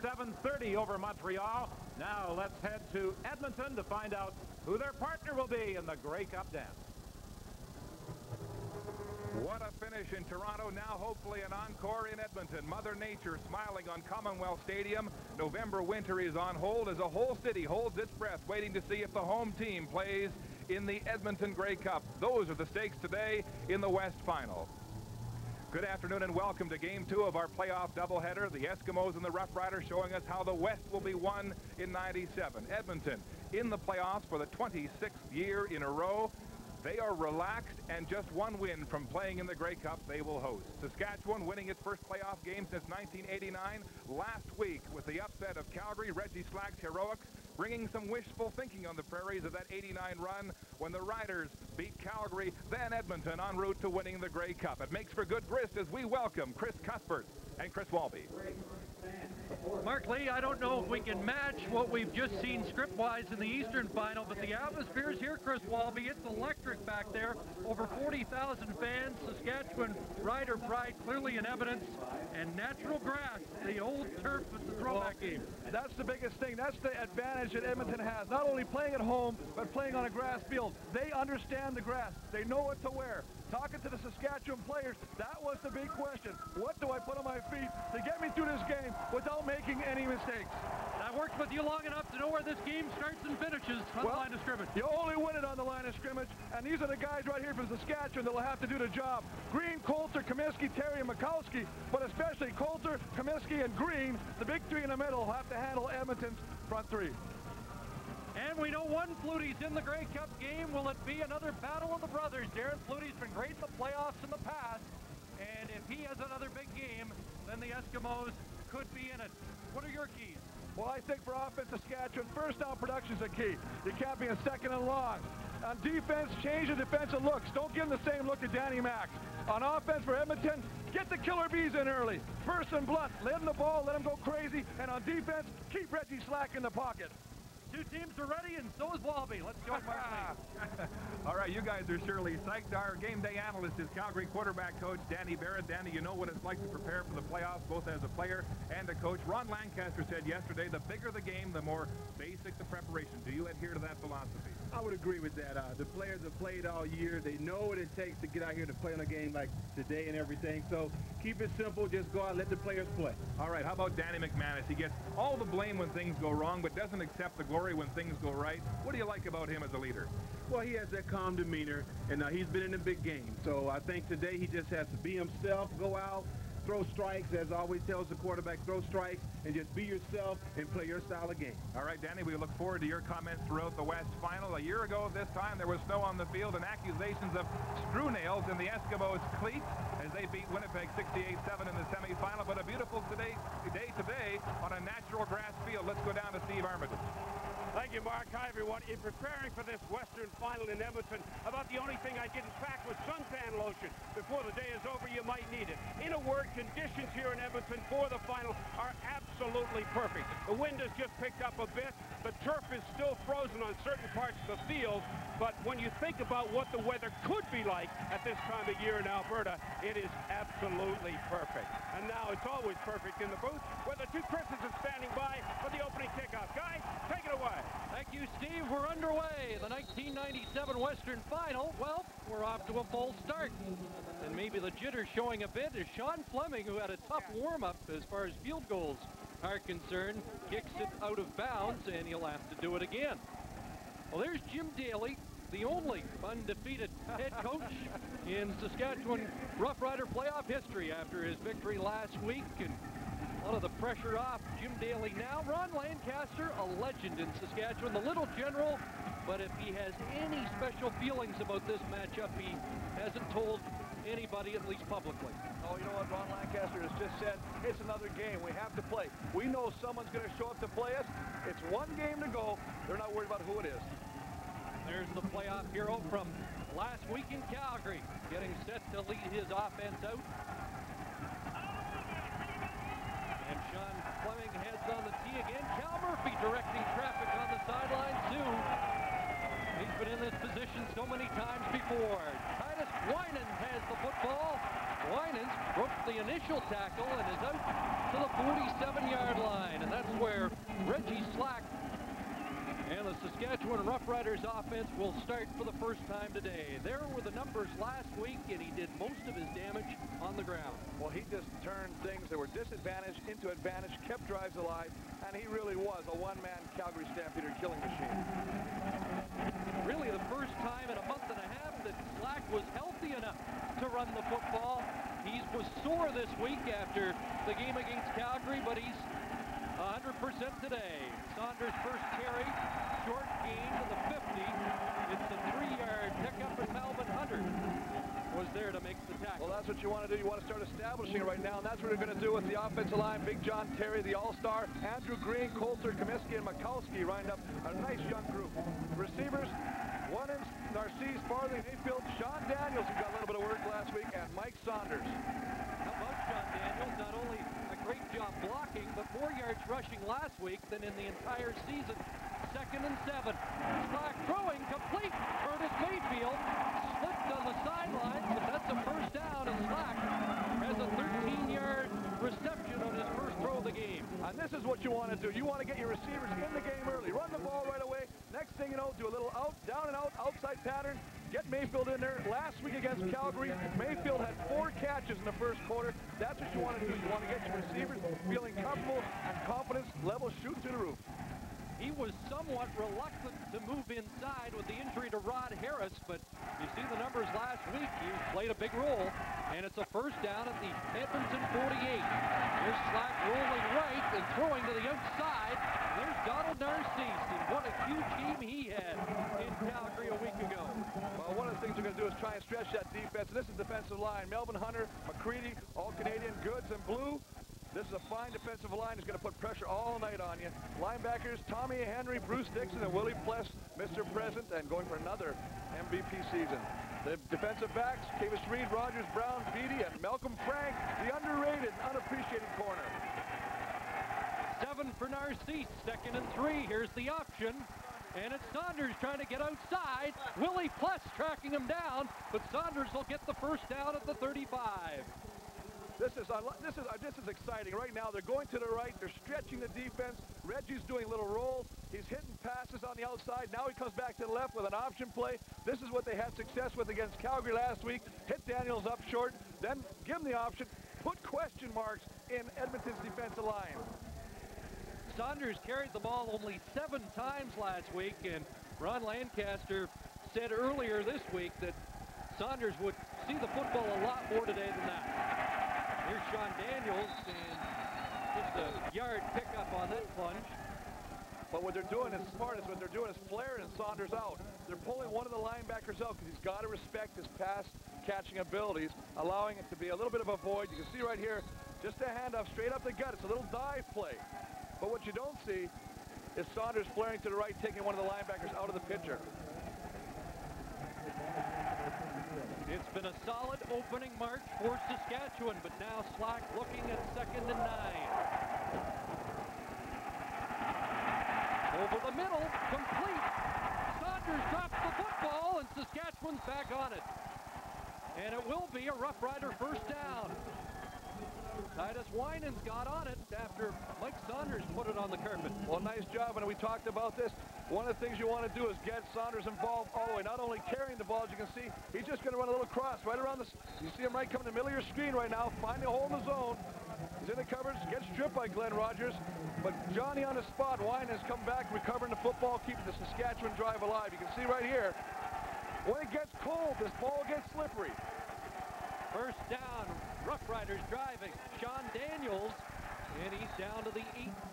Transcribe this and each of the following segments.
7.30 over Montreal. Now let's head to Edmonton to find out who their partner will be in the Grey Cup dance. What a finish in Toronto. Now hopefully an encore in Edmonton. Mother Nature smiling on Commonwealth Stadium. November winter is on hold as a whole city holds its breath waiting to see if the home team plays in the Edmonton Grey Cup. Those are the stakes today in the West Final. Good afternoon and welcome to game two of our playoff doubleheader. The Eskimos and the Rough Riders showing us how the West will be won in 97. Edmonton in the playoffs for the 26th year in a row. They are relaxed and just one win from playing in the Grey Cup they will host. Saskatchewan winning its first playoff game since 1989 last week with the upset of Calgary, Reggie Slack's heroics bringing some wishful thinking on the prairies of that 89 run when the Riders beat Calgary, then Edmonton en route to winning the Grey Cup. It makes for good grist as we welcome Chris Cuthbert and Chris Walby. Mark Lee, I don't know if we can match what we've just seen script-wise in the Eastern Final, but the atmosphere is here, Chris Walby. It's electric back there. Over 40,000 fans. Saskatchewan Rider pride clearly in evidence. And natural grass, the old turf with the throwback game. That's the biggest thing. That's the advantage that Edmonton has. Not only playing at home, but playing on a grass field. They understand the grass. They know what to wear talking to the Saskatchewan players, that was the big question. What do I put on my feet to get me through this game without making any mistakes? I worked with you long enough to know where this game starts and finishes on well, the line of scrimmage. You only win it on the line of scrimmage, and these are the guys right here from Saskatchewan that will have to do the job. Green, Coulter, Comiskey, Terry, and Mikowski, but especially Coulter, Comiskey, and Green, the big three in the middle, have to handle Edmonton's front three. And we know one Flutie's in the Grey Cup game. Will it be another battle of the brothers? Darren Flutie's been great in the playoffs in the past. And if he has another big game, then the Eskimos could be in it. What are your keys? Well, I think for offense, Saskatchewan, first down production is a key. You can't be a second and long. On defense, change the defensive looks. Don't give them the same look to Danny Mack. On offense for Edmonton, get the killer bees in early. First and blunt, let them the ball, let them go crazy. And on defense, keep Reggie Slack in the pocket. Two teams are ready, and so is Walby. Let's go, Mark. All right, you guys are surely psyched. Our game day analyst is Calgary quarterback coach Danny Barrett. Danny, you know what it's like to prepare for the playoffs, both as a player and a coach. Ron Lancaster said yesterday, the bigger the game, the more basic the preparation. Do you adhere to that philosophy? I would agree with that. Uh, the players have played all year. They know what it takes to get out here to play in a game like today and everything. So keep it simple. Just go out and let the players play. All right, how about Danny McManus? He gets all the blame when things go wrong, but doesn't accept the glory when things go right. What do you like about him as a leader? Well, he has that calm demeanor, and uh, he's been in a big game. So I think today he just has to be himself, go out, throw strikes, as always tells the quarterback, throw strikes, and just be yourself and play your style of game. All right, Danny, we look forward to your comments throughout the West Final. A year ago at this time, there was snow on the field and accusations of screw nails in the Eskimos' cleats as they beat Winnipeg 68-7 in the semifinal. But a beautiful today, day today on a natural grass field. Let's go down to Steve Armitage. Thank you, Mark. Hi, everyone. In preparing for this Western final in Edmonton, about the only thing I didn't pack was suntan Before the day is over, you might need it. In a word, conditions here in Edmonton for the final are absolutely perfect. The wind has just picked up a bit. The turf is still frozen on certain parts of the field, but when you think about what the weather could be like at this time of year in Alberta, it is absolutely perfect. And now it's always perfect in the booth, where the two Chris's are standing by for the opening kickoff. Guys, take it away. Thank you, Steve. We're underway. The 1997 Western Final. Well, we're off to a full start. And maybe the jitter showing a bit is Sean Fleming, who had a tough warm-up as far as field goals are concerned. Kicks it out of bounds, and he'll have to do it again. Well, there's Jim Daley, the only undefeated head coach in Saskatchewan Rough Rider playoff history after his victory last week. And a lot of the pressure off Jim Daley now. Ron Lancaster, a legend in Saskatchewan, the little general, but if he has any special feelings about this matchup, he hasn't told anybody, at least publicly. Oh, you know what Ron Lancaster has just said? It's another game. We have to play. We know someone's going to show up to play us. It's one game to go. They're not worried about who it is. There's the playoff hero from last week in Calgary, getting set to lead his offense out. tackle and is out to the 47-yard line. And that's where Reggie Slack and the Saskatchewan Roughriders offense will start for the first time today. There were the numbers last week, and he did most of his damage on the ground. Well, he just turned things that were disadvantaged into advantage, kept drives alive, and he really was a one-man Calgary Stampeder killing machine. Really the first time in a month and a half that Slack was healthy enough to run the football. Was sore this week after the game against Calgary, but he's 100% today. Saunders' first carry, short gain to the 50. It's a three-yard pickup, and Malvin Hunter was there to make the tackle. Well, that's what you want to do. You want to start establishing it right now, and that's what we're going to do with the offensive line. Big John Terry, the all-star, Andrew Green, Coulter, Comiskey, and Mikowski lined up a nice young group. Receivers, one is Narcisse Farley, Mayfield, Sean Daniels, who got a little bit of work last week, and Mike Saunders. How about Sean Daniels? Not only a great job blocking, but more yards rushing last week than in the entire season. Second and seven. Slack throwing complete. Curtis Mayfield slipped on the sidelines, but that's a first down, and Slack has a 13-yard reception on his first throw of the game. And this is what you want to do. You want to get your receivers in the game early. Run the ball right away. Next thing you know, do a little out, down and out, outside pattern. Get Mayfield in there. Last week against Calgary, Mayfield had four catches in the first quarter. That's what you want to do. You want to get your receivers feeling comfortable and confidence level shoot to the roof. He was somewhat reluctant to move inside with the injury to Rod Harris, but you see the numbers last week. He played a big role, and it's a first down at the Edmonton 48. Here's Slack rolling right and throwing to the outside. There's Donald Narcisse, and what a huge game he had in Calgary a week ago. Well, one of the things we're going to do is try and stretch that defense. This is defensive line. Malvin Hunter, McCready, all Canadian goods and Blugh. This is a fine defensive line. He's going to put pressure all night on you. Linebackers, Tommy Henry, Bruce Dixon, and Willie Pless, Mr. Present, and going for another MVP season. The defensive backs, Kavis Reed, Rogers, Brown, Beatty, and Malcolm Frank, the underrated, unappreciated corner. Seven for Narcisse, second and three. Here's the option. And it's Saunders trying to get outside. Willie Pless tracking him down, but Saunders will get the first down at the 35. This is this is this is exciting. Right now, they're going to the right. They're stretching the defense. Reggie's doing little rolls. He's hitting passes on the outside. Now he comes back to the left with an option play. This is what they had success with against Calgary last week. Hit Daniels up short, then give him the option. Put question marks in Edmonton's defensive line. Saunders carried the ball only seven times last week, and Ron Lancaster said earlier this week that Saunders would see the football a lot more today than that. Here's Sean Daniels, and just a yard pickup on that plunge. But what they're doing is smart is what they're doing is flaring Saunders out. They're pulling one of the linebackers out because he's got to respect his pass catching abilities, allowing it to be a little bit of a void. You can see right here, just a handoff straight up the gut. It's a little dive play. But what you don't see is Saunders flaring to the right, taking one of the linebackers out of the picture. It's been a solid opening march for Saskatchewan, but now Slack looking at second and nine. Over the middle, complete. Saunders drops the football, and Saskatchewan's back on it. And it will be a Rough Rider first down. Titus Winans got on it after Mike Saunders put it on the carpet. Well, nice job, and we talked about this. One of the things you want to do is get Saunders involved all the way, not only carrying the ball, as you can see, he's just going to run a little cross right around this. You see him right coming in the middle of your screen right now, finding a hole in the zone. He's in the coverage, gets stripped by Glenn Rogers, but Johnny on the spot, Winans come back, recovering the football, keeping the Saskatchewan drive alive. You can see right here, when it gets cold, this ball gets slippery. First down, Rough Riders driving. Sean Daniels, and he's down to the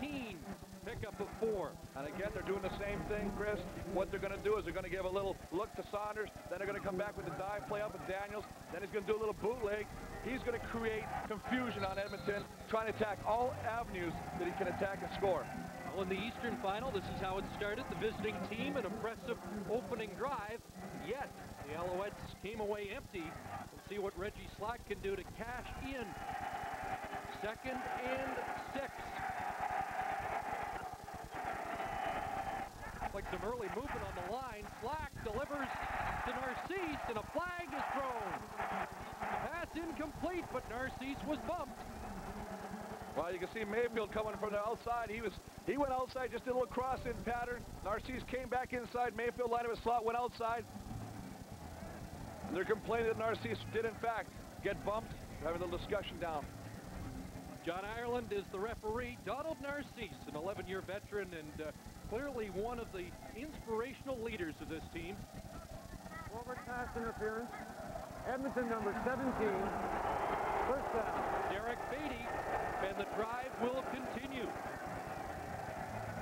18. Pickup of four. And again, they're doing the same thing, Chris. What they're going to do is they're going to give a little look to Saunders, then they're going to come back with the dive play up with Daniels, then he's going to do a little bootleg. He's going to create confusion on Edmonton, trying to attack all avenues that he can attack and score. Well, in the Eastern Final, this is how it started. The visiting team, an impressive opening drive, yet the Alouettes came away empty. See what Reggie Slack can do to cash in. Second and six. Like some early movement on the line. Slack delivers to Narcisse, and a flag is thrown. Pass incomplete, but Narcisse was bumped. Well, you can see Mayfield coming from the outside. He was he went outside, just did a little cross-in pattern. Narcisse came back inside. Mayfield line of his slot, went outside. And they're complaining that Narcisse did, in fact, get bumped. having a little discussion down. John Ireland is the referee. Donald Narcisse, an 11-year veteran and uh, clearly one of the inspirational leaders of this team. Forward pass interference. Edmonton number 17. First down. Derek Beatty, and the drive will continue.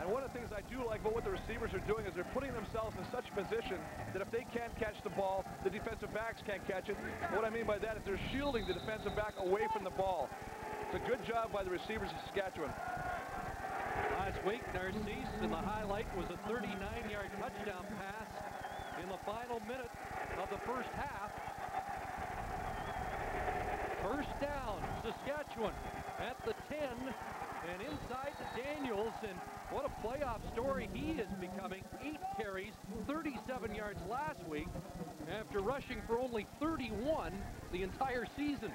And one of the things I do like about what the receivers are doing is they're putting themselves in such a position that if they can't catch the ball, the defensive backs can't catch it. What I mean by that is they're shielding the defensive back away from the ball. It's a good job by the receivers of Saskatchewan. Last week, Narcisse, and the highlight was a 39-yard touchdown pass in the final minute of the first half. First down, Saskatchewan at the 10 and to Daniels. And what a playoff story he is becoming. Eight carries, 37 yards last week after rushing for only 31 the entire season.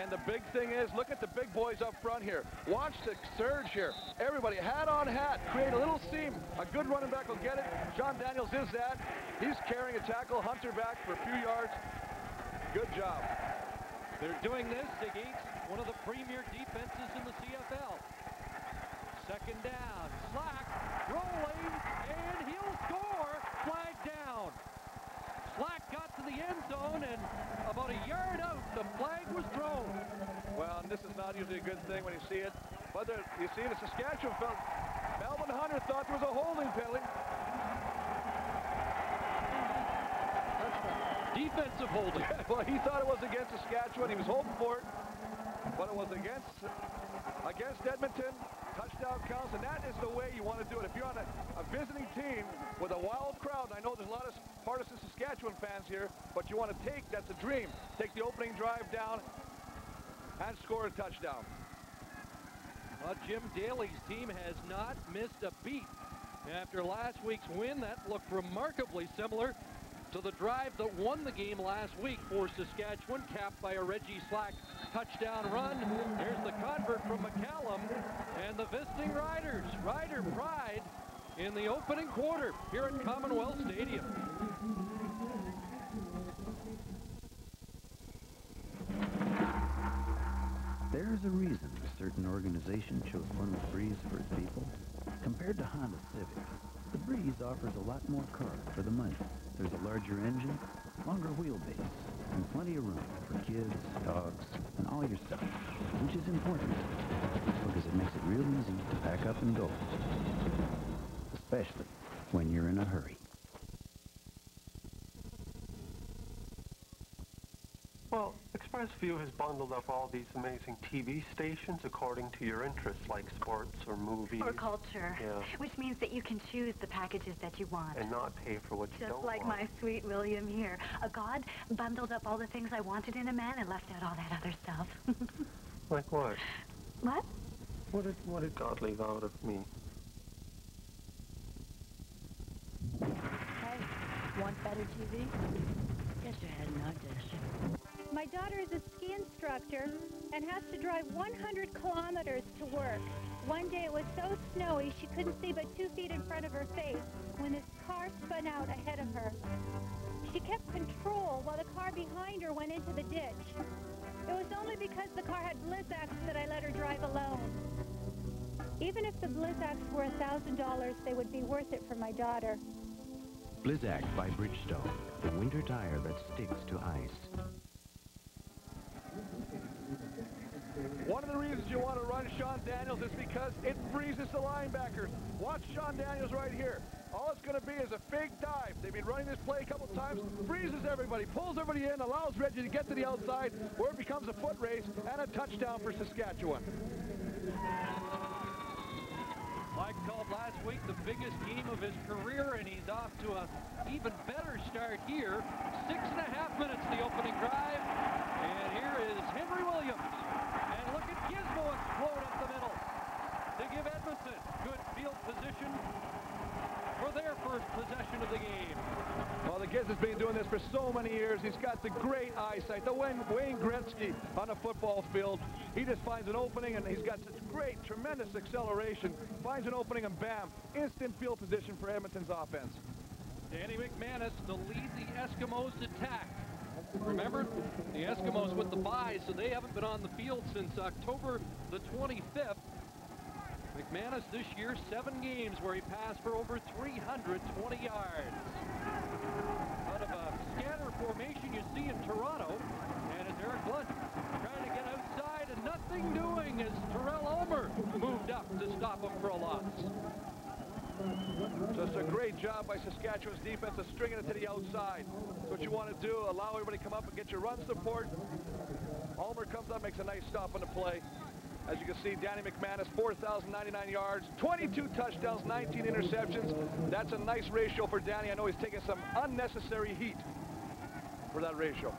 And the big thing is, look at the big boys up front here. Watch the surge here. Everybody, hat on hat, create a little seam. A good running back will get it. John Daniels is that. He's carrying a tackle, Hunter back for a few yards. Good job. They're doing this against one of the premier defenses in the CFL. Second down, Slack rolling, and he'll score. Flag down. Slack got to the end zone, and about a yard out, the flag was thrown. Well, this is not usually a good thing when you see it. But there, you see the Saskatchewan felt Malvin Hunter thought there was a holding penalty. Defensive holding. well, he thought it was against Saskatchewan. He was hoping for it, but it was against against Edmonton. Touchdown counts, and that is the way you want to do it. If you're on a, a visiting team with a wild crowd, I know there's a lot of partisan Saskatchewan fans here, but you want to take, that's a dream, take the opening drive down and score a touchdown. Well, Jim Daley's team has not missed a beat. After last week's win, that looked remarkably similar to the drive that won the game last week for Saskatchewan, capped by a Reggie Slack touchdown run. There's the convert from McCallum and the visiting Riders. Rider pride in the opening quarter here at Commonwealth Stadium. There's a reason a certain organization chose Plymouth Breeze for its people. Compared to Honda Civic, the Breeze offers a lot more car for the money. There's a larger engine, longer wheelbase, and plenty of room for kids, dogs, and all your stuff, which is important because it makes it real easy to pack up and go, especially when you're in a hurry. Well, ExpressVu has bundled up all these amazing TV stations according to your interests, like sports or movies. Or culture. Yeah. Which means that you can choose the packages that you want. And not pay for what you Just don't like want. my sweet William here. A god bundled up all the things I wanted in a man and left out all that other stuff. Like what? what? What did, what did God leave out of me? Hey, want better TV? My daughter is a ski instructor and has to drive 100 kilometers to work. One day it was so snowy she couldn't see but two feet in front of her face when this car spun out ahead of her. She kept control while the car behind her went into the ditch. It was only because the car had Blizzaks that I let her drive alone. Even if the Blizzaks were $1,000, they would be worth it for my daughter. Blizzak by Bridgestone, the winter tire that sticks to ice. One of the reasons you want to run Sean Daniels is because it freezes the linebackers. Watch Sean Daniels right here. All it's going to be is a fake dive. They've been running this play a couple times. Freezes everybody, pulls everybody in, allows Reggie to get to the outside where it becomes a foot race and a touchdown for Saskatchewan. Mike called last week the biggest game of his career, and he's off to an even better start here. Six and a half minutes the opening drive, and here is Henry Williams. And look at Gizmo explode up the middle to give Edmonton good field position for their first possession of the game. Well, the Giz has been doing this for so many years. He's got the great eyesight, the Wayne, Wayne Gretzky on a football field. He just finds an opening, and he's got such great tremendous acceleration. Finds an opening and bam, instant field position for Edmonton's offense. Danny McManus to lead the Eskimos attack. Remember, the Eskimos with the bye, so they haven't been on the field since October the 25th. McManus this year, seven games where he passed for over 320 yards. Out of a scanner formation you see in Toronto, and it's Eric Blunt trying to get outside and nothing doing as Terryl Ulmer moved up to stop him for a loss. Just a great job by Saskatchewan's defense of stringing it to the outside. That's what you want to do, allow everybody to come up and get your run support. Ulmer comes up, makes a nice stop on the play. As you can see, Danny McManus, 4,099 yards, 22 touchdowns, 19 interceptions. That's a nice ratio for Danny. I know he's taking some unnecessary heat for that ratio.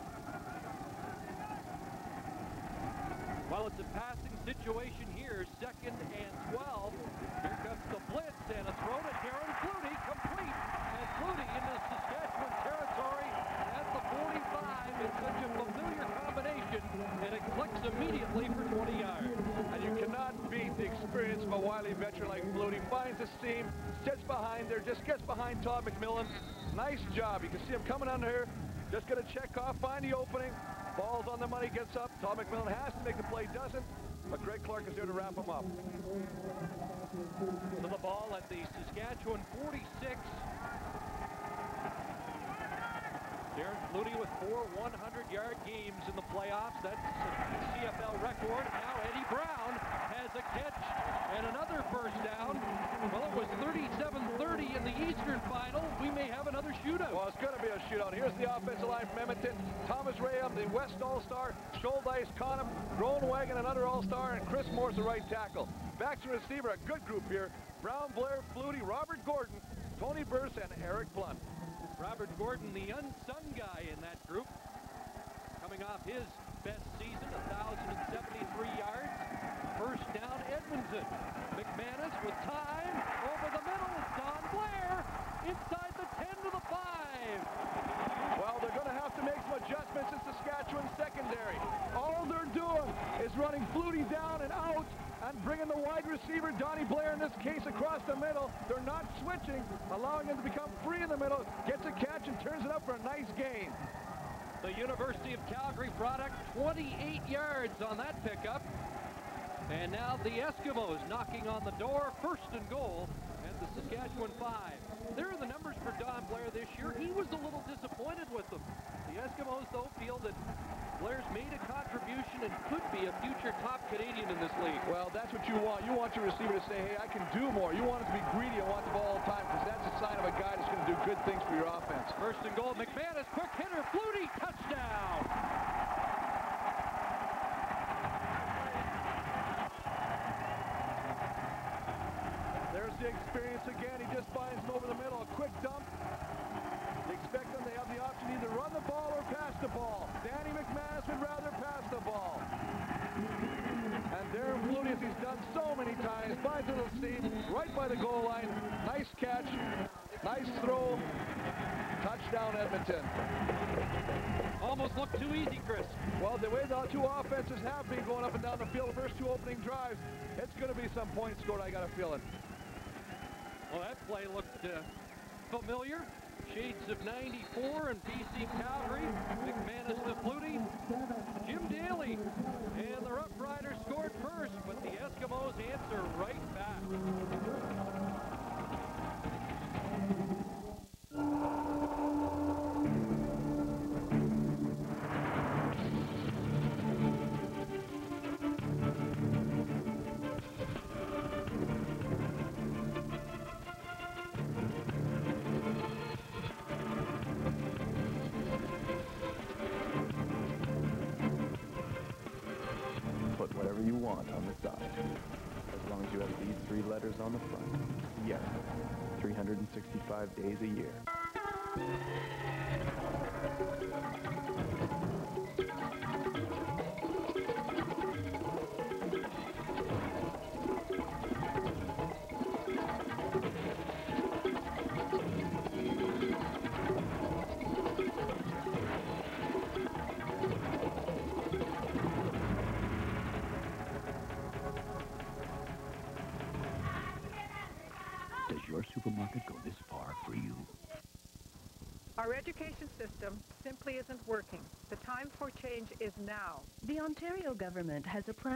Well, it's a passing situation here, second and 12. Here comes the blitz and a throw to Darren Flutie, complete. And Flutie into Saskatchewan territory at the 45. It's such a familiar combination, and it clicks immediately for 20 yards. And you cannot beat the experience of a wily veteran like Flutie. Finds the seam, sits behind there, just gets behind Todd McMillan. Nice job. You can see him coming under here. Just going to check off, find the opening. Ball's on the money, gets up. Todd McMillan has to make the play, doesn't. But Greg Clark is there to wrap him up. The ball at the Saskatchewan 46. Flutie with four 100-yard games in the playoffs. That's a CFL record. Now Eddie Brown has a catch and another first down. Well, it was 37-30 in the Eastern final. We may have another shootout. Well, it's going to be a shootout. Here's the offensive line from Edmonton. Thomas Rayam, the West All-Star. Shouldice, Conham, Groenewegen, another All-Star, and Chris Moore's the right tackle. Back to receiver, a good group here. Brown, Blair, Flutie, Robert Gordon, Tony Burse, and Eric Blunt. Robert Gordon, the unsung guy in that group, coming off his best season, 1,073 yards. First down, Edmonton. McManus with time, over the middle, Don Blair, inside the 10 to the 5. Well, they're going to have to make some adjustments in Saskatchewan secondary. All they're doing is running Flutie down and out and bringing the wide receiver, Donnie Blair, in this case, across the middle. They're not switching, allowing him to become free in the middle, gets a catch and turns it up for a nice gain. The University of Calgary product, 28 yards on that pickup. And now the Eskimos knocking on the door, first and goal at the Saskatchewan 5. There are the numbers for Don Blair this year. He was a little disappointed with them. The Eskimos, though, feel that Blair's made a contribution and could be a future top Canadian in this league. Well, that's what you want. You want your receiver to say, hey, I can do more. You want him to be greedy and want the ball all the time because that's a sign of a guy that's going to do good things for your offense. First and goal, McManus, quick hitter, Flutie, touchdown! There's the experience again. He just finds him over the middle. A quick dump. They expect them to have the option either run the ball or pass the ball. Danny McManus would rather pass the ball. And Darren Flutie, as he's done so many times, finds a little seam right by the goal line. Nice catch. Nice throw. Touchdown, Edmonton. Almost looked too easy, Chris. Well, the way the two offenses have been going up and down the field, the first two opening drives, it's going to be some points scored, I got a feeling. Well, that play looked uh, familiar. Shades of 94 and BC Calgary. McManus to Flutie. Jim Daley. And the Rough Riders scored first, but the Eskimos answer right back.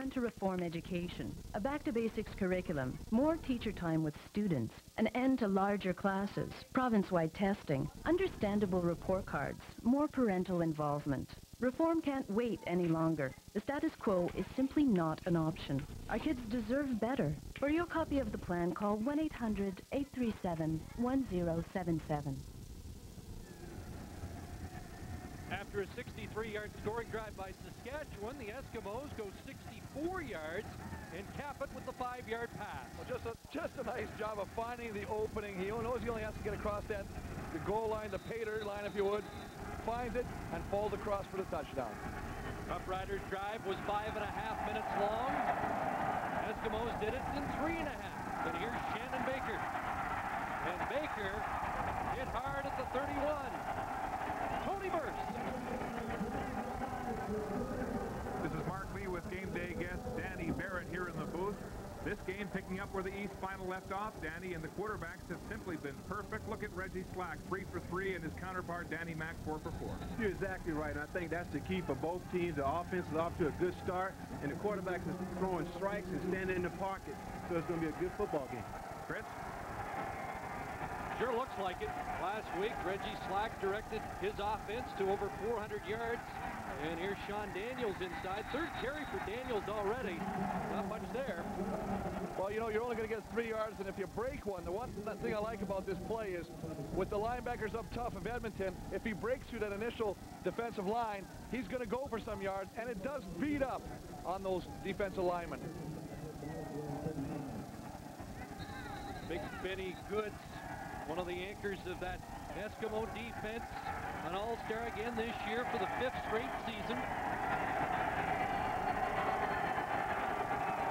Plan to reform education, a back-to-basics curriculum, more teacher time with students, an end to larger classes, province-wide testing, understandable report cards, more parental involvement. Reform can't wait any longer. The status quo is simply not an option. Our kids deserve better. For your copy of the plan, call 1-800-837-1077. After a 63-yard scoring drive by Saskatchewan, the Eskimos go 64 yards and cap it with the five-yard pass. Well, just a just a nice job of finding the opening. He knows he only has to get across that the goal line, the pay dirt line, if you would. Finds it and falls across for the touchdown. Rough Riders drive was five and a half minutes long. Eskimos did it in three and a half. But here's Shannon Baker. And Baker hit hard at the 31. Tony Burse. This is Mark Lee with game day guest Danny Barrett here in the booth. This game picking up where the East final left off, Danny, and the quarterbacks have simply been perfect. Look at Reggie Slack, three for three, and his counterpart, Danny Mack, four for four. You're exactly right, and I think that's the key for both teams. The offense is off to a good start, and the quarterbacks are throwing strikes and standing in the pocket, so it's going to be a good football game. Chris? Sure looks like it. Last week, Reggie Slack directed his offense to over 400 yards. And here's Sean Daniels inside. Third carry for Daniels already. Not much there. Well, you know, you're only going to get three yards, and if you break one, the one thing I like about this play is with the linebackers up tough of Edmonton, if he breaks through that initial defensive line, he's going to go for some yards, and it does beat up on those defensive linemen. Big Benny Goods, one of the anchors of that Eskimo defense, an all-star again this year for the fifth straight season.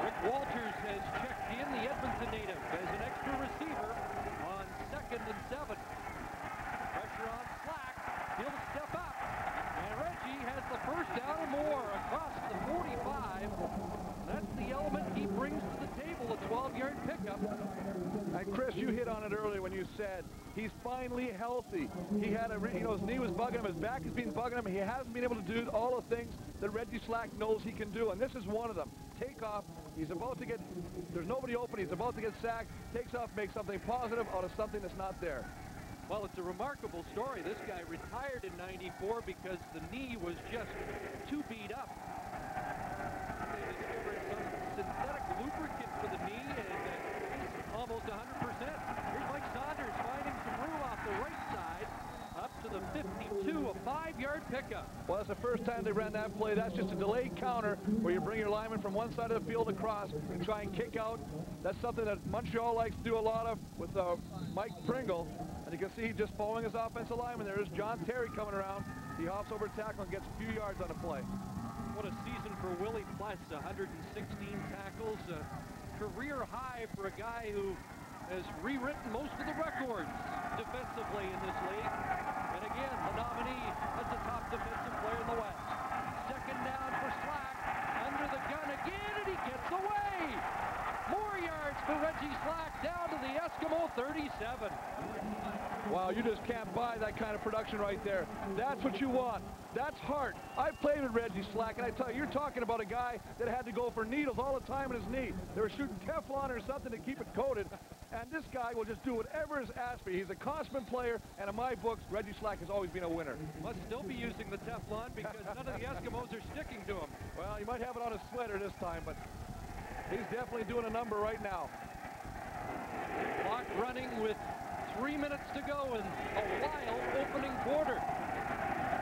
Rick Walters has checked in, the Edmonton native, as an extra receiver on second and seven. Pressure on Slack, he'll step up, and Reggie has the first down and more across the 45. That's the element he brings to the table, a 12-yard pickup. And Chris, you hit on it earlier said he's finally healthy. He had a, you know, his knee was bugging him, his back has been bugging him. He hasn't been able to do all the things that Reggie Slack knows he can do, and this is one of them. Take off. He's about to get, there's nobody open. He's about to get sacked. Takes off, makes something positive out of something that's not there. Well, it's a remarkable story. This guy retired in 94 because the knee was just too beat up. Synthetic lubricant for the knee, and uh, almost 100%. Here's Mike Saunders finding some room off the right side, up to the 52, a five-yard pickup. Well, that's the first time they ran that play. That's just a delayed counter where you bring your lineman from one side of the field across and try and kick out. That's something that Montreal likes to do a lot of with uh, Mike Pringle. And you can see he's just following his offensive lineman. There's John Terry coming around. He hops over tackle and gets a few yards on the play. What a season for Willie Pless, Plus, 116 tackles, a career high for a guy who has rewritten most of the records defensively in this league. And again, the nominee as the top defensive player in the West. Second down for Slack, under the gun again, and he gets away! More yards for Reggie Slack, down to the Eskimo 37. Wow, you just can't buy that kind of production right there. That's what you want. That's heart. I played with Reggie Slack, and I tell you, you're talking about a guy that had to go for needles all the time in his knee. They were shooting Teflon or something to keep it coated, and this guy will just do whatever is asked for. He's a consummate player, and in my books, Reggie Slack has always been a winner. Must still be using the Teflon because none of the Eskimos are sticking to him. Well, he might have it on his sweater this time, but he's definitely doing a number right now. Clock running with three minutes to go in a wild opening quarter.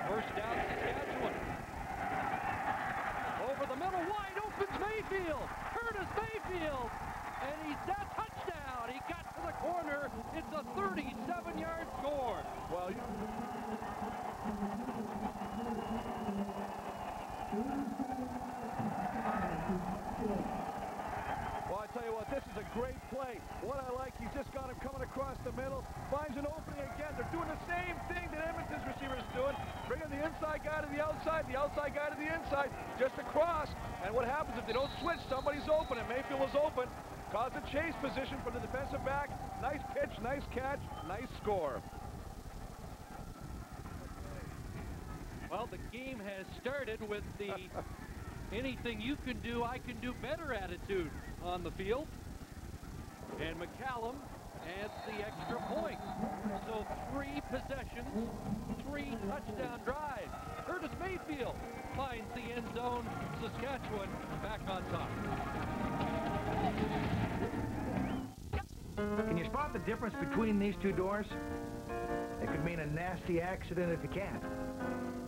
First down, Saskatchewan. Over the middle, wide opens Mayfield. Mayfield. And he's that touchdown. He got to the corner. It's a 37-yard score. Well, you... Well, I tell you what, this is a great play. What I like, he's just got him coming across the middle, finds an opening again. They're doing the same thing that Edmonton's receivers doing, bringing the inside guy to the outside, guy to the inside, just across. And what happens if they don't switch, somebody's open, and Mayfield was open. Cause a chase position for the defensive back. Nice pitch, nice catch, nice score. Well, the game has started with the anything you can do, I can do better attitude on the field. And McCallum adds the extra point. So three possessions, three touchdown drives. Curtis Mayfield finds the end zone. Saskatchewan back on top. Can you spot the difference between these two doors? It could mean a nasty accident if you can't.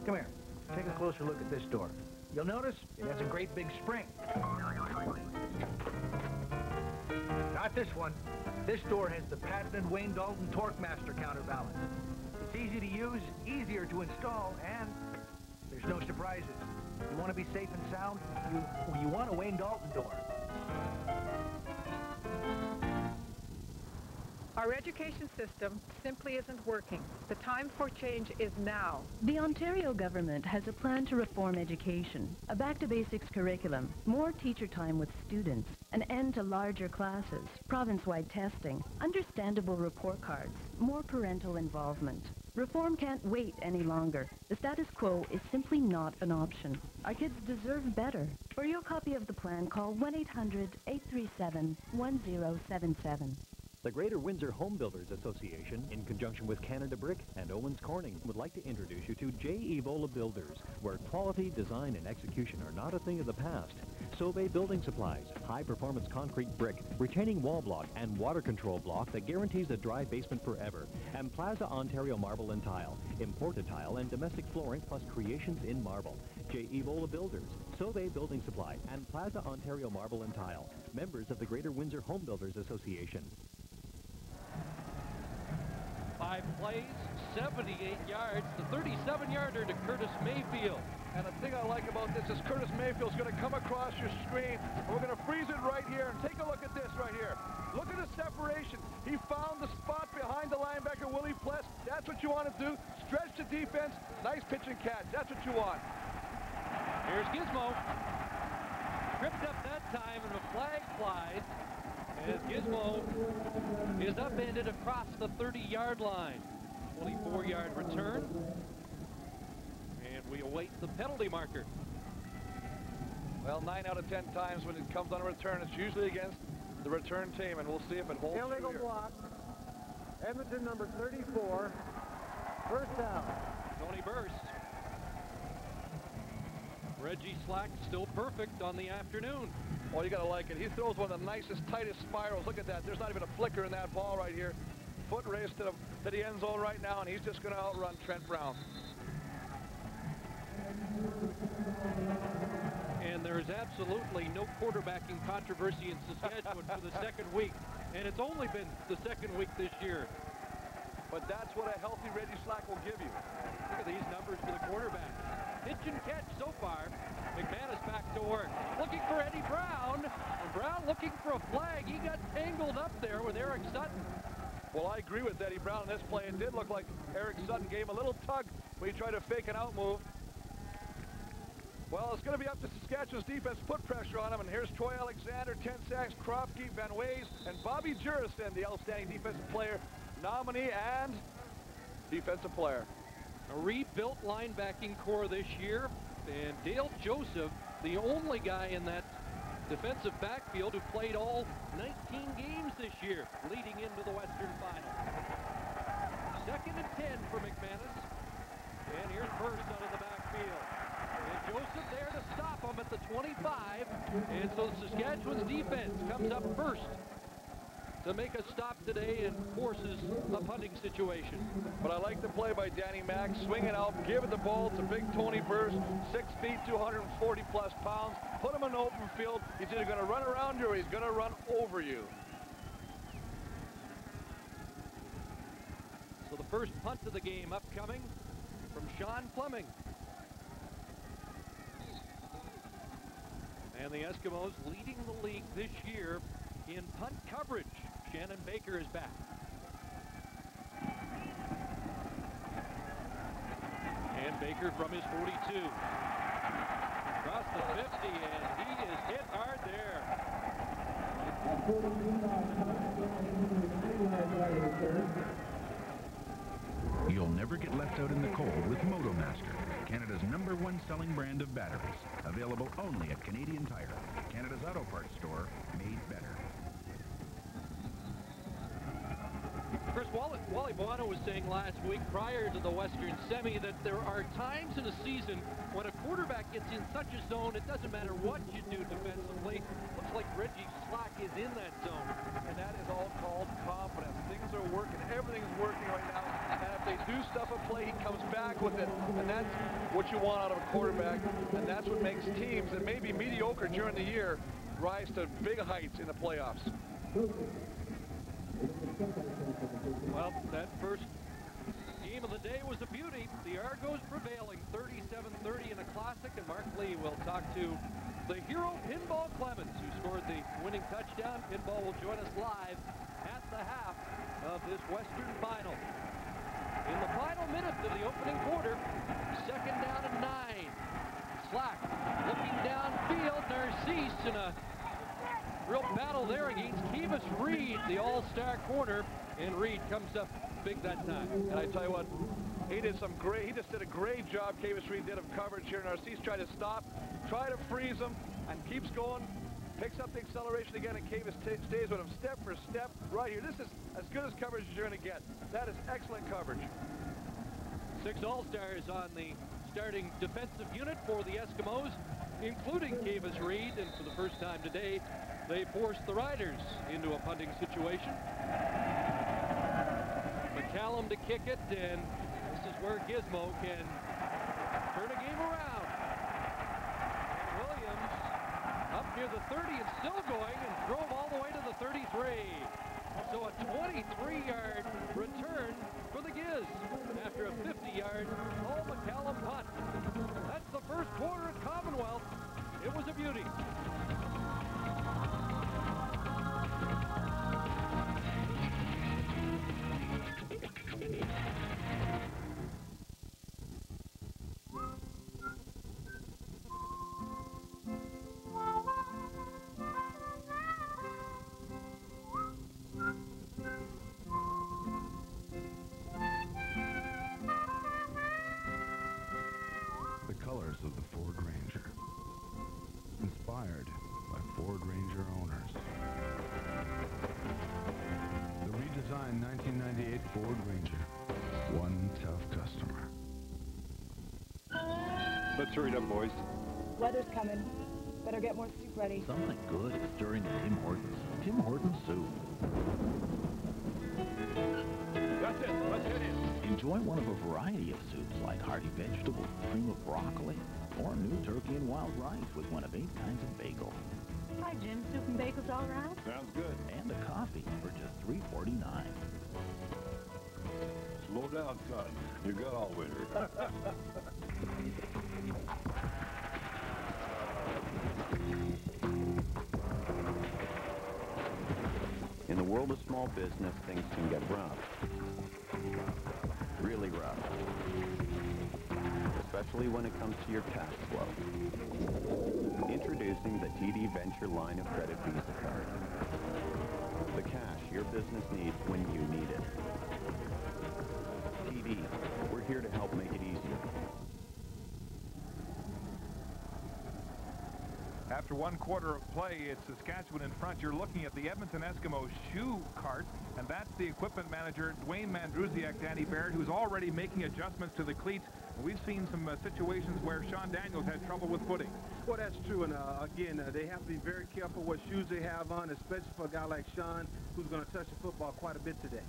Come here. Take a closer look at this door. You'll notice it has a great big spring. Not this one. This door has the patented Wayne Dalton Torque Master counterbalance. It's easy to use, easier to install, and there's no surprises. You want to be safe and sound? You, you want a Wayne Dalton door. Our education system simply isn't working. The time for change is now. The Ontario government has a plan to reform education, a back-to-basics curriculum, more teacher time with students, an end to larger classes, province-wide testing, understandable report cards, more parental involvement. Reform can't wait any longer. The status quo is simply not an option. Our kids deserve better. For your copy of the plan, call 1-800-837-1077. The Greater Windsor Home Builders Association, in conjunction with Canada Brick and Owens Corning, would like to introduce you to J. Evola Builders, where quality, design, and execution are not a thing of the past. Sobey Building Supplies, high-performance concrete brick, retaining wall block, and water control block that guarantees a dry basement forever. And Plaza Ontario Marble and Tile, imported tile and domestic flooring plus creations in marble. J. Evola Builders, Sobey Building Supply, and Plaza Ontario Marble and Tile, members of the Greater Windsor Home Builders Association. Five plays, 78 yards, the 37-yarder to Curtis Mayfield. And the thing I like about this is Curtis Mayfield's going to come across your screen. And we're going to freeze it right here. And take a look at this right here. Look at the separation. He found the spot behind the linebacker, Willie Pless. That's what you want to do. Stretch the defense. Nice pitch and catch. That's what you want. Here's Gizmo. Tripped up that time, and a flag flies as Gizmo is upended across the 30-yard line. 24-yard return. And we await the penalty marker. Well, 9 out of 10 times when it comes on a return, it's usually against the return team, and we'll see if it holds Illegal true here. block. Edmonton number 34. First down. Tony Burse. Reggie Slack still perfect on the afternoon. Well, you got to like it. He throws one of the nicest, tightest spirals. Look at that. There's not even a flicker in that ball right here. Foot race to the, to the end zone right now, and he's just going to outrun Trent Brown. And there is absolutely no quarterbacking controversy in Saskatchewan for the second week. And it's only been the second week this year. But that's what a healthy Reggie Slack will give you. Look at these numbers for the quarterback. Pitch and catch so far. McManus back to work. Looking for Eddie Brown. And Brown looking for a flag. He got tangled up there with Eric Sutton. Well, I agree with Eddie Brown in this play. It did look like Eric Sutton gave him a little tug when he tried to fake an out move. Well, it's going to be up to Saskatchewan's defense to put pressure on him. And here's Troy Alexander, 10 sacks, Kropke, Van Ways, and Bobby Jurasin, the outstanding defensive player, nominee and defensive player. A rebuilt linebacking core this year. And Dale Joseph, the only guy in that defensive backfield who played all 19 games this year, leading into the Western Final. Second and 10 for McManus. And here's Burse out of the backfield. And Joseph there to stop him at the 25. And so Saskatchewan's defense comes up first to make a stop today and forces a punting situation. But I like the play by Danny Mack, swinging out, giving the ball to big Tony Burse, 6 feet, 240 plus pounds. Put him in open field. He's either going to run around you or he's going to run over you. So the first punt of the game upcoming from Sean Fleming. And the Eskimos leading the league this year in punt coverage. Shannon Baker is back. And Baker from his 42. Across the 50, and he is hit hard there. You'll never get left out in the cold with MotoMaster, Canada's number one selling brand of batteries. Available only at Canadian Tire, Canada's auto parts store, made better. Chris, Wally, Wally Buono was saying last week prior to the Western Semi that there are times in a season when a quarterback gets in such a zone, it doesn't matter what you do defensively. Looks like Reggie Slack is in that zone. And that is all called confidence. Things are working. Everything's working right now. And if they do stuff a play, he comes back with it. And that's what you want out of a quarterback. And that's what makes teams that may be mediocre during the year rise to big heights in the playoffs. Well, that first game of the day was a beauty. The Argos prevailing 37-30 in a classic, and Mark Lee will talk to the hero Pinball Clemons, who scored the winning touchdown. Pinball will join us live at the half of this Western final. In the final minute of the opening quarter, second down and nine. Slack looking downfield. Narcisse in a real battle there against Reed, the all-star corner, and Reed comes up big that time. And I tell you what, he did some great, he just did a great job, Kavis Reed did of coverage here. Narcisse tried to stop, try to freeze him, and keeps going, picks up the acceleration again, and Kavis stays with him step for step right here. This is as good as coverage as you're going to get. That is excellent coverage. Six All-Stars on the starting defensive unit for the Eskimos, including Kavis Reed, and for the first time today, they forced the Riders into a punting situation. McCallum to kick it, and this is where Gizmo can turn a game around. And Williams up near the 30 and still going and drove all the way to the 33. So a 23-yard return for the Giz after a 50-yard get more soup ready. Something good is stirring in Tim Hortons. Tim Hortons soup. That's it. Let's hit in. Enjoy one of a variety of soups like hearty vegetable, cream of broccoli, or new turkey and wild rice with one of eight kinds of bagel. Hi, Jim. Soup and bagels all right? Sounds good. And a coffee for just $3.49. Slow down, son. You got all winter. world of small business, things can get rough. Really rough. Especially when it comes to your cash flow. Introducing the TD Venture line of credit Visa card. The cash your business needs when you need it. TD, we're here to help After one quarter of play, it's Saskatchewan in front. You're looking at the Edmonton Eskimos shoe cart, and that's the equipment manager, Dwayne Mandrusiak, Danny Baird, who's already making adjustments to the cleats. We've seen some uh, situations where Sean Daniels had trouble with footing. Well, that's true, and uh, again, uh, they have to be very careful what shoes they have on, especially for a guy like Sean, who's going to touch the football quite a bit today.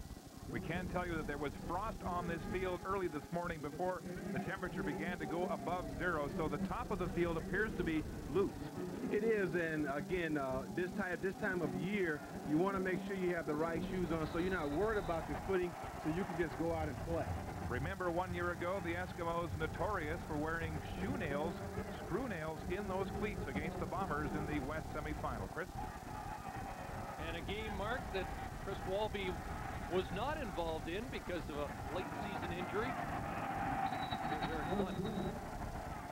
We can tell you that there was frost on this field early this morning before the temperature began to go above zero, so the top of the field appears to be loose. It is, and again, uh, this time this time of year, you want to make sure you have the right shoes on, so you're not worried about your footing, so you can just go out and play. Remember one year ago, the Eskimos notorious for wearing shoe nails, screw nails in those cleats against the Bombers in the West semifinal. Chris? And a game, Mark, that Chris Walby was not involved in because of a late season injury. Here's Eric Flint.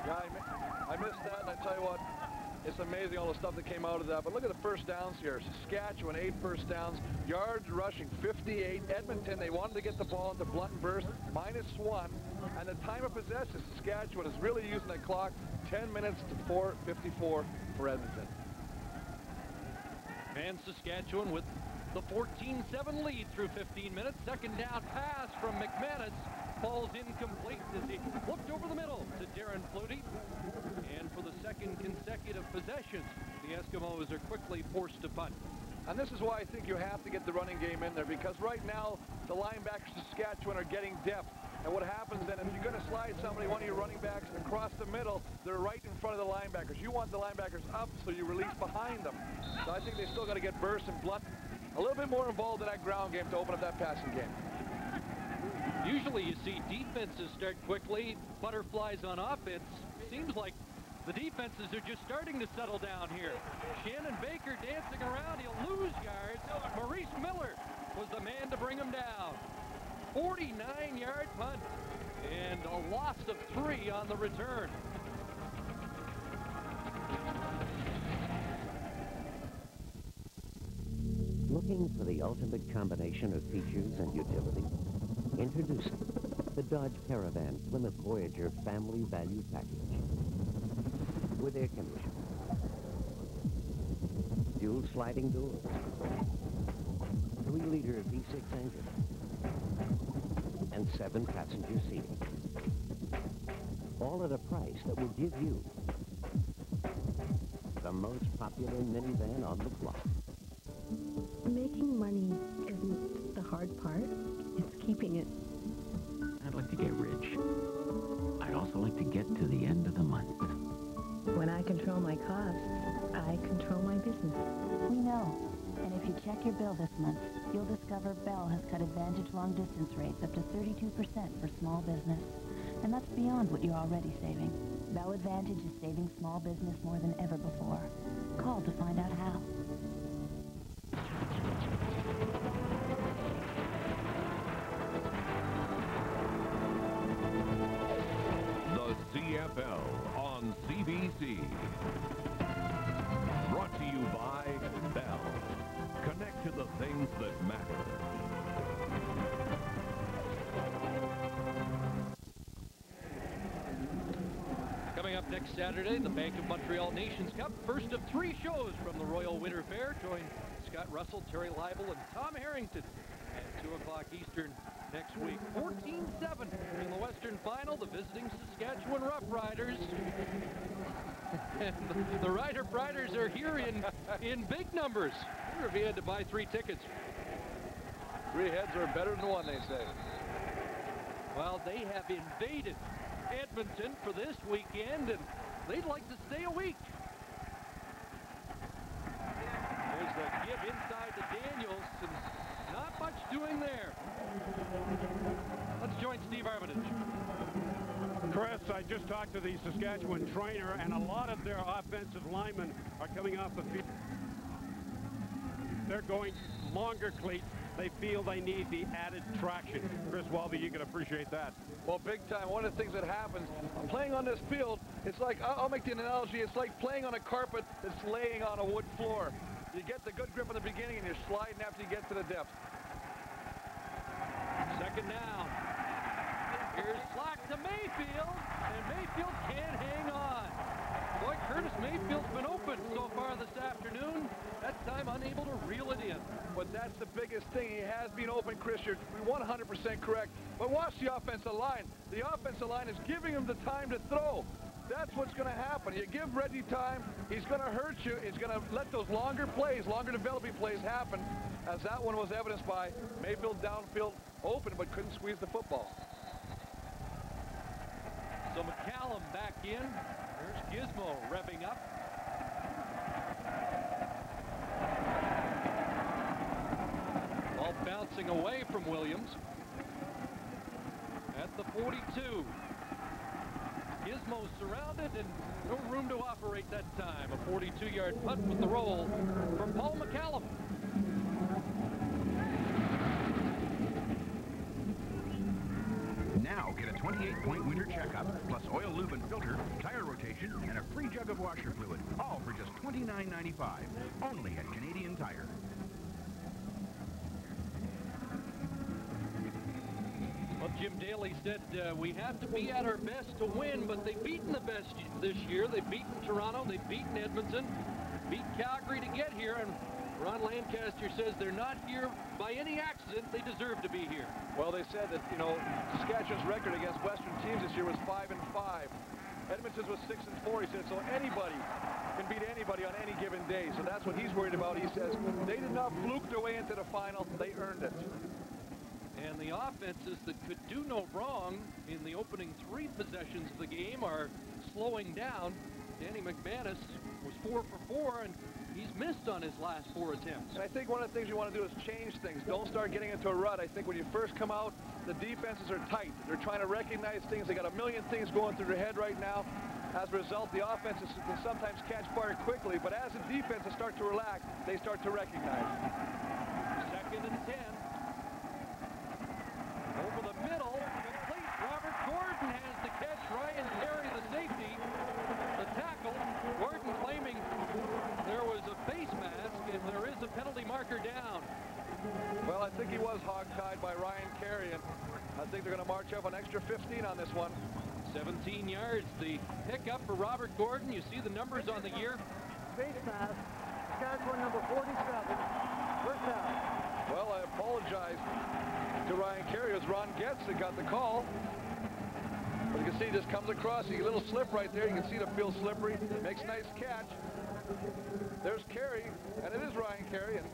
Yeah, I, I missed that, and I tell you what, It's amazing all the stuff that came out of that. But look at the first downs here. Saskatchewan, eight first downs. Yards rushing, 58. Edmonton, they wanted to get the ball into Blount Burse, minus one. And the time of possession, Saskatchewan is really using that clock, 10 minutes to 4.54 for Edmonton. And Saskatchewan with the 14-7 lead through 15 minutes. Second down pass from McManus falls incomplete as he looked over the middle to Darren Flutie. And for the second consecutive possession, the Eskimos are quickly forced to punt. And this is why I think you have to get the running game in there because right now the linebackers of Saskatchewan are getting depth. And what happens then, if you're going to slide somebody, one of your running backs, across the middle, they're right in front of the linebackers. You want the linebackers up so you release behind them. So I think they still got to get Burse and Blount a little bit more involved in that ground game to open up that passing game. Usually you see defenses start quickly, butterflies on offense. Seems like the defenses are just starting to settle down here. Shannon Baker dancing around. He'll lose yards. Maurice Miller was the man to bring him down. 49-yard punt and a loss of three on the return. Looking for the ultimate combination of features and utility? Introducing the Dodge Caravan Plymouth Voyager Family Value Package. With air conditioning, dual sliding doors, 3-liter V6 engine, and 7 passenger seating. All at a price that will give you the most popular minivan on the block. Making money isn't the hard part. It's keeping it. I'd like to get rich. I'd also like to get to the end of the month. When I control my costs, I control my business. We know. And if you check your bill this month, you'll discover Bell has cut Advantage long-distance rates up to 32% for small business. And that's beyond what you're already saving. Bell Advantage is saving small business more than ever before. Call to find out how. The CFL on Brought to you by Bell. Connect to the things that matter. Coming up next Saturday, the Bank of Montreal Nations Cup. First of three shows from the Royal Winter Fair. Join Scott Russell, Terry Leibel, and Tom Harrington at 2 o'clock Eastern next week. 14-7 in the Western Final, the visiting Saskatchewan Roughriders. And the, the Rider Riders are here in, in big numbers. I wonder if he had to buy three tickets. Three heads are better than one, they say. Well, they have invaded Edmonton for this weekend, and they'd like to stay a week. There's the give inside I just talked to the Saskatchewan trainer, and a lot of their offensive linemen are coming off the field. They're going longer cleats. They feel they need the added traction. Chris Walby, you can appreciate that. Well, big time. One of the things that happens, playing on this field, it's like, uh, I'll make the analogy, it's like playing on a carpet that's laying on a wood floor. You get the good grip in the beginning and you're sliding after you get to the depth. Second down. Here's slack to Mayfield, and Mayfield can't hang on. Boy, Curtis Mayfield's been open so far this afternoon. That time unable to reel it in. But that's the biggest thing. He has been open, Chris. You're 100% correct. But watch the offensive line. The offensive line is giving him the time to throw. That's what's going to happen. You give Reggie time, he's going to hurt you. He's going to let those longer plays, longer developing plays happen, as that one was evidenced by Mayfield downfield open but couldn't squeeze the football. So McCallum back in. There's Gizmo revving up. Ball bouncing away from Williams. At the 42. Gizmo surrounded and no room to operate that time. A 42-yard punt with the roll from Paul McCallum. Now get a 28-point winter checkup, plus oil, lube, and filter, tire rotation, and a free jug of washer fluid, all for just $29.95. Only at Canadian Tire. Well, Jim Daley said uh, we have to be at our best to win, but they've beaten the best this year. They've beaten Toronto, they've beaten Edmonton, beat Calgary to get here, and Ron Lancaster says they're not here by any accident. They deserve to be here. Well, they said that, you know, Saskatchewan's record against Western teams this year was 5 and 5. Edmonton's was 6 and 4. He said, so anybody can beat anybody on any given day. So that's what he's worried about. He says they did not fluke their way into the final. They earned it. And the offenses that could do no wrong in the opening three possessions of the game are slowing down. Danny McManus was four for four, and he's missed on his last four attempts. And I think one of the things you want to do is change things. Don't start getting into a rut. I think when you first come out, the defenses are tight. They're trying to recognize things. They got a million things going through their head right now. As a result, the offenses can sometimes catch fire quickly, but as the defenses start to relax, they start to recognize. Second and 10. Over the middle, complete. Robert Gordon has the catch. Ryan Carey, the safety, the tackle. Gordon claiming there was a face mask, and there is a penalty marker down. Well, I think he was hog-tied by Ryan Carey, and I think they're going to march up an extra 15 on this one. 17 yards, the pickup for Robert Gordon. You see the numbers on the year. Face mask, Saskatchewan number 47, first down. Well, I apologize to Ryan Carey. It was Ron Goetz that got the call. But you can see this comes across. You a little slip right there. You can see the field slippery. Makes a nice catch. There's Carey, and it is Ryan Carey. And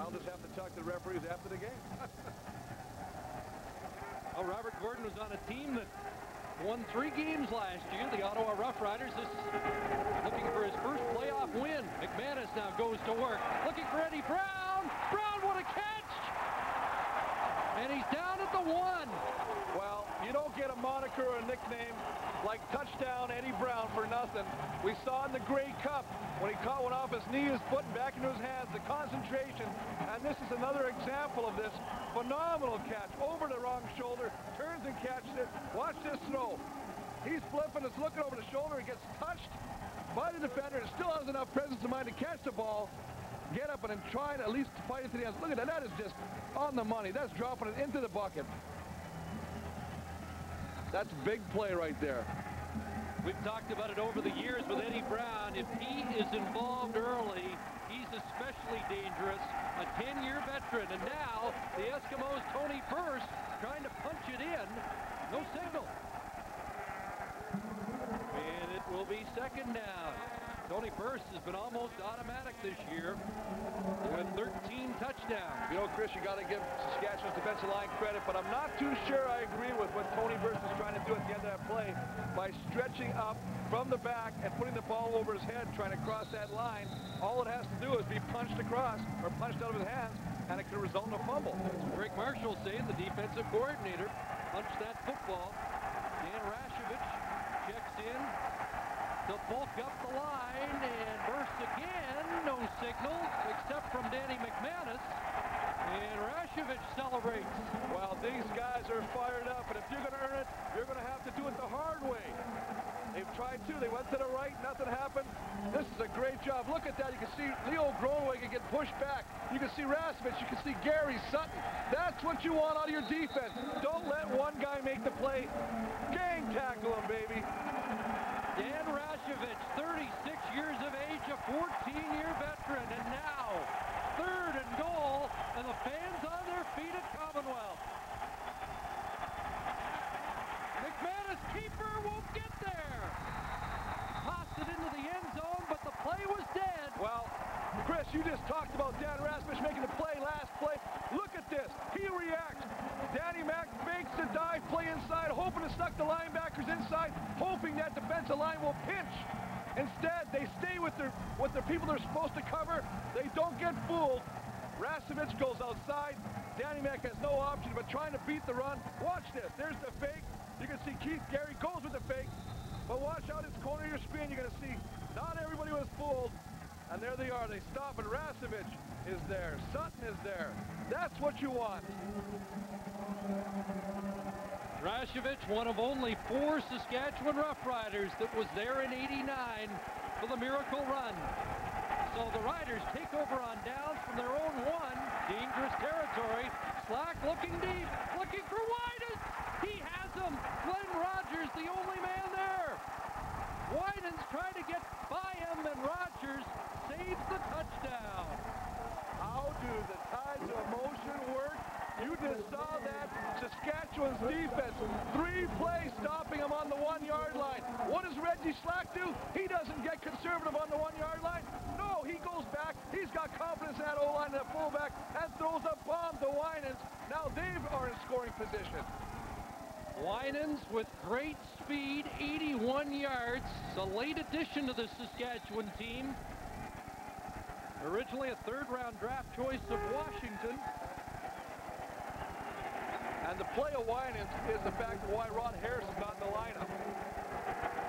I'll just have to talk to the referees after the game. well, Robert Gordon was on a team that won three games last year. The Ottawa Roughriders is looking for his first playoff win. McManus now goes to work. Looking for Eddie Brown. Brown, what a catch! And he's down at the one. You don't get a moniker or a nickname like touchdown Eddie Brown for nothing. We saw in the Grey Cup when he caught one off his knee, his foot, and back into his hands, the concentration. And this is another example of this phenomenal catch. Over the wrong shoulder, turns and catches it. Watch this throw. He's flipping, it's looking over the shoulder, it gets touched by the defender, and still has enough presence of mind to catch the ball, get up and try at least fight it to the end. Look at that, that is just on the money. That's dropping it into the bucket. That's big play right there. We've talked about it over the years with Eddie Brown. If he is involved early, he's especially dangerous. A 10-year veteran. And now the Eskimos' Tony Burse trying to punch it in. No signal. And it will be second down. Tony Burse has been almost automatic this year with 13 touchdowns. You know, Chris, you got to give Saskatchewan's defensive line credit, but I'm not too sure I agree with what Tony Burse is trying to do at the end of that play by stretching up from the back and putting the ball over his head, trying to cross that line. All it has to do is be punched across or punched out of his hands, and it could result in a fumble. Greg Marshall saying the defensive coordinator punched that football. Dan Rashovich checks in to bulk up the line and Burse again. No signal except from Danny McManus. And Rashovich celebrates. Well, these guys are fired up, and if you're going to earn it, you're going to have to do it the hard way. They've tried to. They went to the right. Nothing happened. This is a great job. Look at that. You can see Leo Groenewegen get pushed back. You can see Rasmus. You can see Gary Sutton. That's what you want out of your defense. Don't let one guy make the play. Gang tackle him, baby. Dan Rashovich, 36 years of age, a 14-year veteran, and now third and goal, and the fans on their feet at Commonwealth. McManus, keeper, won't get there. Tossed it into the end zone, but the play was dead. Well, Chris, you just talked about Dan Rasmus making the play last play. Look at this. He reacts. Danny Mac fakes the dive play inside, hoping to suck the linebackers inside, hoping that defensive line will pinch. Instead, they stay with their with the people they're supposed to cover. They don't get fooled. Rashovich goes outside. Danny Mac has no option but trying to beat the run. Watch this. There's the fake. You can see Keith Gary goes with the fake. But watch out, it's corner of your screen. You're going to see not everybody was fooled. And there they are. They stop, and Rashovich is there. Sutton is there. That's what you want. Rashovich, one of only four Saskatchewan Roughriders that was there in 89 for the Miracle Run. So the Riders take over on downs from their own one. Dangerous territory. Slack looking deep, looking for Winans. He has him. Glenn Rogers, the only man there. Winans trying to get by him, and Rogers the touchdown. How do the tides of emotion work? You just saw that Saskatchewan's defense, three plays stopping him on the one-yard line. What does Reggie Slack do? He doesn't get conservative on the one-yard line. No, he goes back. He's got confidence in that O-line and that fullback and throws a bomb to Winans. Now they are in scoring position. Winans with great speed, 81 yards. A late addition to the Saskatchewan team. Originally a third-round draft choice of Washington. And the play of Winans is the fact why Ron Harrison got in the lineup.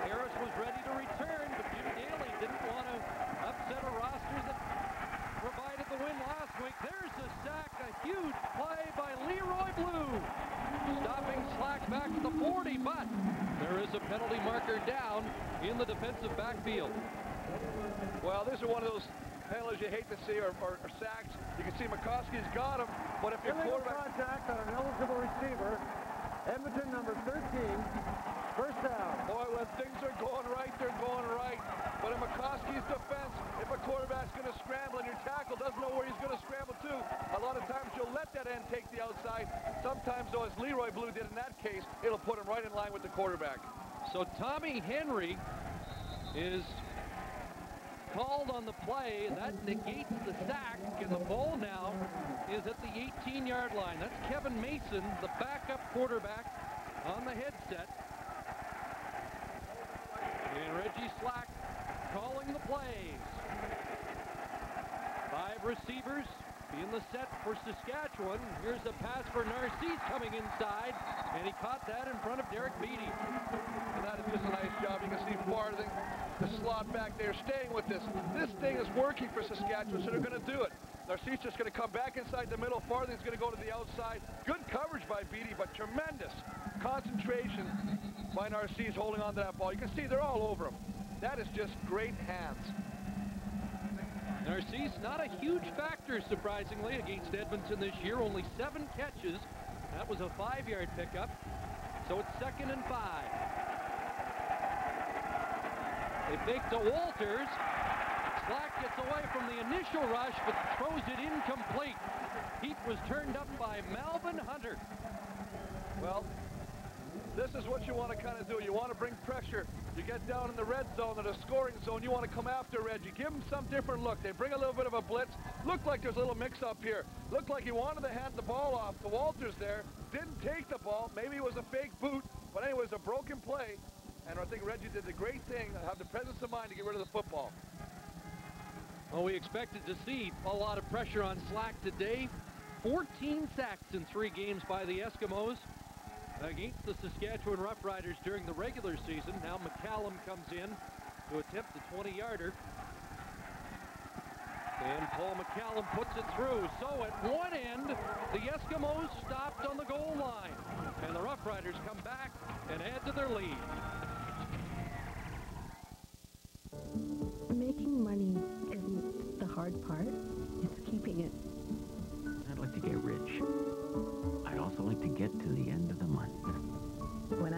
Harris was ready to return, but Jim Daley didn't want to upset a roster that provided the win last week. There's a sack, a huge play by Leroy Blugh. Stopping Slack back to the 40, but there is a penalty marker down in the defensive backfield. Well, this is one of those penalties you hate to see, or, or, or sacks. You can see McCoskey's got him, but if your Illegal quarterback... contact on an eligible receiver. Edmonton number 13, first down. Boy, when things are going right, they're going right. But in McCoskey's defense, if a quarterback's going to scramble and your tackle doesn't know where he's going to scramble to, a lot of times you'll let that end take the outside. Sometimes, though, as Leroy Blugh did in that case, it'll put him right in line with the quarterback. So Tommy Henry is called on the play. That negates the sack, and the ball now is at the 18-yard line. That's Kevin Mason, the backup quarterback, on the headset. And Reggie Slack calling the plays. Five receivers in the set for Saskatchewan. Here's a pass for Narcisse coming inside, and he caught that in front of Derek Beatty. And that is just a nice job. You can see Farthing, the slot back there, staying with this. This thing is working for Saskatchewan, so they're going to do it. Narcisse just going to come back inside the middle. Farthing's going to go to the outside. Good coverage by Beatty, but tremendous concentration by Narcisse holding on to that ball. You can see they're all over him. That is just great hands. Narcisse, not a huge factor, surprisingly, against Edmonton this year. Only seven catches. That was a five-yard pickup. So it's second and five. They fake to Walters. Slack gets away from the initial rush, but throws it incomplete. Heat was turned up by Malvin Hunter. Well, this is what you want to kind of do. You want to bring pressure. You get down in the red zone or the scoring zone. You want to come after Reggie. Give him some different look. They bring a little bit of a blitz. Looked like there's a little mix-up here. Looked like he wanted to hand the ball off to Walters there. Didn't take the ball. Maybe it was a fake boot. But anyway, it was a broken play. And I think Reggie did the great thing, have the presence of mind to get rid of the football. Well, we expected to see a lot of pressure on Slack today. 14 sacks in three games by the Eskimos against the Saskatchewan Roughriders during the regular season. Now McCallum comes in to attempt the 20-yarder. And Paul McCallum puts it through. So at one end, the Eskimos stopped on the goal line. And the Roughriders come back and add to their lead. Making money isn't the hard part.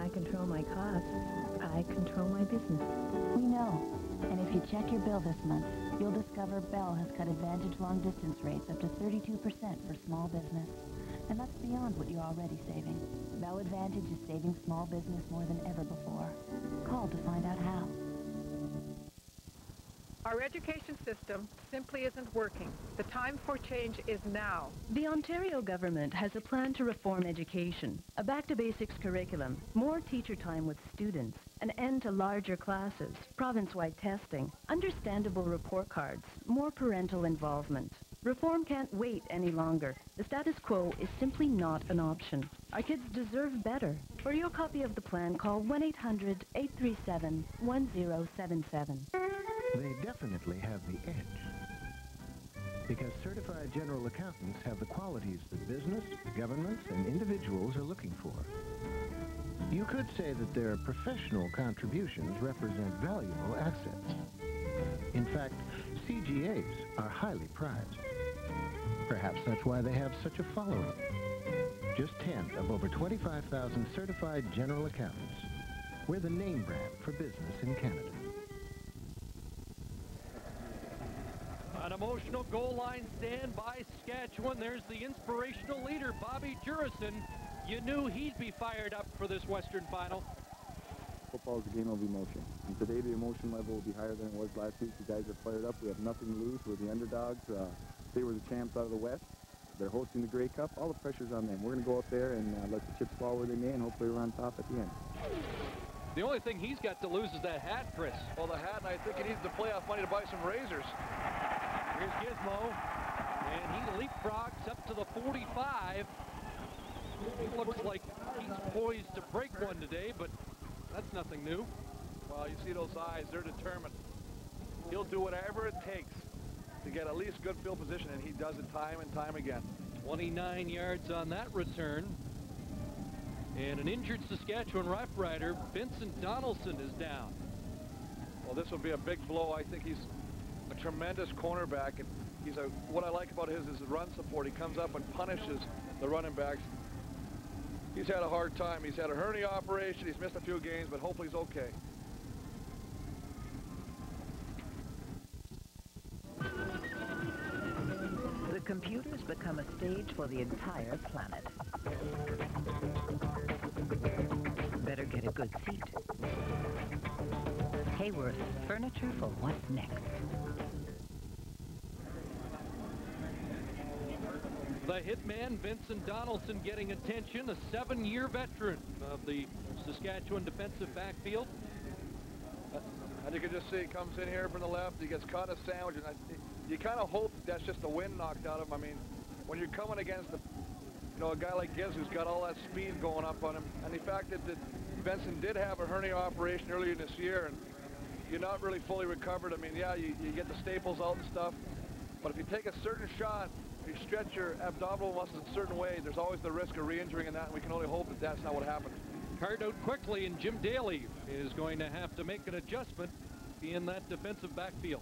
I control my costs, I control my business. We know. And if you check your bill this month, you'll discover Bell has cut Advantage long-distance rates up to 32% for small business. And that's beyond what you're already saving. Bell Advantage is saving small business more than ever before. Call to find out how. Our education system simply isn't working. The time for change is now. The Ontario government has a plan to reform education, a back-to-basics curriculum, more teacher time with students, an end to larger classes, province-wide testing, understandable report cards, more parental involvement. Reform can't wait any longer. The status quo is simply not an option. Our kids deserve better. For your copy of the plan, call 1-800-837-1077. They definitely have the edge. because certified general accountants have the qualities that business, governments, and individuals are looking for. You could say that their professional contributions represent valuable assets. In fact, CGAs are highly prized. Perhaps that's why they have such a following. Just 10 of over 25,000 certified general accountants. We're the name brand for business in Canada. An emotional goal line stand by Saskatchewan. There's the inspirational leader, Bobby Jurasin. You knew he'd be fired up for this Western Final. Football is a game of emotion. And today the emotion level will be higher than it was last week. The guys are fired up. We have nothing to lose. We're the underdogs. Uh, they were the champs out of the West. They're hosting the Grey Cup. All the pressure's on them. We're going to go out there and uh, let the chips fall where they may and hopefully we're on top at the end. The only thing he's got to lose is that hat, Chris. Well, the hat, and I think he needs the playoff money to buy some razors. Here's Gizmo, and he leapfrogs up to the 45. He looks like he's poised to break one today, but that's nothing new. Well, you see those eyes, they're determined. He'll do whatever it takes to get at least good field position, and he does it time and time again. 29 yards on that return. And an injured Saskatchewan Rough Rider, Vincent Donaldson, is down. Well, this will be a big blow. I think he's a tremendous cornerback, and he's a. What I like about his is his run support. He comes up and punishes the running backs. He's had a hard time. He's had a hernia operation. He's missed a few games, but hopefully he's okay. The computers become a stage for the entire planet. Better get a good seat. Haworth, furniture for what's next. The hitman, Vincent Donaldson, getting attention, a seven-year veteran of the Saskatchewan defensive backfield. And you can just see he comes in here from the left. He gets caught in a sandwich, and I, you kind of hope that's just the wind knocked out of him. I mean, when you're coming against the, you know, a guy like Giz who's got all that speed going up on him, and the fact that, that Benson did have a hernia operation earlier this year, and you're not really fully recovered. I mean, yeah, you, you get the staples out and stuff, but if you take a certain shot, you stretch your abdominal muscles a certain way, there's always the risk of re-injuring in that, and we can only hope that that's not what happened card out quickly, and Jim Daley is going to have to make an adjustment in that defensive backfield.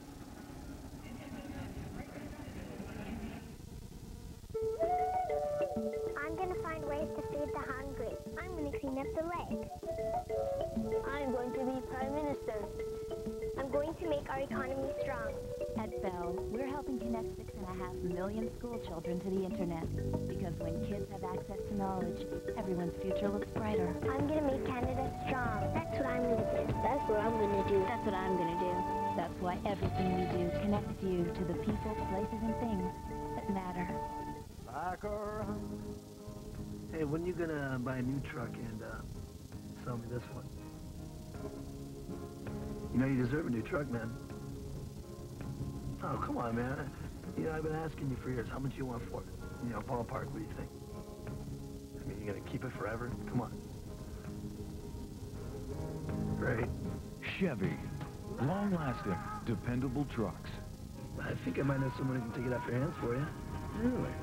I'm going to find ways to feed the hungry. I'm going to clean up the lake. I'm going to be Prime Minister. I'm going to make our economy strong. At Bell, we're helping connect the Half a million schoolchildren to the internet. Because when kids have access to knowledge, everyone's future looks brighter. I'm going to make Canada strong. That's what I'm going to do. That's what I'm going to do. That's what I'm going to do. That's why everything we do connects you to the people, places, and things that matter. Parker! Hey, when are you going to buy a new truck and uh, sell me this one? You know, you deserve a new truck, man. Oh, come on, man. You know, I've been asking you for years how much you want for it. You know, ballpark, what do you think? I mean, you're gonna keep it forever? Come on. Great. Chevy. Long-lasting, dependable trucks. I think I might know someone who can take it off your hands for you. Really?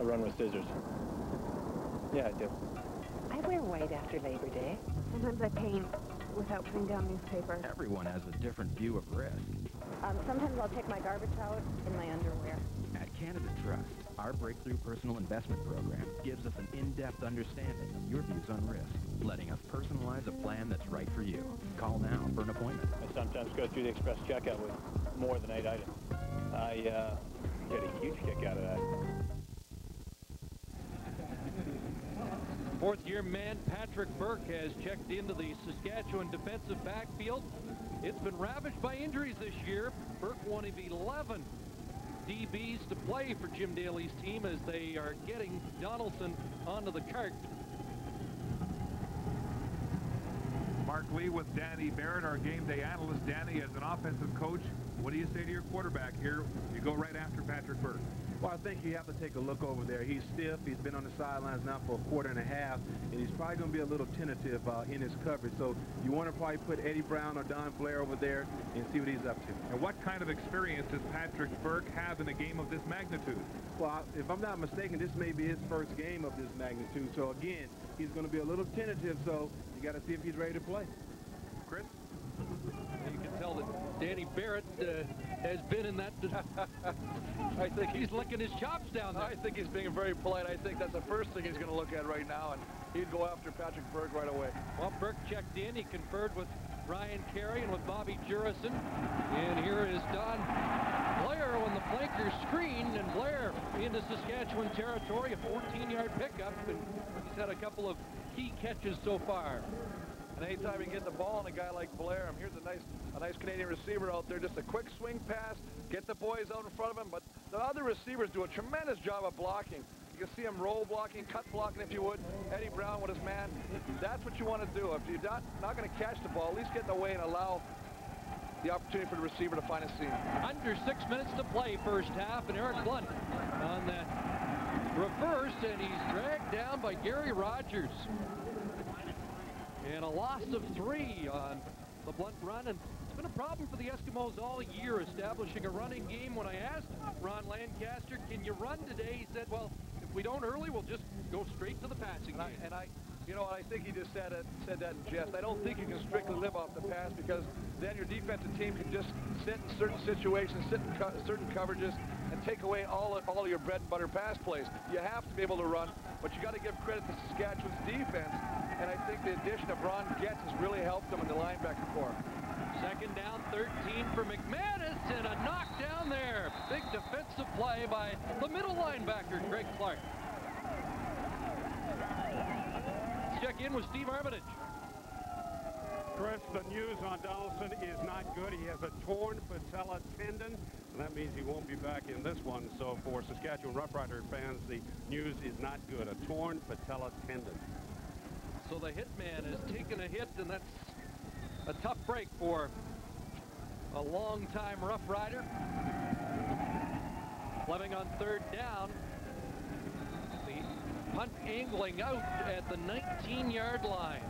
I run with scissors. Yeah, I do. I wear white after Labor Day. Sometimes I paint without putting down newspaper. Everyone has a different view of risk. Um, sometimes I'll take my garbage out in my underwear. At Canada Trust, our Breakthrough Personal Investment Program gives us an in-depth understanding of your views on risk, letting us personalize a plan that's right for you. Call now for an appointment. I sometimes go through the express checkout with more than eight items. I uh, get a huge kick out of that. Fourth year man Patrick Burke has checked into the Saskatchewan defensive backfield. It's been ravaged by injuries this year. Burke one of 11 DBs to play for Jim Daley's team as they are getting Donaldson onto the cart. Mark Lee with Danny Barrett, our game day analyst. Danny, as an offensive coach, what do you say to your quarterback here? You go right after Patrick Burke. Well, I think you have to take a look over there. He's stiff. He's been on the sidelines now for a quarter and a half, and he's probably going to be a little tentative uh, in his coverage. So you want to probably put Eddie Brown or Don Blair over there and see what he's up to. And what kind of experience does Patrick Burke have in a game of this magnitude? Well, if I'm not mistaken, this may be his first game of this magnitude. So again, he's going to be a little tentative. So you got to see if he's ready to play. Chris? Tell that Danny Barrett uh, has been in that. I think he's licking his chops down there. I think he's being very polite. I think that's the first thing he's going to look at right now, and he'd go after Patrick Burke right away. Well, Burke checked in. He conferred with Ryan Carey and with Bobby Jurasin. And here is Don Blair on the flanker screen, and Blair into Saskatchewan territory, a 14-yard pickup, and he's had a couple of key catches so far. And anytime you get the ball on a guy like Blair, here's a nice, a nice Canadian receiver out there, just a quick swing pass, get the boys out in front of him. But the other receivers do a tremendous job of blocking. You can see him roll blocking, cut blocking if you would. Eddie Brown with his man. That's what you want to do. If you're not, not going to catch the ball, at least get in the way and allow the opportunity for the receiver to find a seam. Under six minutes to play first half, and Eric Blount on that reverse, and he's dragged down by Gary Rogers. And a loss of three on the Blount run, and it's been a problem for the Eskimos all year establishing a running game. When I asked Ron Lancaster, can you run today, he said, well, if we don't early, we'll just go straight to the passing and game. I, and I, you know, I think he just said it, said that in jest. I don't think you can strictly live off the pass because then your defensive team can just sit in certain situations, sit in co certain coverages, and take away all of, all of your bread and butter pass plays. You have to be able to run, but you got to give credit to Saskatchewan's defense, and I think the addition of Ron Goetz has really helped them in the linebacker corps. Second down, 13 for McManus, and a knockdown there. Big defensive play by the middle linebacker, Greg Clark. Let's check in with Steve Armitage. Chris, the news on Donaldson is not good. He has a torn patella tendon, and that means he won't be back in this one. So for Saskatchewan Roughrider fans, the news is not good. A torn patella tendon. So the hitman has taken a hit, and that's a tough break for a long-time Rough Rider. Fleming on third down. The punt angling out at the 19-yard line.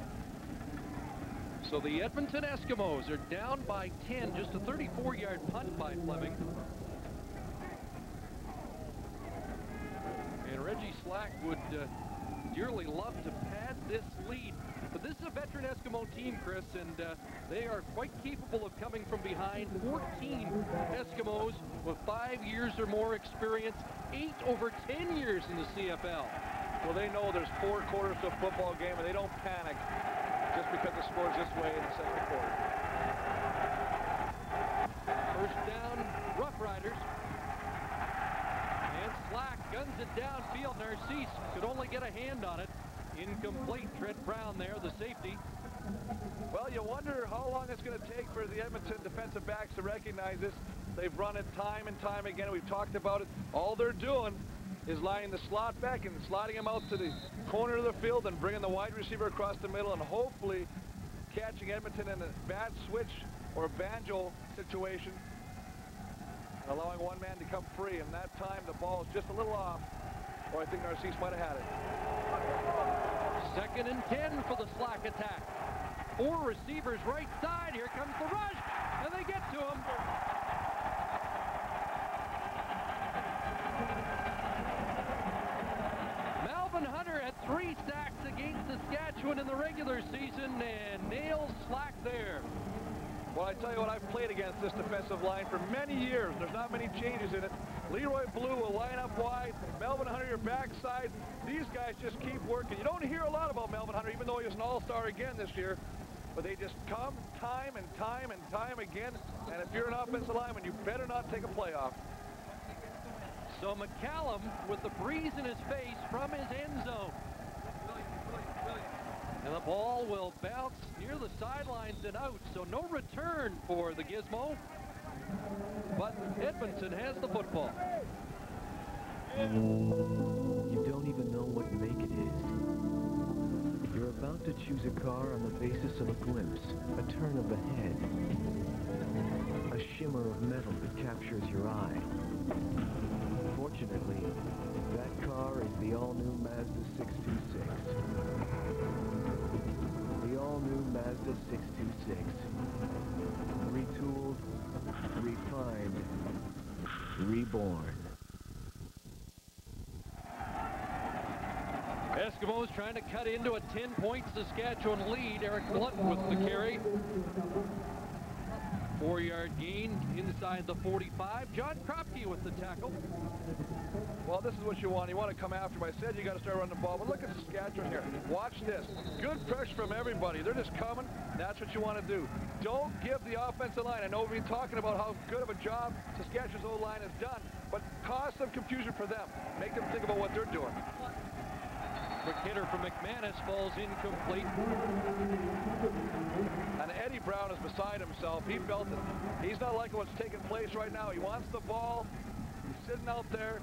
So the Edmonton Eskimos are down by 10, just a 34-yard punt by Fleming. And Reggie Slack would uh, dearly love to pad this lead. But this is a veteran Eskimo team, Chris, and uh, they are quite capable of coming from behind. 14 Eskimos with five years or more experience, eight over 10 years in the CFL. Well, they know there's four quarters to a football game, and they don't panic just because the score's this way in the second quarter. First down, Rough Riders. And Slack guns it downfield. Narcisse could only get a hand on it. Incomplete. Trent Brown there, the safety. Well, you wonder how long it's going to take for the Edmonton defensive backs to recognize this. They've run it time and time again. We've talked about it. All they're doing is lining the slot back and sliding him out to the corner of the field and bringing the wide receiver across the middle and hopefully catching Edmonton in a bad switch or banjo situation and allowing one man to come free. And that time the ball is just a little off or I think Narcisse might have had it. Second and 10 for the slack attack. Four receivers right side. Here comes the rush, and they get to him. Malvin Hunter had three sacks against Saskatchewan in the regular season and nails slack there. Well, I tell you what, I've played against this defensive line for many years. There's not many changes in it. Leroy Blugh will line up wide. Malvin Hunter, your backside. These guys just keep working. You don't hear a lot about Malvin Hunter, even though he was an all-star again this year. But they just come time and time and time again. And if you're an offensive lineman, you better not take a playoff. So McCallum with the breeze in his face from his end zone. And the ball will bounce near the sidelines and out, so no return for the Gizmo. But Edmonton has the football. You don't even know what make it is. You're about to choose a car on the basis of a glimpse, a turn of the head, a shimmer of metal that captures your eye. Fortunately, that car is the all-new Mazda all-new 626. Retooled, refined, reborn. Eskimos trying to cut into a 10-point Saskatchewan lead. Eric Blount with the carry. Four-yard gain inside the 45. John Kropke with the tackle. Well, this is what you want. You want to come after him. I said you got to start running the ball, but look at Saskatchewan here. Watch this. Good pressure from everybody. They're just coming. That's what you want to do. Don't give the offensive line. I know we've been talking about how good of a job Saskatchewan's O-line has done, but cause some confusion for them. Make them think about what they're doing. Quick hitter from McManus falls incomplete. Eddie Brown is beside himself. He felt it. He's not liking what's taking place right now. He wants the ball. He's sitting out there.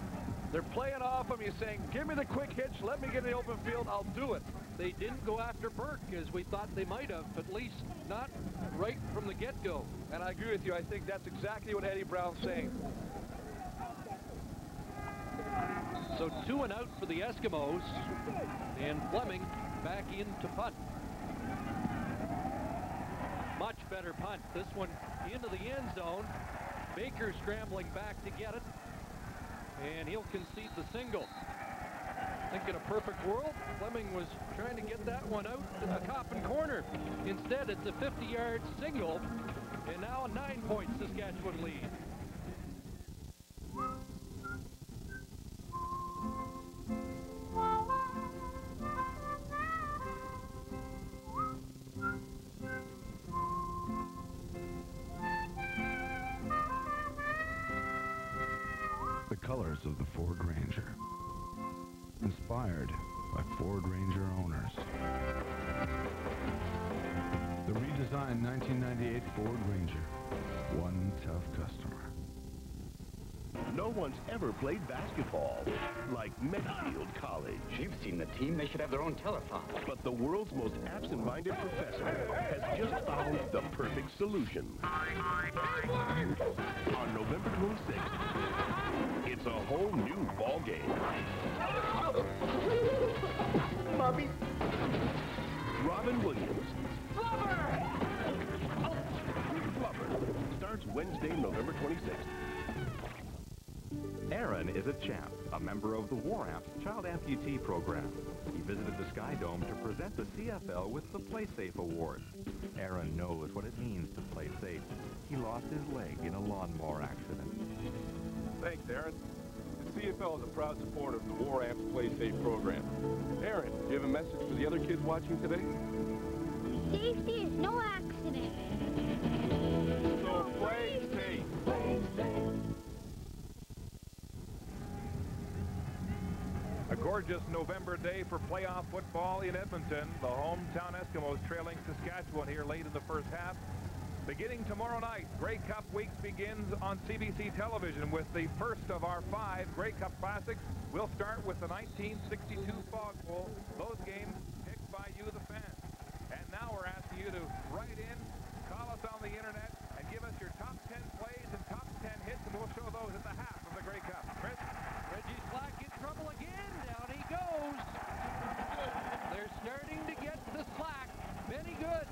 They're playing off him. He's saying, give me the quick hitch. Let me get in the open field. I'll do it. They didn't go after Burke as we thought they might have, at least not right from the get-go. And I agree with you. I think that's exactly what Eddie Brown's saying. So two and out for the Eskimos, and Fleming back in to punt. Much better punt. This one into the end zone. Baker scrambling back to get it, and he'll concede the single. I think in a perfect world, Fleming was trying to get that one out to the coffin corner. Instead, it's a 50-yard single, and now a nine-point Saskatchewan lead. One's ever played basketball like Medfield College. You've seen the team. They should have their own telethon. But the world's most absent-minded professor has just found the perfect solution. On November 26th, it's a whole new ball game. Mommy. Robin Williams. Flubber! Flubber starts Wednesday, November 26th. Aaron is a champ, a member of the War Amps Child Amputee Program. He visited the Sky Dome to present the CFL with the Play Safe Award. Aaron knows what it means to play safe. He lost his leg in a lawnmower accident. Thanks, Aaron. The CFL is a proud supporter of the War Amps Play Safe program. Aaron, do you have a message for the other kids watching today? Safety is no day for playoff football in Edmonton. The hometown Eskimos trailing Saskatchewan here late in the first half. Beginning tomorrow night, Grey Cup Weeks begins on CBC television with the first of our five Grey Cup Classics. We'll start with the 1962 Fog Bowl. Those games picked by you, the fans. And now we're asking you to write in, call us on the internet, and give us your top 10 plays and top 10 hits, and we'll show those at the half of the Grey Cup. Chris? Reggie Slack in trouble again. Down he goes. They're starting to get the slack. Bennie Goods.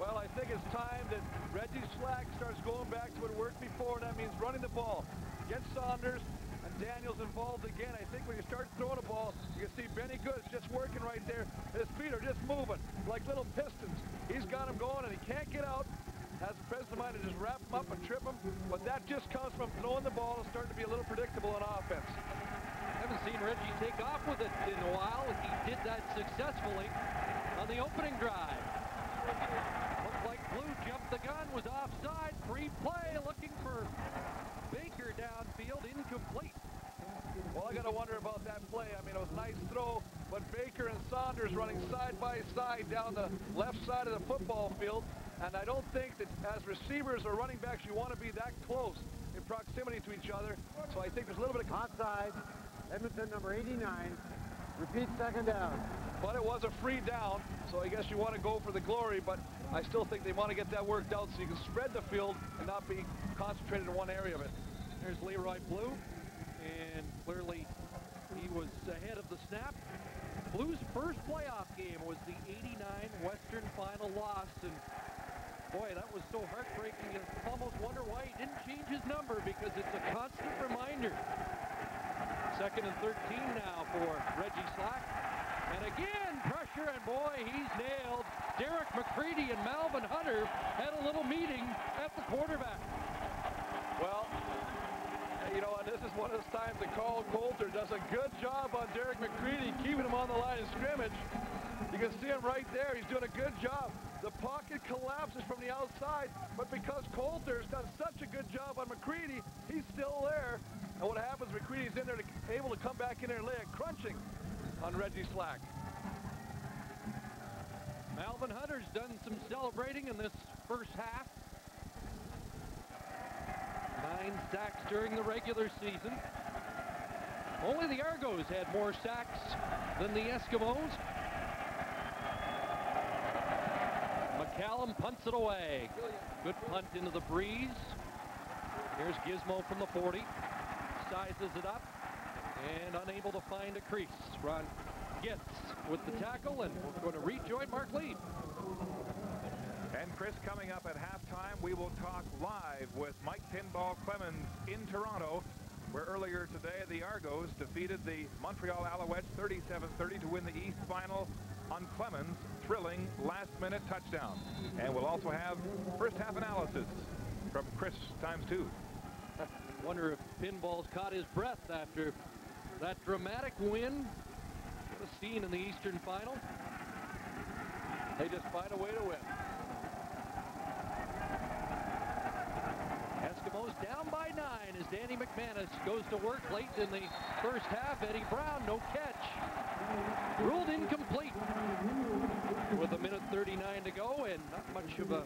Well, I think it's time that Reggie Slack starts going back to what worked before, and that means running the ball. Get Saunders and Daniels involved again. I think when you start throwing a ball, you can see Bennie Goods just working right there. His feet are just moving like little pistons. He's got him going, and he can't get out. Has the president of mind to just wrap him up and trip him, but that just comes from throwing the ball and starting to be a little predictable on offense. Haven't seen Reggie take off with it in a while. He did that successfully on the opening drive. Looked like Blugh jumped the gun, was offside. Free play, looking for Baker downfield, incomplete. Well, I got to wonder about that play. I mean, it was a nice throw, but Baker and Saunders running side by side down the left side of the football field. And I don't think that as receivers or running backs, you want to be that close proximity to each other. So I think there's a little bit of... Onside, Edmonton number 89. Repeat second down. But it was a free down, so I guess you want to go for the glory, but I still think they want to get that worked out so you can spread the field and not be concentrated in one area of it. There's Leroy Blugh, and clearly he was ahead of the snap. Blugh's first playoff game was the 89 Western Final loss, and boy, that was so heartbreaking. You almost wonder why he didn't change his number because it's a constant reminder. Second and 13 now for Reggie Slack. And again, pressure, and boy, he's nailed. Derek McCready and Malvin Hunter had a little meeting at the quarterback. Well, you know, and this is one of those times that Carl Coulter does a good job on Derek McCready, keeping him on the line of scrimmage. You can see him right there. He's doing a good job. The pocket collapses from the outside, but because Coulter's done such a good job on McCready, he's still there. And what happens, McCready's in there, to, able to come back in there and lay a crunching on Reggie Slack. Malvin Hunter's done some celebrating in this first half. Nine sacks during the regular season. Only the Argos had more sacks than the Eskimos. McCallum punts it away. Good punt into the breeze. Here's Gizmo from the 40. Sizes it up and unable to find a crease. Ron gets with the tackle and we're going to rejoin Mark Lee. And Chris, coming up at halftime, we will talk live with Mike Pinball Clemons in Toronto, where earlier today the Argos defeated the Montreal Alouettes 37-30 to win the East Final on Clemons' thrilling last-minute touchdown. And we'll also have first half analysis from Chris times two. Wonder if Pinball's caught his breath after that dramatic win. What a scene in the Eastern Final. They just find a way to win. Eskimos down by nine as Danny McManus goes to work late in the first half. Eddie Brown, no catch. Ruled incomplete with a minute 39 to go and not much of a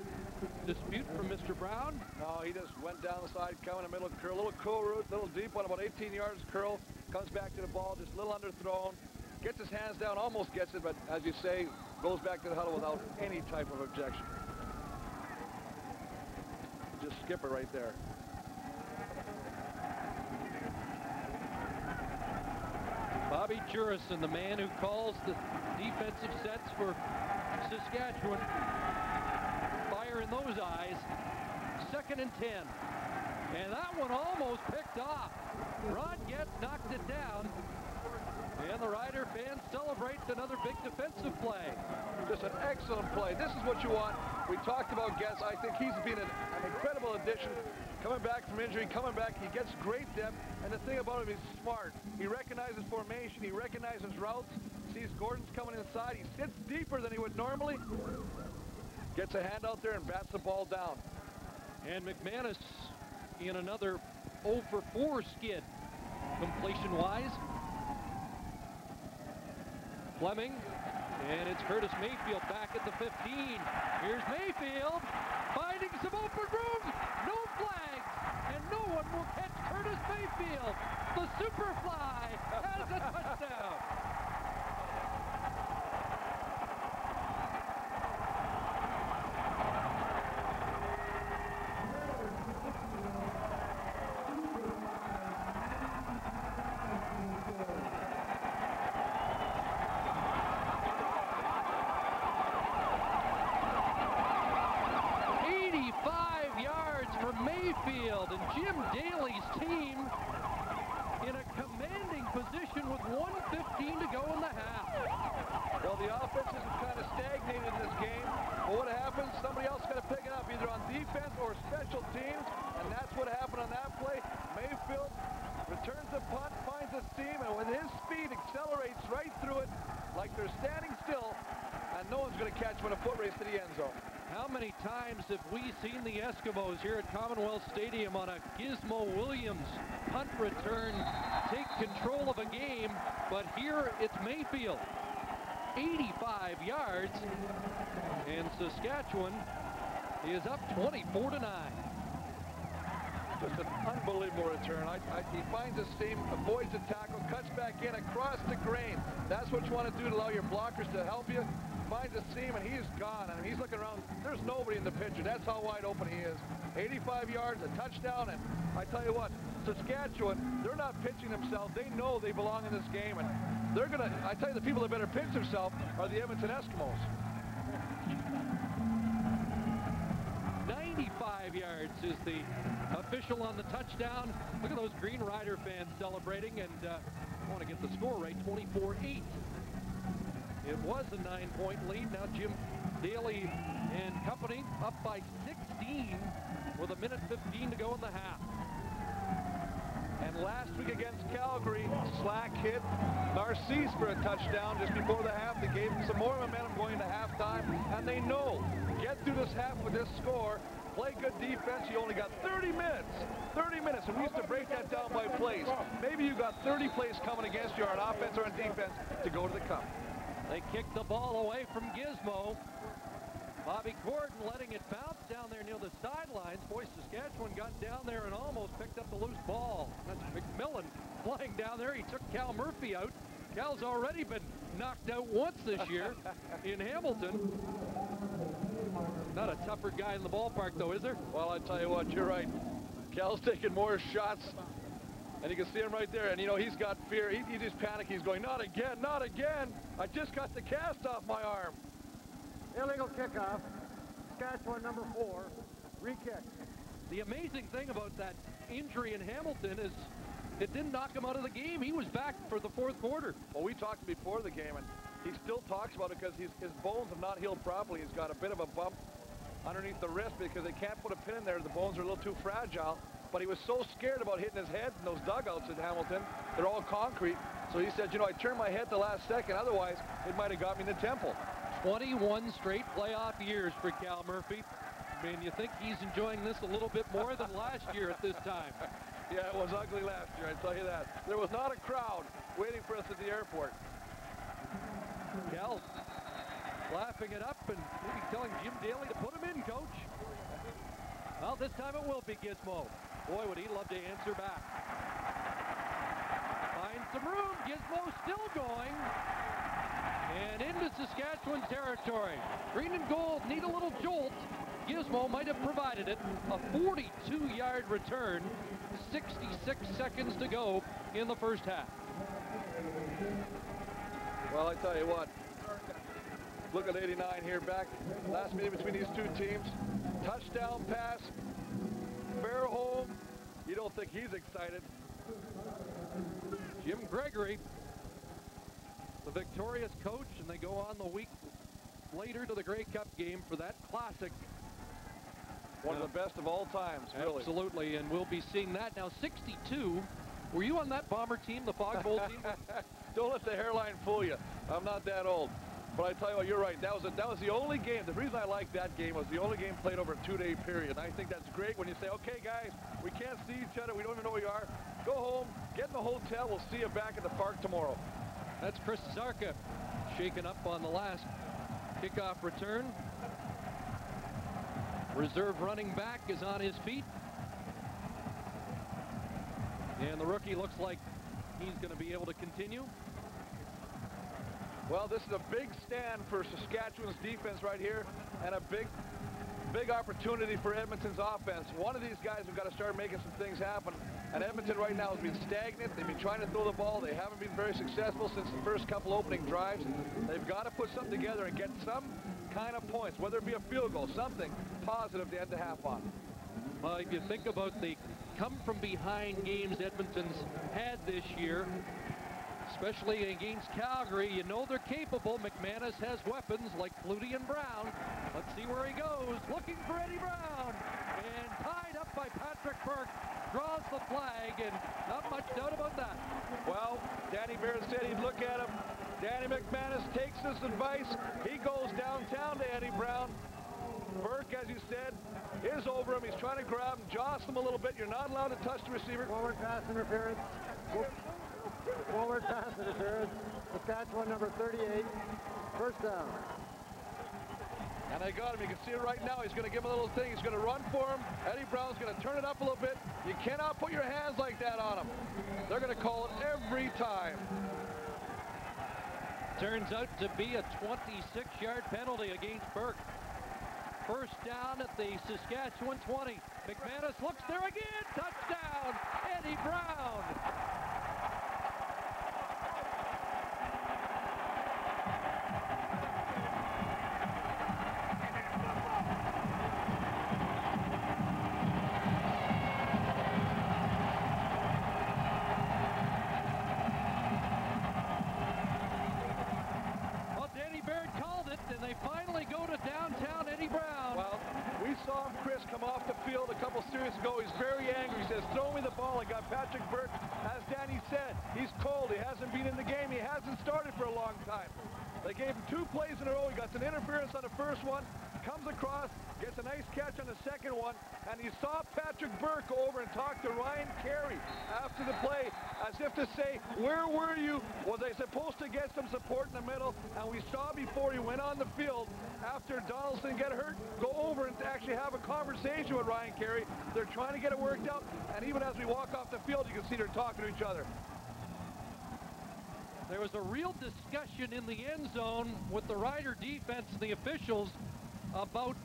dispute from Mr. Brown. No, he just went down the side, coming in the middle, curl, little curl route, a little deep one, about 18 yards curl, comes back to the ball, just a little underthrown, gets his hands down, almost gets it, but as you say, goes back to the huddle without any type of objection. Just skip it right there. Bobby Jurasin, the man who calls the defensive sets for Saskatchewan. In those eyes. Second and 10. And that one almost picked off. Ron Goetz knocked it down. And the Rider fans celebrate another big defensive play. Just an excellent play. This is what you want. We talked about Goetz. I think he's been an, an incredible addition. Coming back from injury, coming back, he gets great depth. And the thing about him, he's smart. He recognizes formation. He recognizes routes. Sees Gordon's coming inside. He sits deeper than he would normally. Gets a hand out there and bats the ball down. And McManus in another 0 for 4 skid completion-wise. Fleming, and it's Curtis Mayfield back at the 15. Here's Mayfield finding some open room. No flags, and no one will catch Curtis Mayfield. The Superfly has a touchdown. Mayfield and Jim Daley's team in a commanding position with 115 to go in the half. Well, the offense is kind of stagnated in this game. But what happens? Somebody else got to pick it up, either on defense or special teams, and that's what happened on that play. Mayfield returns the punt, finds a seam, and with his speed accelerates right through it like they're standing still, and no one's going to catch him in a foot race to the end zone. How many seen the Eskimos here at Commonwealth Stadium on a Gizmo Williams punt return take control of a game, but here it's Mayfield. 85 yards, and Saskatchewan is up 24 to 9. Just an unbelievable return. I, I, he finds a seam, avoids the tackle, cuts back in across the grain. That's what you want to do to allow your blockers to help you. Finds a seam, and he's gone. And he's looking around. There's nobody in the picture. That's how wide open he is. 85 yards, a touchdown, and I tell you what, Saskatchewan, they're not pitching themselves. They know they belong in this game, and they're going to, I tell you, the people that better pitch themselves are the Edmonton Eskimos. 95 yards is the official on the touchdown. Look at those Green Rider fans celebrating, and uh, I want to get the score right, 24-8. It was a nine-point lead. Now Jim Daley and company up by 16 with a minute 15 to go in the half. And last week against Calgary, Slack hit Narcisse for a touchdown just before the half. They gave him some more momentum going into halftime, and they know get through this half with this score, play good defense. You only got 30 minutes. 30 minutes, and we used to break that down by plays. Maybe you got 30 plays coming against you on offense or on defense to go to the cup. They kicked the ball away from Gizmo. Bobby Gordon letting it bounce down there near the sidelines. Boy, Saskatchewan got down there and almost picked up the loose ball. That's McMillan flying down there. He took Cal Murphy out. Cal's already been knocked out once this year in Hamilton. Not a tougher guy in the ballpark, though, is there? Well, I tell you what, you're right. Cal's taking more shots, and you can see him right there. And, you know, he's got fear. He, he just panicked. He's going, not again, not again. I just got the cast off my arm. Illegal kickoff. Saskatchewan number four. Re-kick. The amazing thing about that injury in Hamilton is it didn't knock him out of the game. He was back for the fourth quarter. Well, we talked before the game, and he still talks about it because his bones have not healed properly. He's got a bit of a bump underneath the wrist because they can't put a pin in there. The bones are a little too fragile. But he was so scared about hitting his head in those dugouts in Hamilton. They're all concrete. So he said, you know, I turned my head the last second. Otherwise, it might have got me in the temple. 21 straight playoff years for Cal Murphy. I mean, you think he's enjoying this a little bit more than last year at this time. Yeah, it was ugly last year, I tell you that. There was not a crowd waiting for us at the airport. Cal laughing it up and maybe telling Jim Daley to put him in, coach. Well, this time it will be Gizmo. Boy, would he love to answer back. Finds some room. Gizmo still going. And into Saskatchewan territory. Green and gold need a little jolt. Gizmo might have provided it. A 42-yard return. 66 seconds to go in the first half. Well, I tell you what, look at 89 here back. Last meeting between these two teams. Touchdown pass. Fairholm. You don't think he's excited. Jim Gregory, the victorious coach, and they go on the week later to the Grey Cup game for that classic. One of the best of all times, really. Absolutely, and we'll be seeing that now. 62. Were you on that Bomber team, the Fog Bowl team? Don't let the hairline fool you. I'm not that old. But I tell you what, you're right. That was a, that was the only game. The reason I like that game was the only game played over a two-day period. And I think that's great when you say, okay, guys, we can't see each other. We don't even know where you are. Go home, get in the hotel. We'll see you back at the park tomorrow. That's Chris Zarka shaken up on the last kickoff return. Reserve running back is on his feet. And the rookie looks like he's going to be able to continue. Well, this is a big stand for Saskatchewan's defense right here and a big, big opportunity for Edmonton's offense. One of these guys have got to start making some things happen. And Edmonton right now has been stagnant. They've been trying to throw the ball. They haven't been very successful since the first couple opening drives. They've got to put something together and get some kind of points, whether it be a field goal, something positive to end the half on. Well, if you think about the come-from-behind games Edmonton's had this year, especially against Calgary. You know they're capable. McManus has weapons like Flutie and Brown. Let's see where he goes. Looking for Eddie Brown. And tied up by Patrick Burke. Draws the flag, and not much doubt about that. Well, Danny Barrett said he'd look at him. Danny McManus takes this advice. He goes downtown to Eddie Brown. Burke, as you said, is over him. He's trying to grab him, jostle him a little bit. You're not allowed to touch the receiver. Forward pass interference. Forward pass interference. Saskatchewan number 38. First down. And they got him. You can see it right now. He's going to give him a little thing. He's going to run for him. Eddie Brown's going to turn it up a little bit. You cannot put your hands like that on him. They're going to call it every time. Turns out to be a 26-yard penalty against Burke. First down at the Saskatchewan 20. McManus looks there again. Touchdown, Eddie Brown. Well, Danny Barrett called it, and they finally go to downtown Eddie Brown. Well, we saw him, Chris, come off the field a couple series ago. He's very angry. He says, throw me the ball. I got Patrick Burke. As Danny said, he's cold. He hasn't been in the game. He hasn't started for a long time. They gave him two plays in a row. He got an interference on the first one, comes across, gets a nice catch on the second one, and he saw Patrick Burke go over and talk to Ryan Carey after the play, as if to say, where were you? Was they supposed to get some support in the middle? And we saw before he went on the field, after Donaldson get hurt, go over and actually have a conversation with Ryan Carey. They're trying to get it worked out, and even as we walk off the field, you can see they're talking to each other. There was a real discussion in the end zone with the Rider defense and the officials about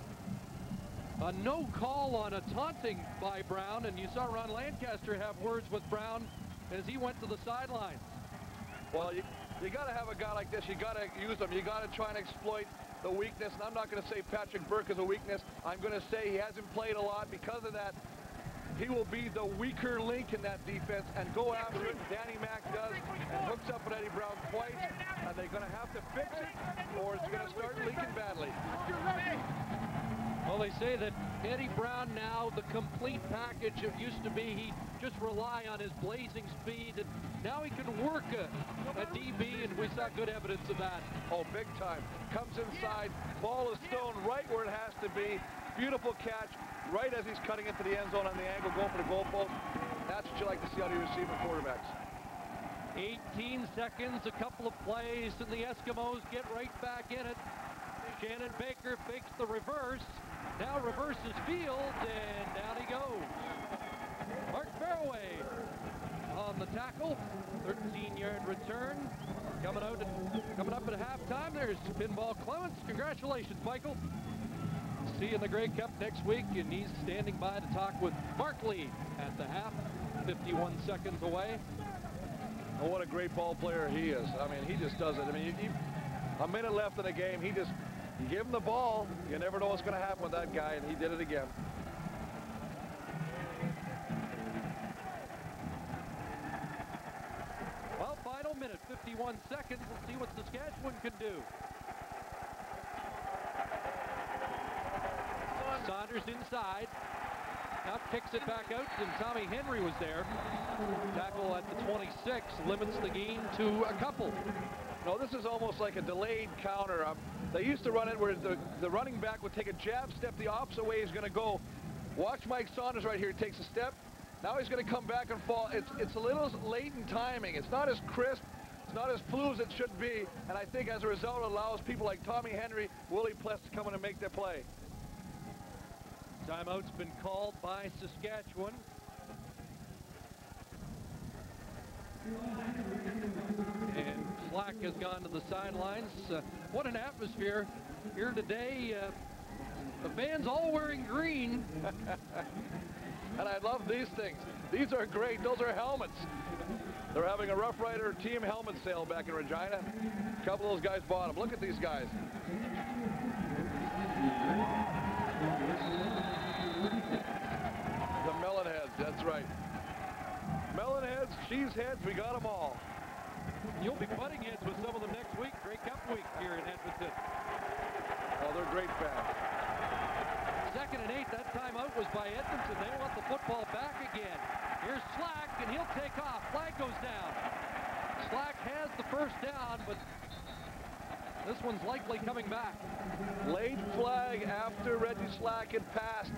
a no call on a taunting by Brown, and you saw Ron Lancaster have words with Brown as he went to the sidelines. Well, you, you got to have a guy like this. You got to use him. You got to try and exploit the weakness. And I'm not going to say Patrick Burke is a weakness. I'm going to say he hasn't played a lot because of that. He will be the weaker link in that defense and go after it. Danny Mack does and hooks up at Eddie Brown twice. And they're going to have to fix it or it's going to start leaking badly. They say that Eddie Brown now, the complete package. It used to be he just rely on his blazing speed, and now he can work a, a DB, and we saw good evidence of that. Oh, big time. Comes inside, ball is thrown right where it has to be. Beautiful catch, right as he's cutting into the end zone on the angle, going for the goalpost. That's what you like to see out of your receiver quarterbacks. 18 seconds, a couple of plays, and the Eskimos get right back in it. Shannon Baker fakes the reverse. Now reverses field, and down he goes. Mark Fairway on the tackle. 13-yard return. Coming out, coming up at halftime. There's Pinball Clemons. Congratulations, Michael. See you in the Grey Cup next week, and he's standing by to talk with Barkley at the half. 51 seconds away. Oh, what a great ball player he is. I mean, he just does it. I mean, you, you, a minute left in the game, he just, give him the ball, you never know what's going to happen with that guy, and he did it again. Well, final minute, 51 seconds. Let's see what Saskatchewan can do. Saunders inside. Now kicks it back out, and Tommy Henry was there. Tackle at the 26 limits the game to a couple. No, this is almost like a delayed counter. Um, they used to run it where the, the running back would take a jab step the opposite way he's going to go. Watch Mike Saunders right here. He takes a step. Now he's going to come back and fall. It's, it's a little late in timing. It's not as crisp. It's not as fluid as it should be. And I think as a result, it allows people like Tommy Henry, Willie Pless to come in and make their play. Timeout's been called by Saskatchewan. And Slack has gone to the sidelines. Uh, what an atmosphere here today. Uh, the fans all wearing green. and I love these things. These are great. Those are helmets. They're having a Rough Rider team helmet sale back in Regina. A couple of those guys bought them. Look at these guys. The melon heads, that's right. Melon heads, cheese heads, we got them all. You'll be butting heads with some of them next week, Grey Cup week here in Edmonton. Oh, they're great fans. Second and eight, that timeout was by Edmonton. They want the football back again. Here's Slack, and he'll take off. Flag goes down. Slack has the first down, but this one's likely coming back. Late flag after Reggie Slack had passed.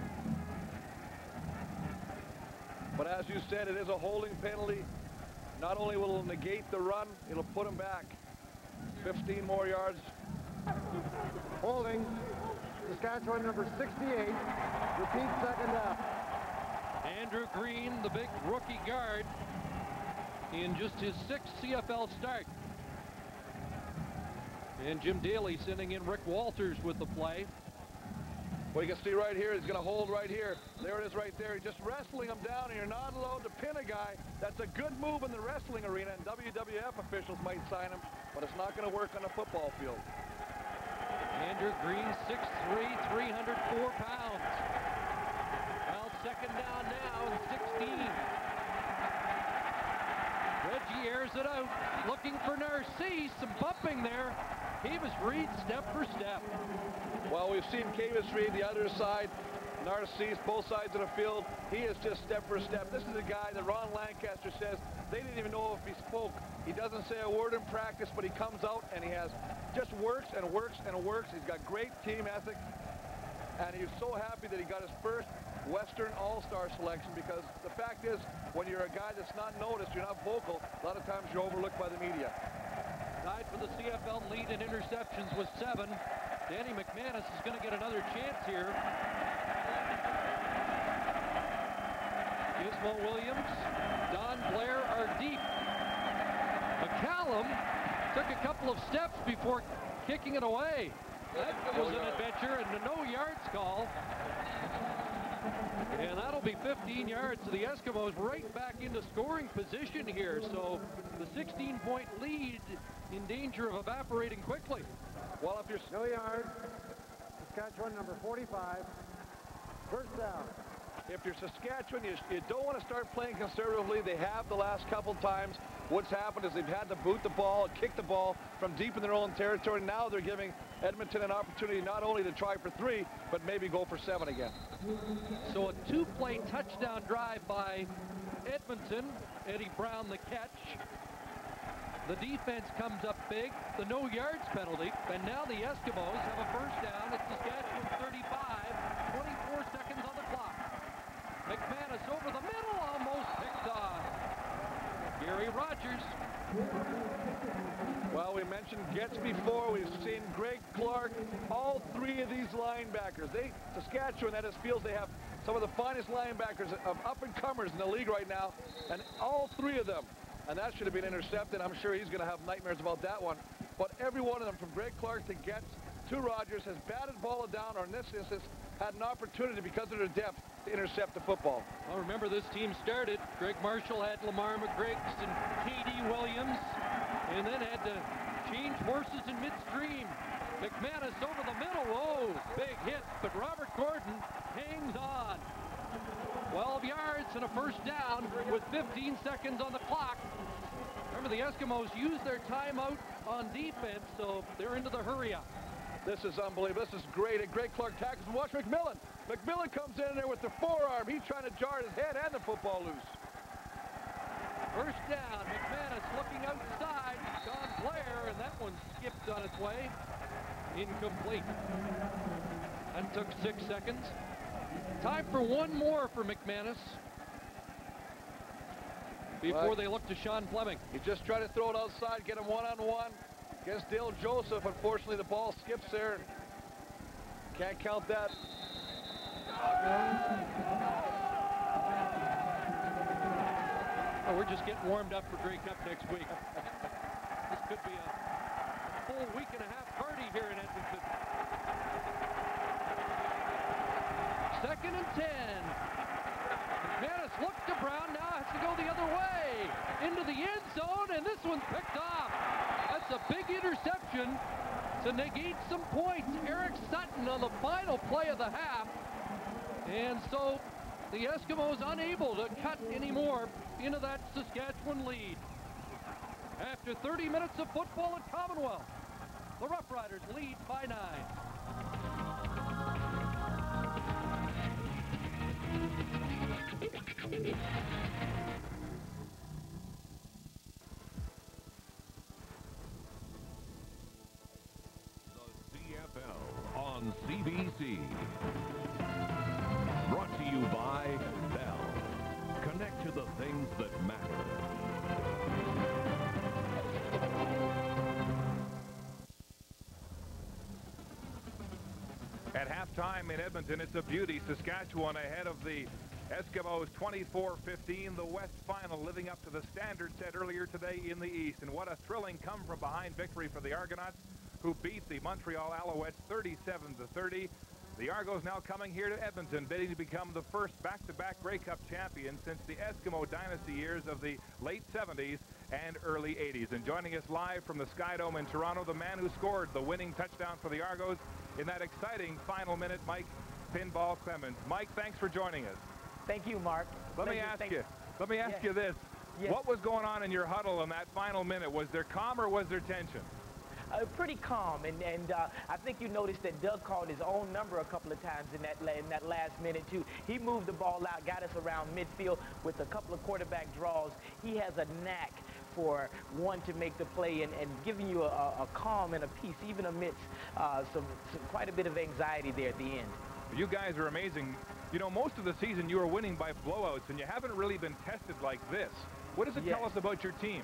But as you said, it is a holding penalty. Not only will it negate the run, it'll put him back 15 more yards. Holding. Saskatchewan number 68. Repeat second down. Andrew Green, the big rookie guard, in just his sixth CFL start. And Jim Daley sending in Rick Walters with the play. Well, you can see right here, he's going to hold right here. There it is right there. He's just wrestling him down, and you're not allowed to pin a guy. That's a good move in the wrestling arena, and WWF officials might sign him, but it's not going to work on a football field. Andrew Green, 6'3", 304 pounds. Well, second down now and 16. Reggie airs it out, looking for Narcisse. Some bumping there. Kavis Reed step for step. Well, we've seen Reed the other side, Narcisse, both sides of the field. He is just step for step. This is a guy that Ron Lancaster says they didn't even know if he spoke. He doesn't say a word in practice, but he comes out and he has just works and works and works. He's got great team ethic. And he's so happy that he got his first Western All-Star selection because the fact is, when you're a guy that's not noticed, you're not vocal, a lot of times you're overlooked by the media. Tied for the CFL lead in interceptions with seven. Danny McManus is going to get another chance here. Gizmo Williams, Don Blair are deep. McCallum took a couple of steps before kicking it away. That was an adventure and a no yards call. And that'll be 15 yards to the Eskimos right back into scoring position here. So the 16-point lead in danger of evaporating quickly. Well, if you're... No yard. Saskatchewan number 45. First down. If you're Saskatchewan, you, you don't want to start playing conservatively. They have the last couple times. What's happened is they've had to boot the ball, kick the ball from deep in their own territory. Now they're giving Edmonton an opportunity not only to try for three, but maybe go for seven again. So a two-play touchdown drive by Edmonton. Eddie Brown the catch. The defense comes up big, the no yards penalty, and now the Eskimos have a first down at Saskatchewan 35, 24 seconds on the clock. McManus over the middle, almost picked off. Gary Rogers. Well, we mentioned Goetz before. We've seen Greg Clark, all three of these linebackers. They, Saskatchewan at his fields, they have some of the finest linebackers of up-and-comers in the league right now, and all three of them, and that should have been intercepted. I'm sure he's going to have nightmares about that one. But every one of them, from Greg Clark to Goetz to Rogers, has batted ball down, or in this instance, had an opportunity because of their depth to intercept the football. Well, remember this team started. Greg Marshall had Lamar McGriggs and K.D. Williams, and then had to change horses in midstream. McManus over the middle. Oh, big hit, but Robert Gordon hangs on. 12 yards and a first down with 15 seconds on the clock. Remember, the Eskimos used their timeout on defense, so they're into the hurry-up. This is unbelievable. This is great. And Greg Clark tackles and watch McMillan. McMillan comes in there with the forearm. He's trying to jar his head and the football loose. First down, McManus looking outside. Don Blair, and that one skipped on its way. Incomplete. That took six seconds. Time for one more for McManus before Well, they look to Sean Fleming. He just tried to throw it outside, get him one-on-one against Dale Joseph. Unfortunately, the ball skips there. Can't count that. Oh, we're just getting warmed up for Grey Cup next week. this could be a full week and a half party here in Edmonton. Second and 10. McManus looks to Brown, now has to go the other way. Into the end zone, and this one's picked off. That's a big interception to negate some points. Eric Sutton on the final play of the half. And so the Eskimos unable to cut any more into that Saskatchewan lead. After 30 minutes of football at Commonwealth, the Rough Riders lead by nine. CFL on CBC. Brought to you by Bell. Connect to the things that matter. At halftime in Edmonton, it's a beauty. Saskatchewan ahead of the Eskimos 24-15, the West final living up to the standard set earlier today in the East. And what a thrilling come from behind victory for the Argonauts. who beat the Montreal Alouettes 37-30. The Argos now coming here to Edmonton, bidding to become the first back-to-back -back Grey Cup champion since the Eskimo dynasty years of the late 70s and early 80s. And joining us live from the Sky Dome in Toronto, the man who scored the winning touchdown for the Argos in that exciting final minute, Mike Pinball Clemons. Mike, thanks for joining us. Thank you, Mark. Let Pleasure. me ask Thank you. Let me ask yes. you this. Yes. What was going on in your huddle in that final minute? Was there calm or was there tension? Uh, pretty calm, and and uh, I think you noticed that Doug called his own number a couple of times in that in that last minute too. He moved the ball out, got us around midfield with a couple of quarterback draws. He has a knack for one to make the play and, and giving you a, a calm and a peace, even amidst uh, some, some quite a bit of anxiety there at the end. You guys are amazing. You know, most of the season you were winning by blowouts, and you haven't really been tested like this. What does it yes. tell us about your team?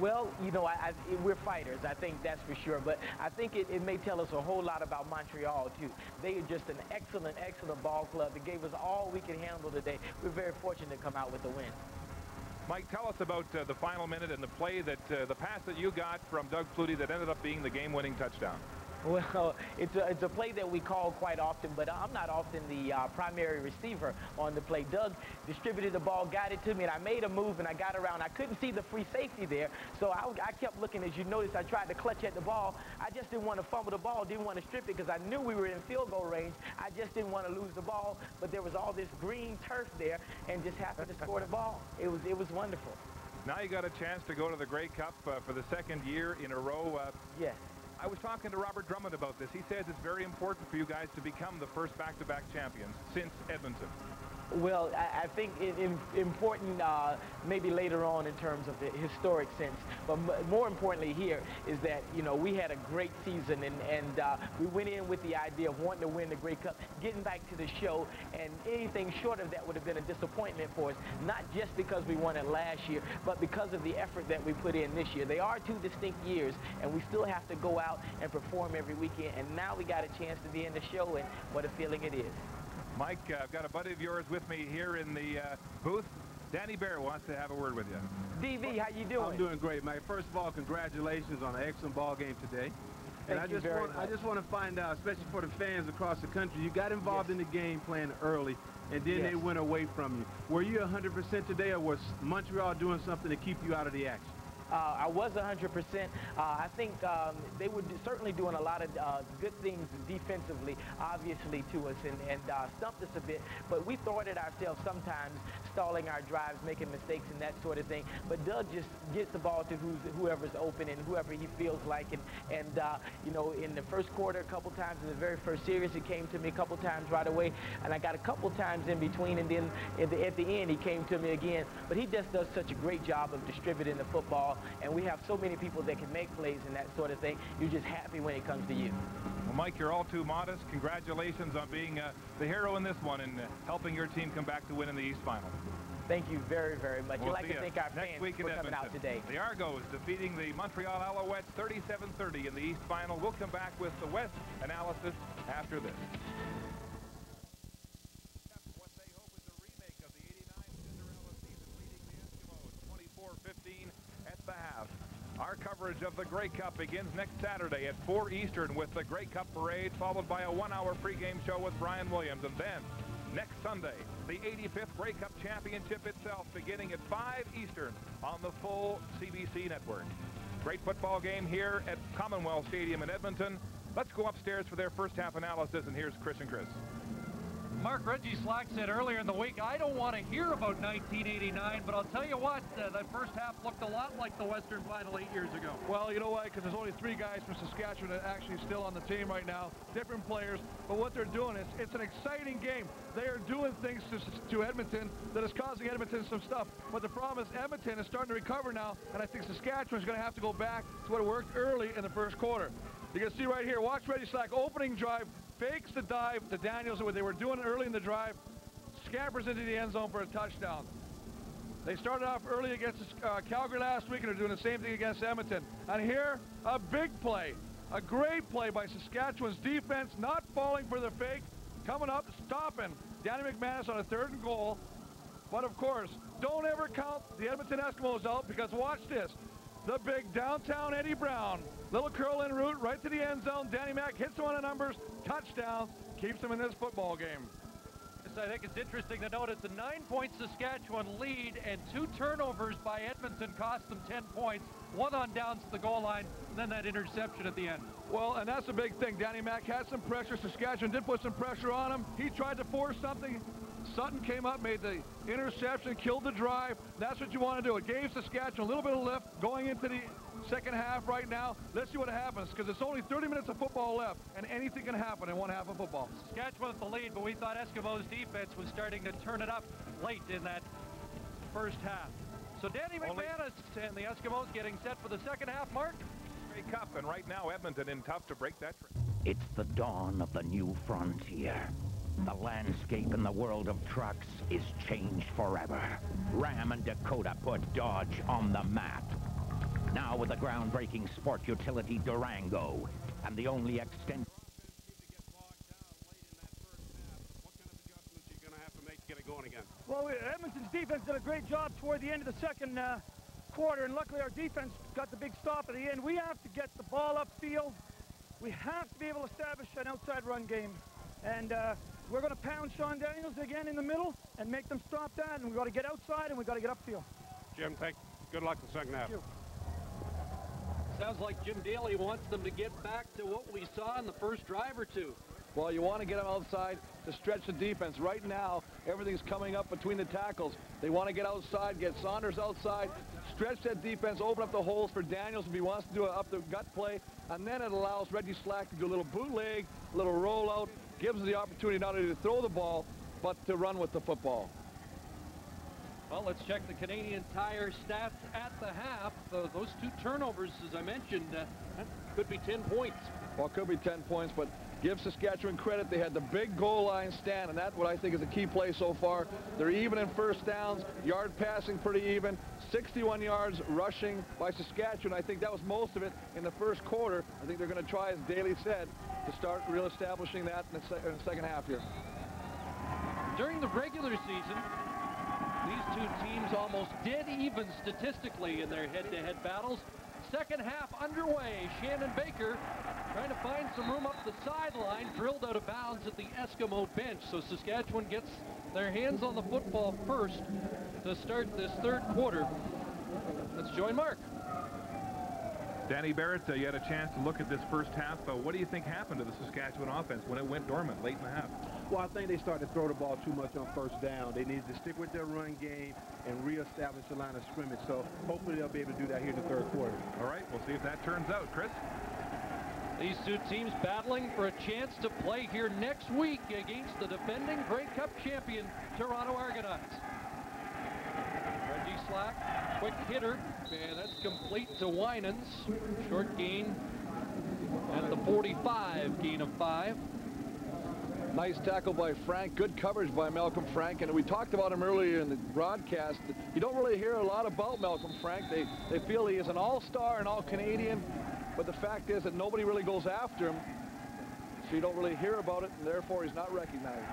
Well, you know, I, I, we're fighters, I think that's for sure. But I think it, it, may tell us a whole lot about Montreal, too. They are just an excellent, excellent ball club. It gave us all we could handle today. We're very fortunate to come out with a win. Mike, tell us about uh, the final minute and the play that, uh, the pass that you got from Doug Flutie that ended up being the game-winning touchdown. Well, it's a, it's a play that we call quite often, but I'm not often the uh, primary receiver on the play. Doug distributed the ball, got it to me, and I made a move, and I got around. I couldn't see the free safety there, so I, I kept looking. As you notice, I tried to clutch at the ball. I just didn't want to fumble the ball, didn't want to strip it because I knew we were in field goal range. I just didn't want to lose the ball, but there was all this green turf there, and just happened to score the ball. It was, it was wonderful. Now you got a chance to go to the Grey Cup uh, for the second year in a row. Uh, yes. I was talking to Robert Drummond about this. He says it's very important for you guys to become the first back-to-back -back champions since Edmonton. Well, I, think it, it, important uh, maybe later on in terms of the historic sense, but more importantly here is that, you know, we had a great season and, and uh, we went in with the idea of wanting to win the Grey Cup, getting back to the show, and anything short of that would have been a disappointment for us, not just because we won it last year, but because of the effort that we put in this year. They are two distinct years, and we still have to go out and perform every weekend, and now we got a chance to be in the show, and what a feeling it is. Mike, uh, I've got a buddy of yours with me here in the uh, booth. Danny Barrett wants to have a word with you. DV, how you doing? I'm doing great, Mike. First of all, congratulations on an excellent ball game today. Thank and I you just very want much. I just want to find out, especially for the fans across the country, you got involved yes. in the game playing early, and then yes. they went away from you. Were you 100% today, or was Montreal doing something to keep you out of the action? Uh, I was 100%. Uh, I think um, they were certainly doing a lot of uh, good things defensively, obviously, to us, and, and stumped us a bit. But we thwarted ourselves sometimes, stalling our drives, making mistakes and that sort of thing. But Doug just gets the ball to whoever's open and whoever he feels like. And, and uh, you know, in the first quarter, a couple times, in the very first series, he came to me a couple times right away. And I got a couple times in between, and then at the, at the end, he came to me again. But he just does such a great job of distributing the football and we have so many people that can make plays and that sort of thing. You're just happy when it comes to you. Well, Mike, you're all too modest. Congratulations on being uh, the hero in this one and uh, helping your team come back to win in the East Final. Thank you very, very much. We'll We'd like to thank our next fans week for in coming Edmonton. out today. The Argos defeating the Montreal Alouettes 37-30 in the East Final. We'll come back with the West analysis after this. 15 at the half. Our coverage of the Grey Cup begins next Saturday at 4 Eastern with the Grey Cup Parade, followed by a one-hour pregame show with Brian Williams. And then, next Sunday, the 85th Grey Cup Championship itself beginning at 5 Eastern on the full CBC network. Great football game here at Commonwealth Stadium in Edmonton. Let's go upstairs for their first half analysis, and here's Chris and Chris. Mark Reggie Slack said earlier in the week, I don't want to hear about 1989, but I'll tell you what, uh, that first half looked a lot like the Western Final eight years ago. Well, you know why? Because there's only three guys from Saskatchewan that actually still on the team right now, different players, but what they're doing is it's an exciting game. They are doing things to, to Edmonton that is causing Edmonton some stuff, but the problem is Edmonton is starting to recover now, and I think Saskatchewan is going to have to go back to what worked early in the first quarter. You can see right here, watch Reggie Slack, opening drive, fakes the dive to Daniels, what they were doing early in the drive, scampers into the end zone for a touchdown. They started off early against uh, Calgary last week, and they're doing the same thing against Edmonton. And here, a big play, a great play by Saskatchewan's defense, not falling for the fake, coming up, stopping Danny McManus on a third and goal. But of course, don't ever count the Edmonton Eskimos out because watch this. The big downtown Eddie Brown Little curl in route right to the end zone. Danny Mack hits one of the numbers. Touchdown. Keeps him in this football game. I think it's interesting to note it's a nine-point Saskatchewan lead, and two turnovers by Edmonton cost them 10 points. One on downs to the goal line, and then that interception at the end. Well, and that's the big thing. Danny Mack had some pressure. Saskatchewan did put some pressure on him. He tried to force something. Sutton came up, made the interception, killed the drive. That's what you want to do. It gave Saskatchewan a little bit of lift going into the second half right now. Let's see what happens because it's only 30 minutes of football left and anything can happen in one half of football. Saskatchewan with the lead, but we thought Eskimos defense was starting to turn it up late in that first half. So Danny McManus and the Eskimos getting set for the second half, Mark. Grey Cup, and right now Edmonton in tough to break that trend. It's the dawn of the new frontier. The landscape in the world of trucks is changed forever. Ram and Dakota put Dodge on the map. Now with the groundbreaking sport utility Durango and the only extent Well, Edmonton's defense did a great job toward the end of the second uh, quarter, and luckily our defense got the big stop at the end. We have to get the ball upfield. We have to be able to establish an outside run game. And uh, we're going to pound Sean Daniels again in the middle and make them stop that, and we've got to get outside and we've got to get upfield. Jim, thank good luck the second half. Sounds like Jim Daley wants them to get back to what we saw in the first drive or two. Well, you want to get them outside to stretch the defense. Right now, everything's coming up between the tackles. They want to get outside, get Saunders outside, stretch that defense, open up the holes for Daniels if he wants to do an up the gut play, and then it allows Reggie Slack to do a little bootleg, a little rollout, gives the opportunity not only to throw the ball, but to run with the football. Well, let's check the Canadian Tire stats at the half. Uh, those two turnovers, as I mentioned, uh, could be 10 points. Well, it could be 10 points, but give Saskatchewan credit. They had the big goal line stand, and that's what I think is a key play so far. They're even in first downs, yard passing pretty even, 61 yards rushing by Saskatchewan. I think that was most of it in the first quarter. I think they're going to try, as Daley said, to start real establishing that in the, in the second half here. During the regular season, these two teams almost dead even statistically in their head-to-head -head battles. Second half underway. Shannon Baker trying to find some room up the sideline, drilled out of bounds at the Eskimo bench. So Saskatchewan gets their hands on the football first to start this third quarter. Let's join Mark. Danny Barrett, uh, you had a chance to look at this first half. Uh, what do you think happened to the Saskatchewan offense when it went dormant late in the half? Well, I think they started to throw the ball too much on first down. They needed to stick with their run game and reestablish the line of scrimmage. So hopefully they'll be able to do that here in the third quarter. All right, we'll see if that turns out. Chris? These two teams battling for a chance to play here next week against the defending Grey Cup champion Toronto Argonauts. Slack, quick hitter, and that's complete to Winans. Short gain at the 45, gain of five. Nice tackle by Frank. Good coverage by Malcolm Frank. And we talked about him earlier in the broadcast. You don't really hear a lot about Malcolm Frank. They, they feel he is an all-star and all-Canadian. But the fact is that nobody really goes after him. So you don't really hear about it, and therefore he's not recognized.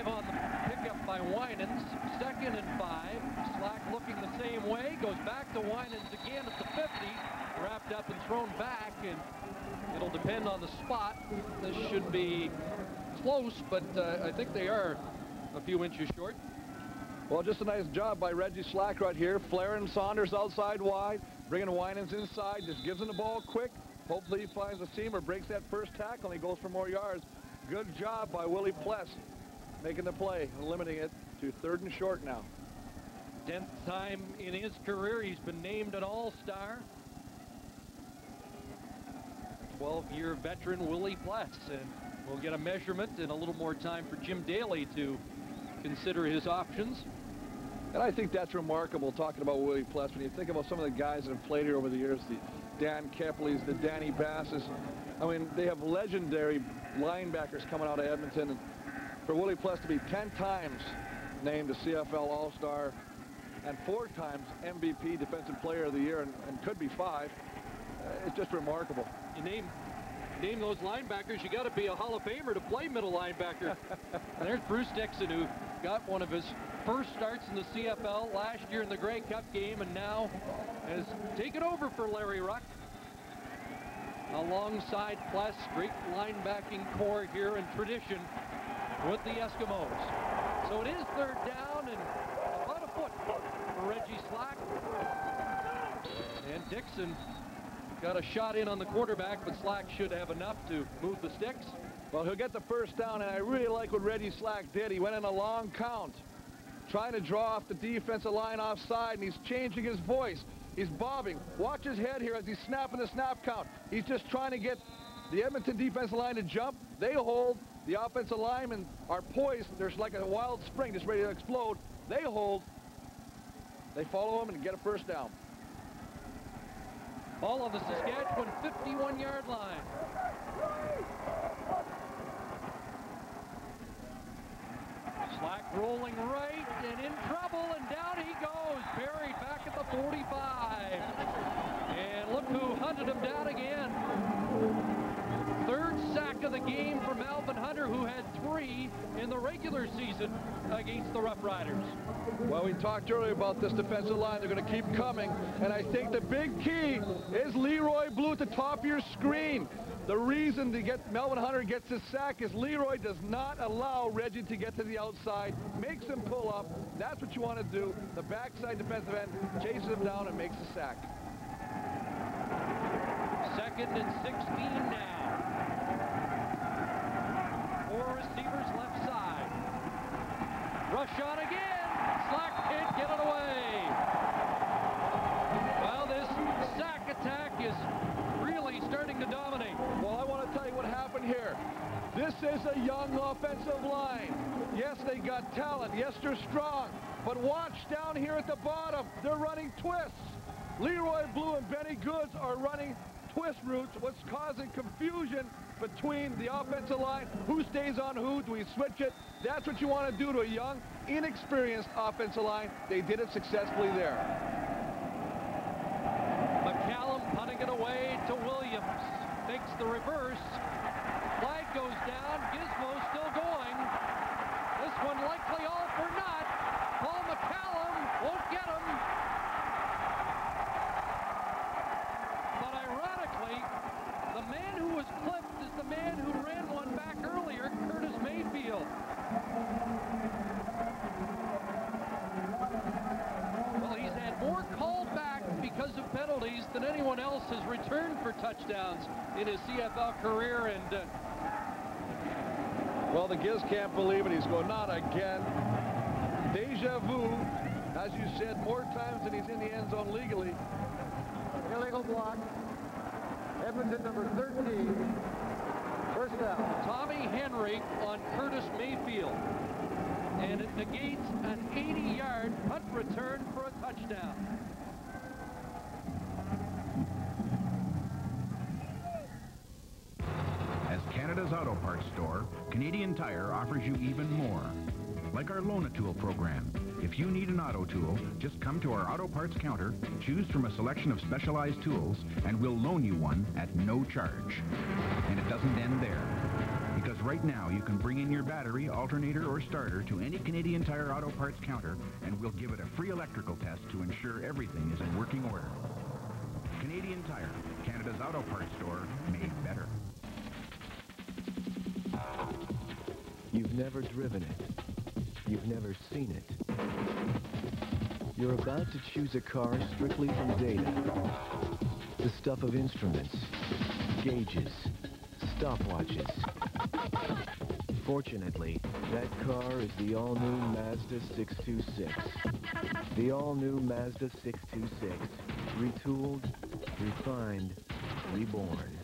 Five on the pickup by Winans. Second and five. Slack looking the same way. Goes back to Winans again at the 50 wrapped up and thrown back, and it'll depend on the spot. This should be close, but uh, I think they are a few inches short. Well, just a nice job by Reggie Slack right here. Flaring Saunders outside wide, bringing Winans inside, just gives him the ball quick. Hopefully he finds a seam or breaks that first tackle and he goes for more yards. Good job by Willie Pless making the play and limiting it to third and short now. 10th time in his career he's been named an all-star. 12-year veteran Willie Pless. And we'll get a measurement and a little more time for Jim Daley to consider his options. And I think that's remarkable talking about Willie Pless. When you think about some of the guys that have played here over the years, the Dan Kepleys, the Danny Basses. I mean, they have legendary linebackers coming out of Edmonton. And for Willie Pless to be 10 times named a CFL All-Star and four times MVP Defensive Player of the Year and, and could be five, uh, it's just remarkable you name name those linebackers, you got to be a Hall of Famer to play middle linebacker. and there's Bruce Dixon, who got one of his first starts in the CFL last year in the Grey Cup game and now has taken over for Larry Wruck. Alongside Pless, great linebacking core here in tradition with the Eskimos. So it is third down and about a foot for Reggie Slack. And Dixon got a shot in on the quarterback, but Slack should have enough to move the sticks. Well, he'll get the first down, and I really like what Reggie Slack did. He went in a long count, trying to draw off the defensive line offside, and he's changing his voice. He's bobbing. Watch his head here as he's snapping the snap count. He's just trying to get the Edmonton defensive line to jump. They hold. The offensive linemen are poised. There's like a wild spring just ready to explode. They hold. They follow him and get a first down. Ball of the Saskatchewan 51-yard line. Slack rolling right and in trouble, and down he goes. Buried back at the 45. And look who hunted him down again. Third sack of the game for Malvin Hunter, who had three in the regular season against the Rough Riders. Well, we talked earlier about this defensive line. They're going to keep coming. And I think the big key is Leroy Blugh at the top of your screen. The reason to get Malvin Hunter gets his sack is Leroy does not allow Reggie to get to the outside, makes him pull up. That's what you want to do. The backside defensive end chases him down and makes the sack. Second and 16 now. Four receivers left side. Rush on again. Slack can't get it away. Well, this sack attack is really starting to dominate. Well, I want to tell you what happened here. This is a young offensive line. Yes, they got talent. Yes, they're strong. But watch down here at the bottom. They're running twists. Leroy Blugh and Bennie Goods are running twist routes, what's causing confusion between the offensive line. Who stays on who? Do we switch it? That's what you want to do to a young, inexperienced offensive line. They did it successfully there. McCallum punting it away to Williams. Makes the reverse. Flag goes down. Gizmo still going. This one likely all for naught. Paul McCallum won't get him. But ironically, the man who was clipped is the man who ran one back earlier, Curtis Mayfield. Well, he's had more called back because of penalties than anyone else has returned for touchdowns in his CFL career. And uh, Well, the Giz can't believe it. He's going, not again. Deja vu, as you said, more times than he's in the end zone legally. Illegal block. Edmonton number 13. First down. Tommy Henry on Curtis Mayfield. And it negates an 80-yard punt return for a touchdown. As Canada's auto parts store, Canadian Tire offers you even more. Like our Loan a Tool program. If you need an auto tool, just come to our auto parts counter, choose from a selection of specialized tools, and we'll loan you one at no charge. And it doesn't end there. Because right now you can bring in your battery, alternator, or starter to any Canadian Tire auto parts counter, and we'll give it a free electrical test to ensure everything is in working order. Canadian Tire, Canada's auto parts store, made You've never driven it. You've never seen it. You're about to choose a car strictly from data. The stuff of instruments, gauges, stopwatches. Fortunately, that car is the all-new Mazda 626. The all-new Mazda 626. Retooled, refined, reborn.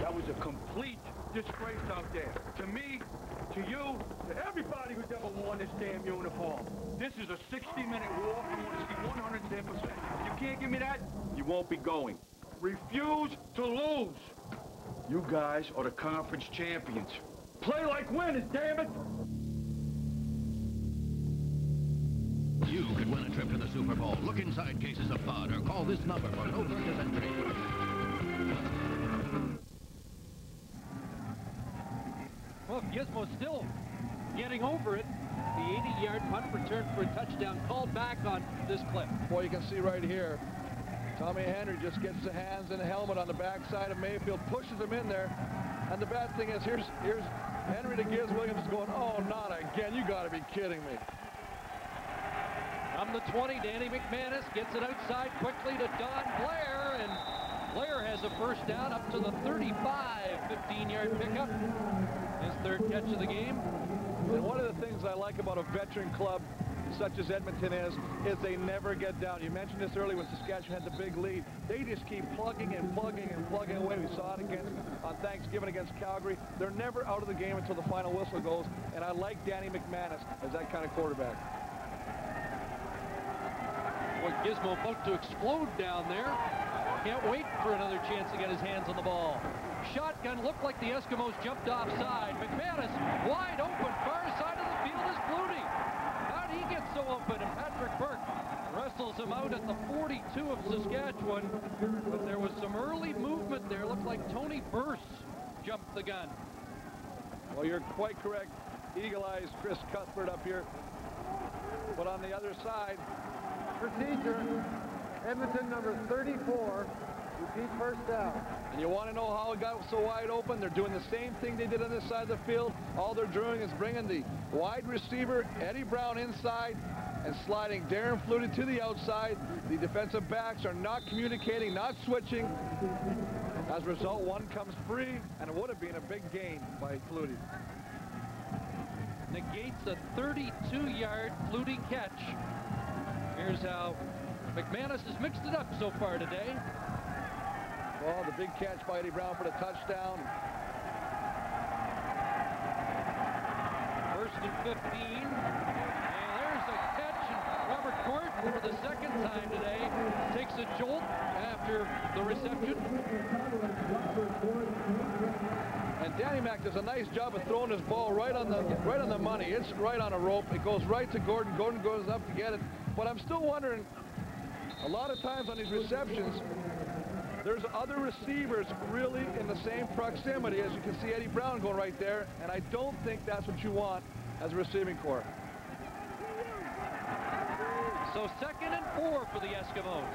That was a complete disgrace out there. To me, to you, to everybody who's ever worn this damn uniform. This is a 60-minute war. We want to see 110%. If you can't give me that, you won't be going. Refuse to lose. You guys are the conference champions. Play like winners, damn it! You could win a trip to the Super Bowl. Look inside cases of or call this number for no purchase entry. Well, Gizmo's still getting over it. The 80-yard punt return for a touchdown called back on this clip. Boy, you can see right here, Tommy Henry just gets the hands and the helmet on the backside of Mayfield, pushes him in there. And the bad thing is, here's here's Henry to Giz Williams going, oh, not again. You got to be kidding me. From the 20, Danny McManus gets it outside quickly to Don Blair, and Blair has a first down up to the 35, 15-yard pickup. His third catch of the game. And one of the things I like about a veteran club such as Edmonton is, is they never get down. You mentioned this earlier when Saskatchewan had the big lead. They just keep plugging and plugging and plugging away. We saw it against on Thanksgiving against Calgary. They're never out of the game until the final whistle goes, and I like Danny McManus as that kind of quarterback. Boy, Gizmo about to explode down there. Can't wait for another chance to get his hands on the ball. Shotgun looked like the Eskimos jumped offside. McManus wide open, far side of the field is Flutie. How'd he get so open? And Patrick Burke wrestles him out at the 42 of Saskatchewan. But there was some early movement there. Looked like Tony Burse jumped the gun. Well, you're quite correct. Eagle Eyes Chris Cuthbert up here. But on the other side, Procedure, Edmonton number 34, repeat first down. And you want to know how it got so wide open? They're doing the same thing they did on this side of the field. All they're doing is bringing the wide receiver, Eddie Brown, inside and sliding Darren Flutie to the outside. The defensive backs are not communicating, not switching. As a result, one comes free, and it would have been a big gain by Flutie. Negates a 32-yard Flutie catch. Here's how McManus has mixed it up so far today. Well, the big catch by Eddie Brown for the touchdown. First and 15. And there's a catch. Robert Court, for the second time today, takes a jolt after the reception. And Danny Mac does a nice job of throwing his ball right on the right on the money. It's right on a rope. It goes right to Gordon. Gordon goes up to get it. But I'm still wondering, a lot of times on these receptions, there's other receivers really in the same proximity as you can see Eddie Brown going right there, and I don't think that's what you want as a receiving core. So second and four for the Eskimos.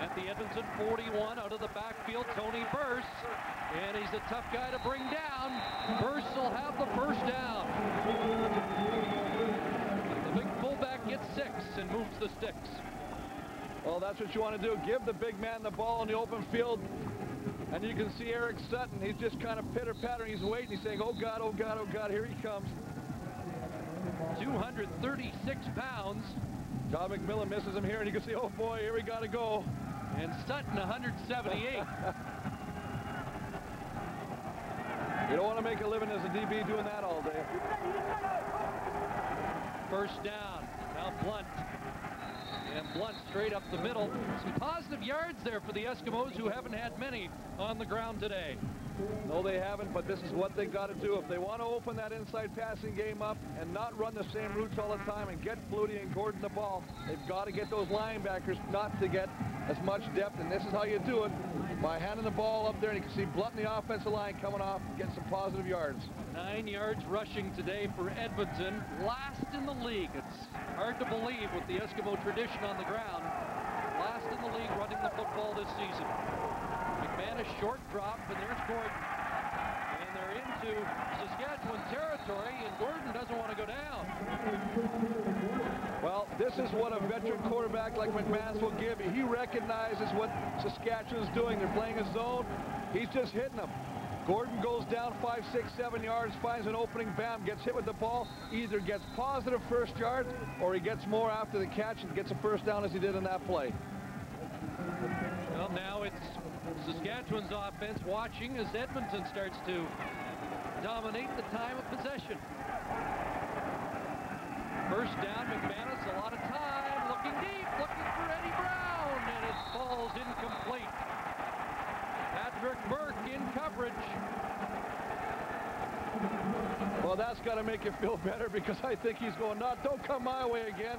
At the Edmonton 41, out of the backfield, Tony Burse. And he's a tough guy to bring down. Burse will have the first down. The big fullback gets six and moves the sticks. Well, that's what you want to do. Give the big man the ball in the open field. And you can see Eric Sutton. He's just kind of pitter-pattering. He's waiting. He's saying, oh, God, oh, God, oh, God, here he comes. 236 pounds. John McMillan misses him here, and you can see, oh, boy, here we got to go. And Sutton, 178. you don't want to make a living as a DB doing that all day. First down. Now Blount. And Blount straight up the middle. Some positive yards there for the Eskimos who haven't had many on the ground today. No, they haven't, but this is what they've got to do. If they want to open that inside passing game up and not run the same routes all the time and get Flutie and Gordon the ball, they've got to get those linebackers not to get as much depth, and this is how you do it by handing the ball up there, and you can see Blount in the offensive line coming off, and getting some positive yards. Nine yards rushing today for Edmonton, last in the league. It's hard to believe with the Eskimo tradition on the ground. Last in the league running the football this season. McManus short drop, and there's Gordon. And they're into Saskatchewan territory, and Gordon doesn't want to go down. Well, this is what a veteran quarterback like McManus will give you. He recognizes what Saskatchewan's doing. They're playing a zone. He's just hitting them. Gordon goes down five, six, seven yards, finds an opening, bam, gets hit with the ball, either gets positive first yard or he gets more after the catch and gets a first down as he did in that play. Well, now it's Saskatchewan's offense watching as Edmonton starts to dominate the time of possession. First down, McManus, a lot of time, looking deep, looking for Eddie Brown, and it falls incomplete. Patrick Burke in coverage. Well, that's got to make you feel better because I think he's going, no, don't come my way again.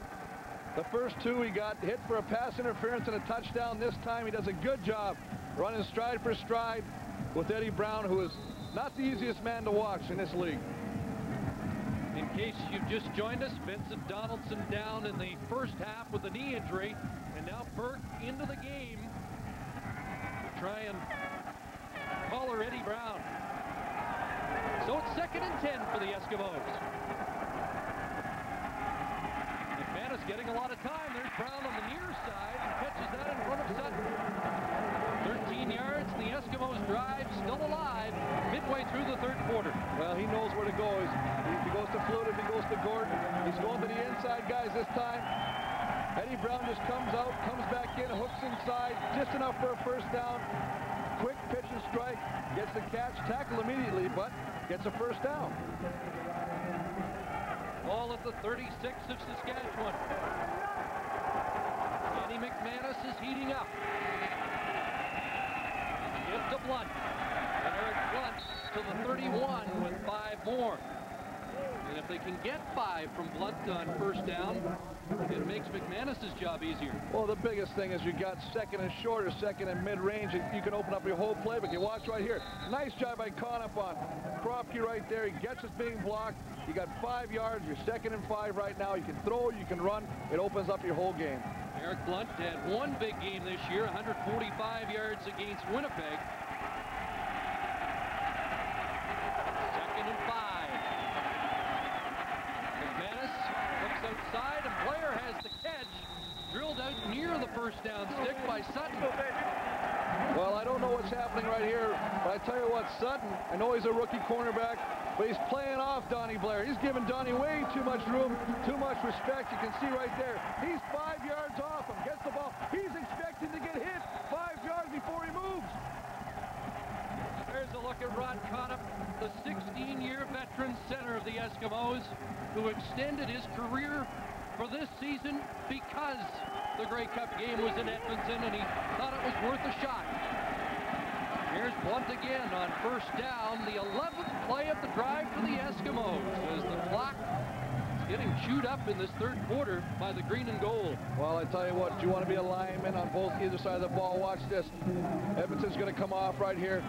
The first two, he got hit for a pass interference and a touchdown. This time, he does a good job running stride for stride with Eddie Brown, who is not the easiest man to watch in this league. In case you've just joined us, Vincent Donaldson down in the first half with a knee injury, and now Burke into the game to try and collar Eddie Brown. So it's second and 10 for the Eskimos. McManus getting a lot of time. There's Brown on the near side and catches that in front of Sutton. 13 yards, and the Eskimos drive still alive midway through the third quarter. Well, he knows where to go. He goes to Flutie, he goes to Gordon. He's going to the inside guys this time. Eddie Brown just comes out, comes back in, hooks inside, just enough for a first down. Quick pitch and strike, gets the catch, tackle immediately, but gets a first down. Ball at the 36 of Saskatchewan. Danny McManus is heating up. Give to Blount. And Eric Blount to the 31 with five more. And if they can get five from Blount on first down, it makes McManus's job easier. Well, the biggest thing is you got second and short or second and mid-range, and you can open up your whole playbook. You watch right here. Nice job by Conopon. Kropke right there. He gets us being blocked. You got five yards. You're second and five right now. You can throw, you can run. It opens up your whole game. Eric Blount had one big game this year, 145 yards against Winnipeg. Second and five. McManus looks outside, and Blair has the catch. Drilled out near the first down stick by Sutton. Well, I don't know what's happening right here, but I tell you what, Sutton, I know he's a rookie cornerback, but he's playing off Donnie Blair. He's giving Donnie way too much room, too much respect. You can see right there. He's five yards off him, gets the ball. He's expecting to get hit five yards before he moves. There's a look at Rod Connop, the 16-year veteran center of the Eskimos, who extended his career for this season because the Grey Cup game was in Edmonton and he thought it was worth a shot. Here's Blount again on first down, the 11th play of the drive for the Eskimos as the clock is getting chewed up in this third quarter by the green and gold. Well, I tell you what, you want to be a lineman on both either side of the ball? Watch this. Edmonton's going to come off right here.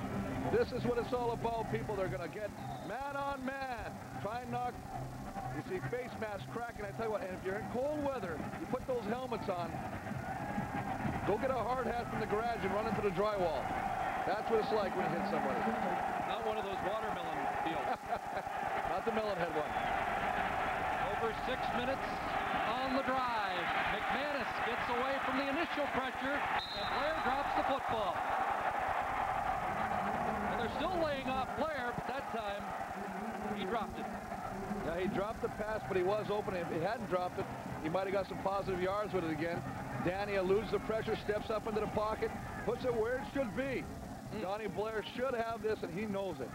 This is what it's all about, people. They're going to get man on man. Try and knock you see face masks cracking. I tell you what, and if you're in cold weather, you put those helmets on, go get a hard hat from the garage and run into the drywall. That's what it's like when you hit somebody. Not one of those watermelon fields. Not the melon head one. Over six minutes on the drive. McManus gets away from the initial pressure, and Blair drops the football. And they're still laying off Blair, but that time he dropped it. Now, he dropped the pass, but he was open. If he hadn't dropped it, he might have got some positive yards with it again. Danny eludes the pressure, steps up into the pocket, puts it where it should be. Mm. Donnie Blair should have this, and he knows it.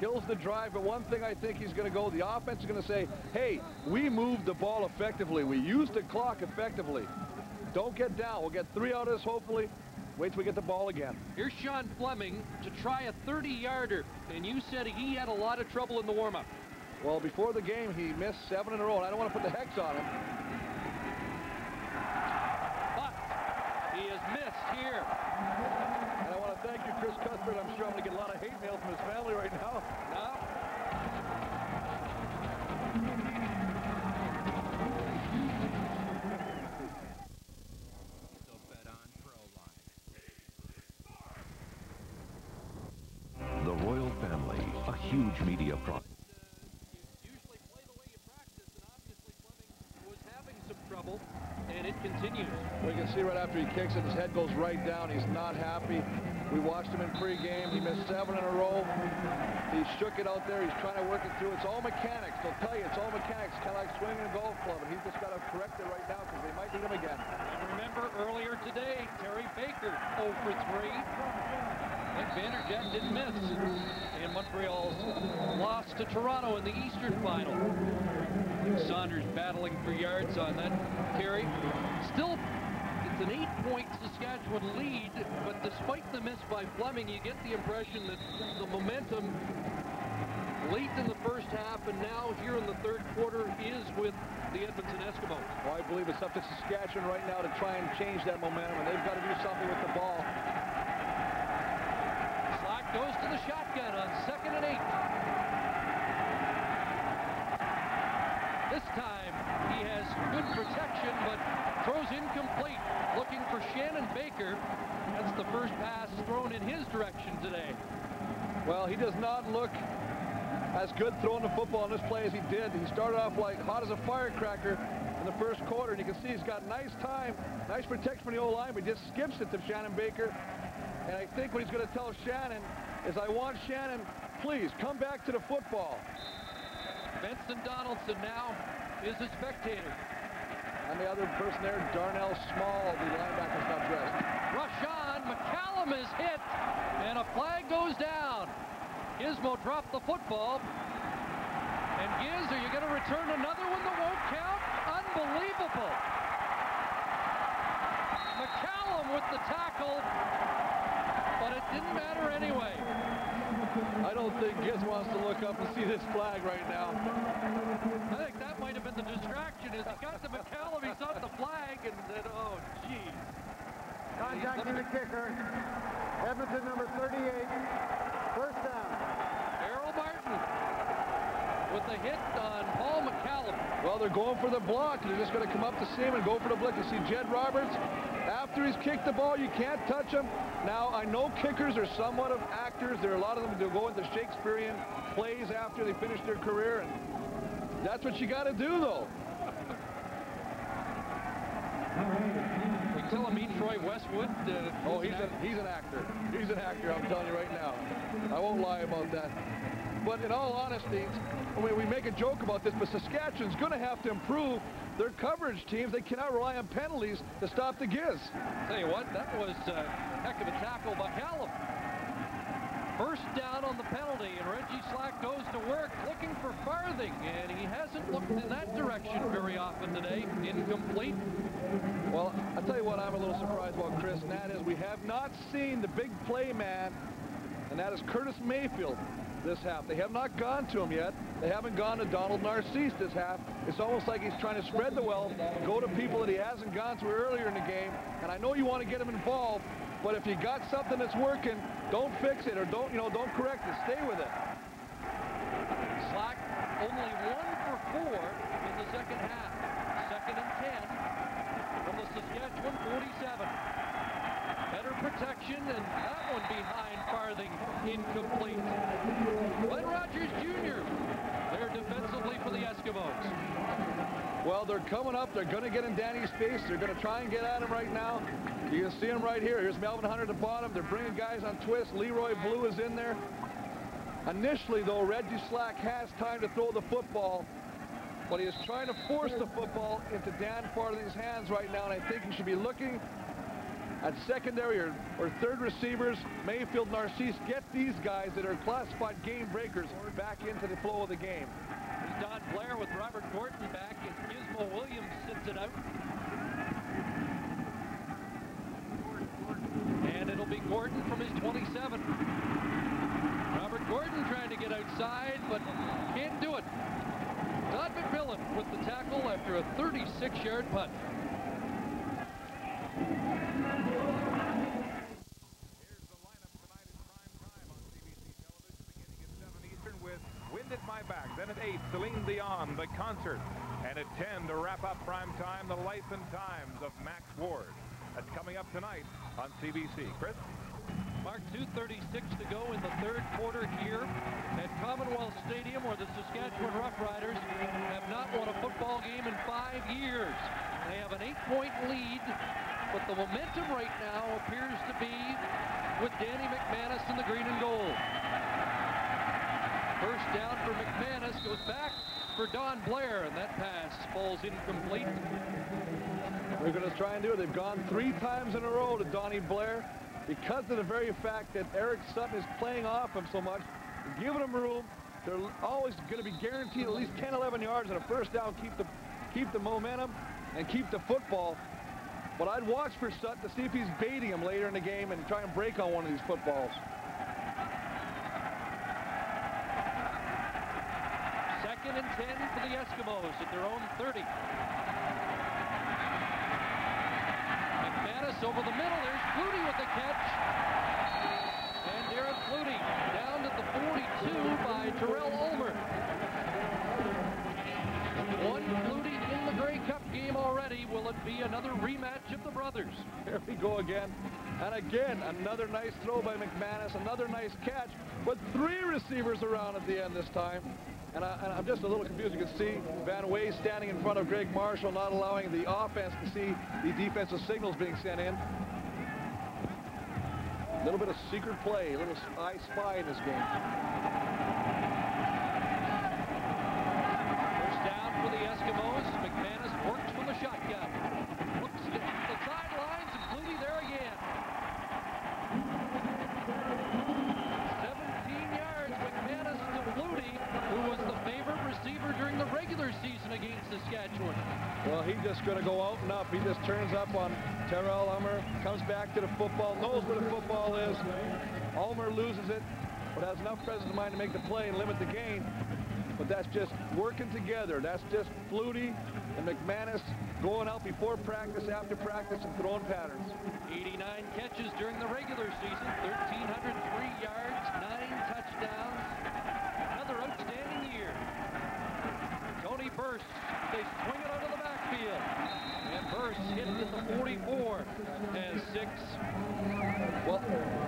Kills the drive, but one thing I think he's going to go, the offense is going to say, hey, we moved the ball effectively. We used the clock effectively. Don't get down. We'll get three out of this, hopefully. Wait till we get the ball again. Here's Sean Fleming to try a 30-yarder, and you said he had a lot of trouble in the warm-up. Well, before the game, he missed seven in a row, and I don't want to put the hex on him. But he has missed here. And I want to thank you, Chris Cuthbert. I'm after he kicks it, his head goes right down. He's not happy. We watched him in pregame. He missed seven in a row. He shook it out there. He's trying to work it through. It's all mechanics. They'll tell you it's all mechanics, kind of like swinging a golf club. And he's just got to correct it right now because they might need him again. And remember earlier today, Terry Baker 0 for 3. And Vanderjagt didn't miss. And Montreal's lost to Toronto in the Eastern final. Saunders battling for yards on that carry. Still, it's an eight-point Saskatchewan lead, but despite the miss by Fleming, you get the impression that the momentum late in the first half and now here in the third quarter is with the Edmonton Eskimos. Well, I believe it's up to Saskatchewan right now to try and change that momentum, and they've got to do something with the ball. Slack goes to the shotgun on second and eight. This time he has good protection, but throws incomplete. Looking for Shannon Baker. That's the first pass thrown in his direction today. Well, he does not look as good throwing the football on this play as he did. He started off like hot as a firecracker in the first quarter, and you can see he's got nice time, nice protection from the O-line, but he just skips it to Shannon Baker. And I think what he's going to tell Shannon is, I want Shannon, please, come back to the football. Benson Donaldson now is a spectator. And the other person there, Darnell Small, the linebacker's not dressed. Rushan McCallum is hit, and a flag goes down. Gizmo dropped the football. And Giz, are you going to return another one that won't count? Unbelievable. McCallum with the tackle, but it didn't matter anyway. I don't think Giz wants to look up and see this flag right now. I think that might have been the distraction as he got to McCallum, he saw the flag and said, oh, gee. Contacting the kicker. Edmonton number 38. First down. Errol Martin with the hit on. Well, they're going for the block. They're just going to come up to see him and go for the blitz. You see Jed Roberts, after he's kicked the ball, you can't touch him. Now, I know kickers are somewhat of actors. There are a lot of them who go into Shakespearean plays after they finish their career, and that's what you got to do, though. We tell him Troy Westwood. Uh, oh, he's, a, he's an actor. He's an actor, I'm telling you right now. I won't lie about that. But in all honesty, I mean, we make a joke about this, but Saskatchewan's going to have to improve their coverage teams. They cannot rely on penalties to stop the Giz. Tell you what, that was a heck of a tackle by Callum. First down on the penalty, and Reggie Slack goes to work looking for Farthing, and he hasn't looked in that direction very often today. Incomplete. Well, I'll tell you what I'm a little surprised about, Chris, and that is we have not seen the big play man, and that is Curtis Mayfield this half. They have not gone to him yet. They haven't gone to Donald Narcisse this half. It's almost like he's trying to spread the wealth, go to people that he hasn't gone to earlier in the game. And I know you want to get him involved, but if you got something that's working, don't fix it or don't, you know, don't correct it. Stay with it. Slack only one for four in the second half. Second and 10 from the Saskatchewan 47. Better protection, and that one behind Farthing incomplete. Glenn Rogers Jr. there defensively for the Eskimos. Well, they're coming up. They're going to get in Danny's face. They're going to try and get at him right now. You can see him right here. Here's Malvin Hunter at the bottom. They're bringing guys on twist. Leroy Blugh is in there. Initially, though, Reggie Slack has time to throw the football, but he is trying to force the football into Dan Farthing's hands right now, and I think he should be looking at secondary or, or third receivers, Mayfield, Narcisse, get these guys that are classified game breakers back into the flow of the game. Don Blair with Robert Gordon back, and Williams sits it out. And it'll be Gordon from his 27. Robert Gordon trying to get outside, but can't do it. Todd McMillan with the tackle after a 36-yard punt. Then at 8, Celine Dion, The Concert. And at 10, to wrap up prime time, the life and times of Max Ward. That's coming up tonight on CBC. Chris? Mark, 2.36 to go in the third quarter here at Commonwealth Stadium where the Saskatchewan Roughriders have not won a football game in five years. They have an eight-point lead, but the momentum right now appears to be with Danny McManus in the green and gold. First down for McManus goes back for Don Blair, and that pass falls incomplete. They're going to try and do it. They've gone three times in a row to Donnie Blair because of the very fact that Eric Sutton is playing off him so much, giving him room. They're always going to be guaranteed at least 10, 11 yards on a first down, keep the, keep the momentum and keep the football. But I'd watch for Sutton to see if he's baiting him later in the game and try and break on one of these footballs. Second and 10 for the Eskimos at their own 30. McManus over the middle. There's Flutie with the catch. And Darren Flutie down at the 42 by Terryl Ulmer. One Flutie in the Grey Cup game already. Will it be another rematch of the brothers? Here we go again. And again, another nice throw by McManus, another nice catch, but three receivers around at the end this time. And, I, am just a little confused. You can see Van Way standing in front of Greg Marshall, not allowing the offense to see the defensive signals being sent in. A little bit of secret play, a little I spy in this game. First down for the Eskimos. McManus works from the shotgun. Looks to the sidelines, and Flutie there again. 17 yards, McManus to Flutie, who was the favorite receiver during the regular season against Saskatchewan. Well, he's just going to go out and up. He just turns up on Terryl Ulmer, comes back to the football, knows where the football is. Ulmer loses it, but has enough presence of mind to make the play and limit the gain. But that's just working together. That's just Flutie and McManus going out before practice, after practice, and throwing patterns. 89 catches during the regular season, 1,303 yards, nine touchdowns. Another outstanding year. Tony Burse, they swing it out of the backfield. And Burse hit at the 44 and six. Well,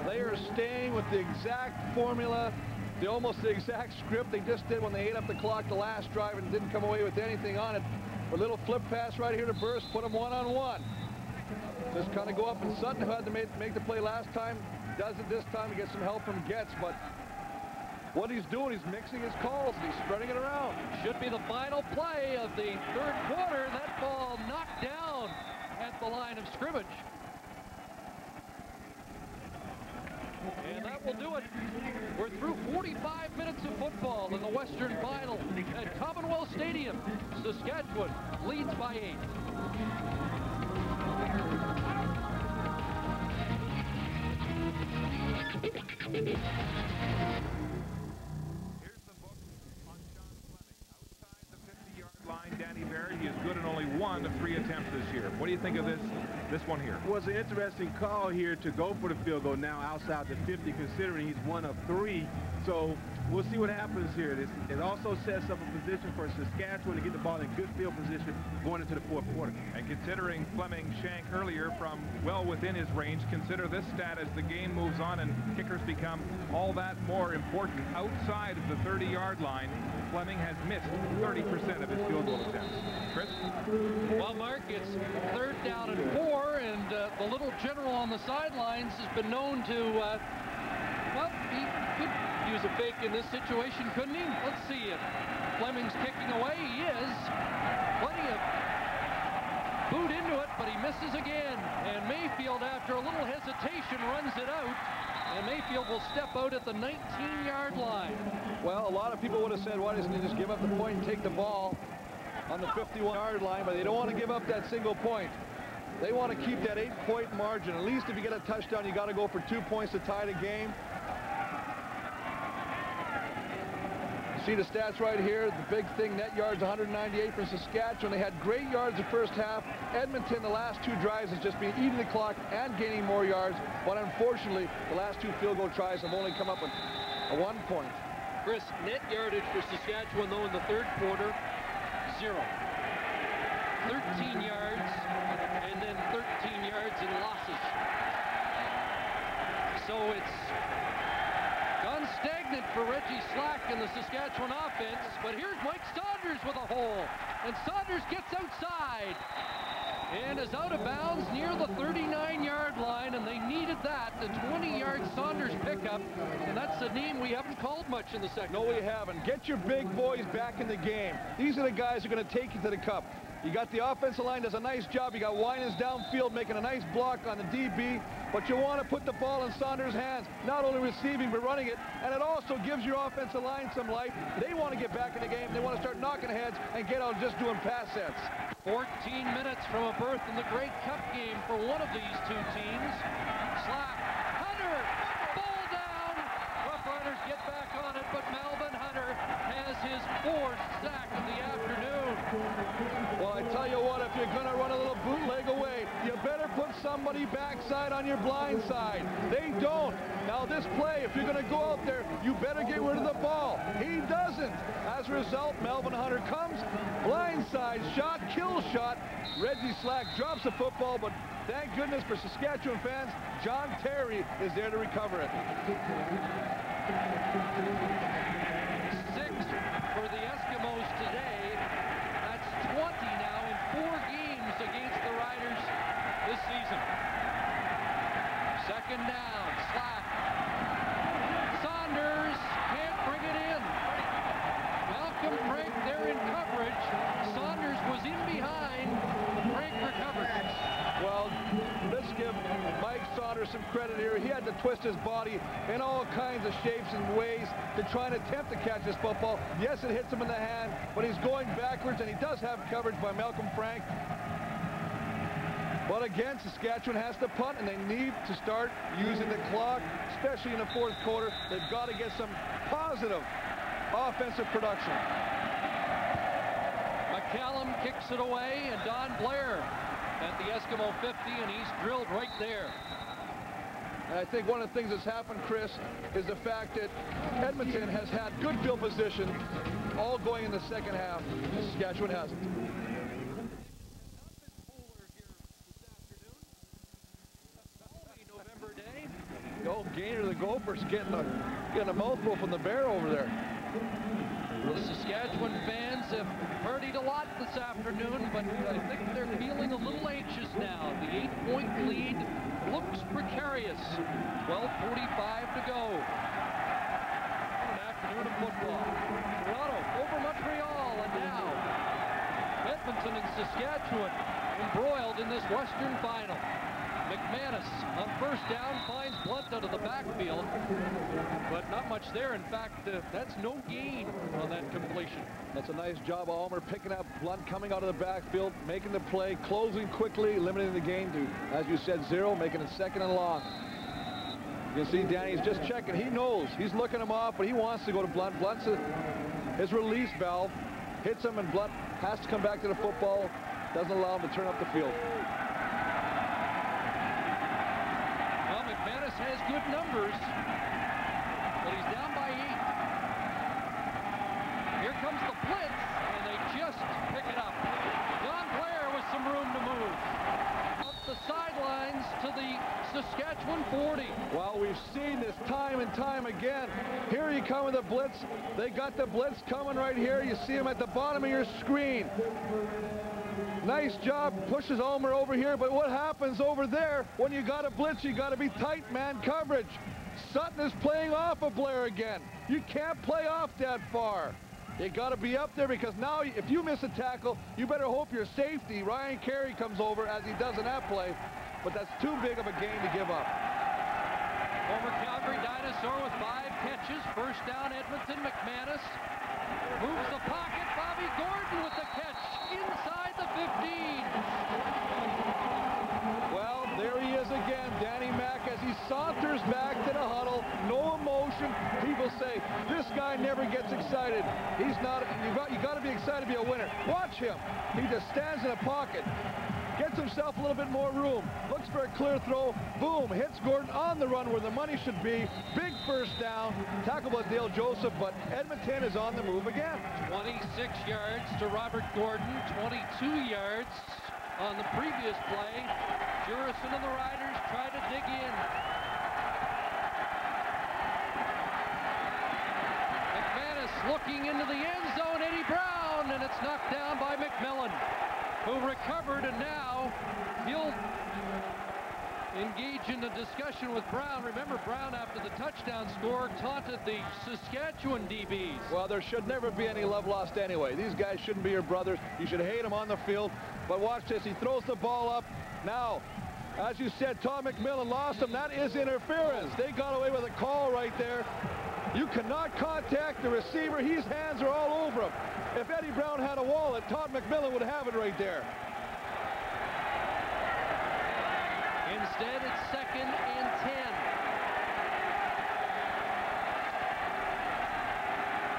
they are staying with the exact formula the almost the exact script they just did when they ate up the clock the last drive and didn't come away with anything on it. A little flip pass right here to Burse, put him one-on-one. -on -one. Just kind of go up, and Sutton, who had to make, make the play last time, does it this time. He gets some help from Goetz, but what he's doing, he's mixing his calls, and he's spreading it around. Should be the final play of the third quarter. That ball knocked down at the line of scrimmage. And that will do it. We're through 45 minutes of football in the Western Final at Commonwealth Stadium. Saskatchewan leads by eight. line, Danny Barrett. He is good in only one of three attempts this year. What do you think of this this one here? Was an interesting call here to go for the field goal now outside the 50, considering he's one of three. So we'll see what happens here. This, it also sets up a position for Saskatchewan to get the ball in good field position going into the fourth quarter. And considering Fleming Shank earlier from well within his range, consider this stat as the game moves on and kickers become all that more important. Outside of the 30-yard line, Fleming has missed 30% of his field goal attempts. Chris? Well, Mark, it's third down and four, and uh, the little general on the sidelines has been known to, uh, well, he could use a fake in this situation, couldn't he? Let's see if Fleming's kicking away. He is. Plenty of boot into it, but he misses again. And Mayfield, after a little hesitation, runs it out. And Mayfield will step out at the 19-yard line. Well, a lot of people would have said, why doesn't he just give up the point and take the ball on the 51-yard line? But they don't want to give up that single point. They want to keep that eight-point margin. At least if you get a touchdown, you got to go for two points to tie the game. See the stats right here. The big thing, net yards 198 for Saskatchewan. They had great yards the first half. Edmonton, the last two drives, has just been eating the clock and gaining more yards. But unfortunately, the last two field goal tries have only come up with a one point. Chris, net yardage for Saskatchewan, though, in the third quarter, zero. 13 yards, and then 13 yards in losses. So it's for Reggie Slack in the Saskatchewan offense, but here's Mike Saunders with a hole, and Saunders gets outside and is out of bounds near the 39-yard line, and they needed that, the 20-yard Saunders pickup, and that's a name we haven't called much in the second. No, we haven't. Get your big boys back in the game. These are the guys who are going to take you to the cup. You got the offensive line does a nice job. You got Winans downfield making a nice block on the DB, but you want to put the ball in Saunders' hands, not only receiving but running it, and it also gives your offensive line some life. They want to get back in the game. They want to start knocking heads and get out just doing pass sets. 14 minutes from a berth in the Grey Cup game for one of these two teams. Slack, Hunter, ball down. Rough Riders get back on it, but Malvin Hunter has his fourth sack of the afternoon. Well, I tell you what, if you're going to run a little bootleg away, you better put somebody backside on your blind side. They don't. Now this play, if you're going to go out there, you better get rid of the ball. He doesn't. As a result, Malvin Hunter comes, blindside shot, kill shot. Reggie Slack drops the football, but thank goodness for Saskatchewan fans, John Terry is there to recover it. Six for the Eskimos today. That's 20 now in four games against the Riders this season. Second down, Slack. Saunders can't bring it in. Malcolm Frank there in coverage. Saunders was in behind. Frank recovered. Well, let's give Mike Saunders some credit here. He had to twist his body in all kinds of shapes and ways to try and attempt to catch this football. Yes, it hits him in the hand, but he's going backwards, and he does have coverage by Malcolm Frank. But again, Saskatchewan has to punt, and they need to start using the clock, especially in the fourth quarter. They've got to get some positive offensive production. McCallum kicks it away, and Don Blair at the Eskimo 50, and he's drilled right there. And I think one of the things that's happened, Chris, is the fact that Edmonton has had good field position all going in the second half. Saskatchewan hasn't. November day. Oh, Gainer the Gophers getting a, getting a mouthful from the bear over there. The Saskatchewan fans have partied a lot this afternoon, but I think they're feeling a little anxious now. The eight-point lead looks precarious. 12.45 to go. An afternoon of football. Toronto over Montreal, and now Edmonton and Saskatchewan embroiled in this Western final. McManus on first down finds Blount out of the backfield, but not much there. In fact, uh, that's no gain on that completion. That's a nice job Ulmer, picking up Blount coming out of the backfield, making the play, closing quickly, limiting the game to, as you said, zero, making it second and long. You can see Danny's just checking. He knows. He's looking him off, but he wants to go to Blount. Blount's a, his release valve hits him, and Blount has to come back to the football. Doesn't allow him to turn up the field. Well, McManus has good numbers, but he's down by eight. Here comes the blitz, and they just pick it up. Don Blair with some room to move. Up the sidelines to the Saskatchewan 40. Well, we've seen this time and time again. Here you come with the blitz. They got the blitz coming right here. You see him at the bottom of your screen. Nice job, pushes Ulmer over here, but what happens over there when you got a blitz, you got to be tight man coverage. Sutton is playing off of Blair again. You can't play off that far. You got to be up there because now if you miss a tackle, you better hope your safety, Ryan Carey, comes over as he does in that play. But that's too big of a game to give up. Former Calgary Dinosaur with five catches. First down, Edmonton. McManus moves the pocket. Bobby Gordon with the catch inside the 15. Well, there he is again, Danny Mack, as he saunters back to the huddle. No emotion. People say, this guy never gets excited. He's not, you got, you got to be excited to be a winner. Watch him. He just stands in a pocket gets himself a little bit more room, looks for a clear throw, boom, hits Gordon on the run where the money should be. Big first down, tackle by Dale Joseph, but Edmonton is on the move again. 26 yards to Robert Gordon, 22 yards on the previous play. Jurasin and the Riders try to dig in. McManus looking into the end zone, Eddie Brown, and it's knocked down by McMillan who recovered and now he'll engage in a discussion with Brown. Remember, Brown, after the touchdown score, taunted the Saskatchewan DBs. Well, there should never be any love lost anyway. These guys shouldn't be your brothers. You should hate them on the field. But watch this. He throws the ball up. Now, as you said, Todd McMillan lost him. That is interference. They got away with a call right there. You cannot contact the receiver. His hands are all over him. If Eddie Brown had a wallet, Todd McMillan would have it right there. Instead, it's second and 10.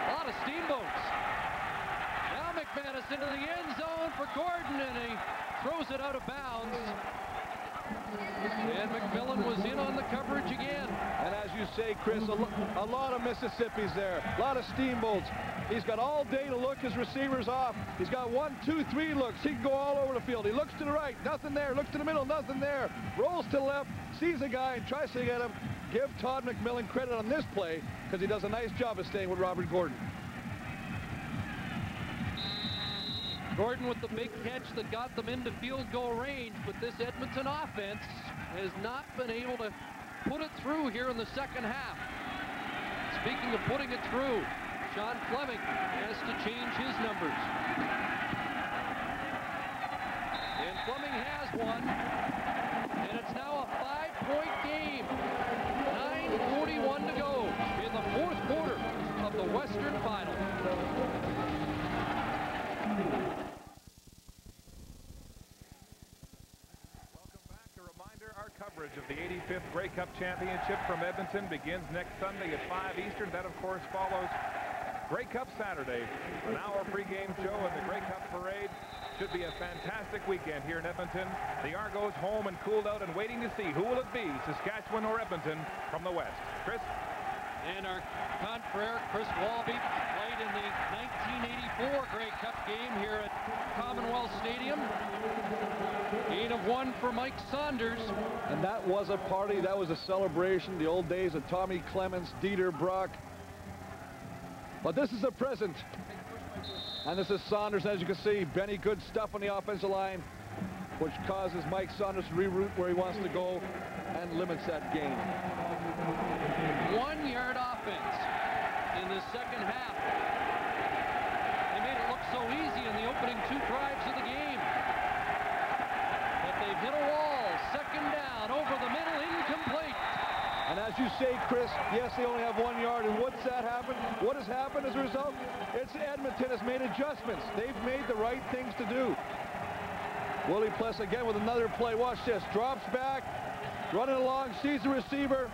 A lot of steamboats. Now McManus into the end zone for Gordon, and he throws it out of bounds. and McMillan was in on the coverage again. You say, Chris, a, a lot of Mississippi's there, a lot of steamboats. He's got all day to look his receivers off. He's got one, two, three looks. He can go all over the field. He looks to the right, nothing there. Looks to the middle, nothing there. Rolls to the left, sees a guy and tries to get him. Give Todd McMillan credit on this play because he does a nice job of staying with Robert Gordon. Gordon with the big catch that got them into field goal range, but this Edmonton offense has not been able to put it through here in the second half. Speaking of putting it through, Sean Fleming has to change his numbers. And Fleming has one, and it's now a five-point game. Cup Championship from Edmonton begins next Sunday at 5 Eastern. That, of course, follows Grey Cup Saturday. An hour pregame show and the Grey Cup Parade. Should be a fantastic weekend here in Edmonton. The Argos home and cooled out and waiting to see who will it be, Saskatchewan or Edmonton from the West. Chris? And our confrere, Chris Walby, played in the 1984 Grey Cup game here at Commonwealth Stadium. Gain of one for Mike Saunders. And that was a party. That was a celebration. The old days of Tommy Clements, Dieter Brock. But this is a present. And this is Saunders, as you can see. Bennie Goods stuff on the offensive line, which causes Mike Saunders to reroute where he wants to go and limits that gain. One-yard offense in the second half. They made it look so easy in the opening two drives of the game. But they've hit a wall. Second down, over the middle, incomplete. Say, Chris, yes, they only have one yard. And what's that happen? What has happened as a result? It's Edmonton has made adjustments. They've made the right things to do. Willie Pless again with another play. Watch this. Drops back, running along, sees the receiver,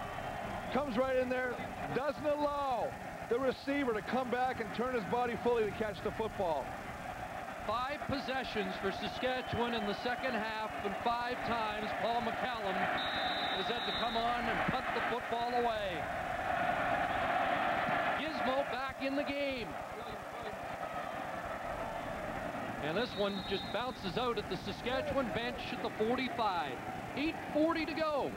comes right in there, doesn't allow the receiver to come back and turn his body fully to catch the football. Five possessions for Saskatchewan in the second half, and five times Paul McCallum has had to come on and punt the football away. Gizmo back in the game. And this one just bounces out at the Saskatchewan bench at the 45. 8.40 to go.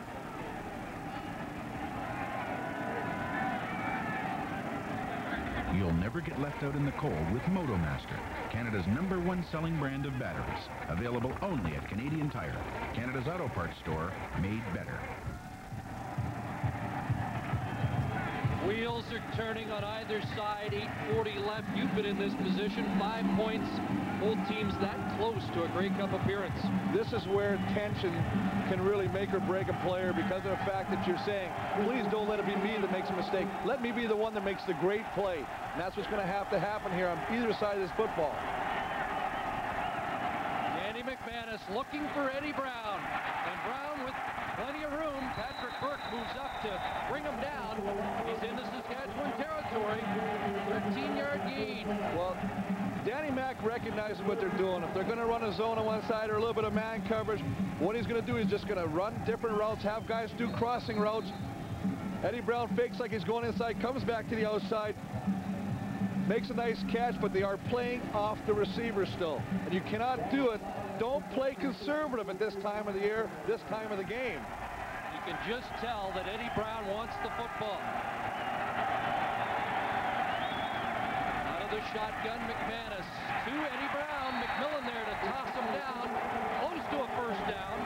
You'll never get left out in the cold with MotoMaster, Canada's number one selling brand of batteries. Available only at Canadian Tire, Canada's auto parts store, made better. Wheels are turning on either side, 8.40 left. You've been in this position, five points. Both teams that close to a Grey Cup appearance. This is where tension can really make or break a player because of the fact that you're saying, please don't let it be me that makes a mistake. Let me be the one that makes the great play. And that's what's going to have to happen here on either side of this football. Danny McManus looking for Eddie Brown. And Brown with plenty of room. Patrick Burke moves up to bring him down. He's Saskatchewan territory. 13-yard gain. Well, Danny Mack recognizes what they're doing. If they're going to run a zone on one side or a little bit of man coverage, what he's going to do is just going to run different routes, have guys do crossing routes. Eddie Brown fakes like he's going inside, comes back to the outside, makes a nice catch, but they are playing off the receiver still. And you cannot do it. Don't play conservative at this time of the year, this time of the game. You can just tell that Eddie Brown wants the football. Out of the shotgun, McManus to Eddie Brown. McMillan there to toss him down. Close to a first down.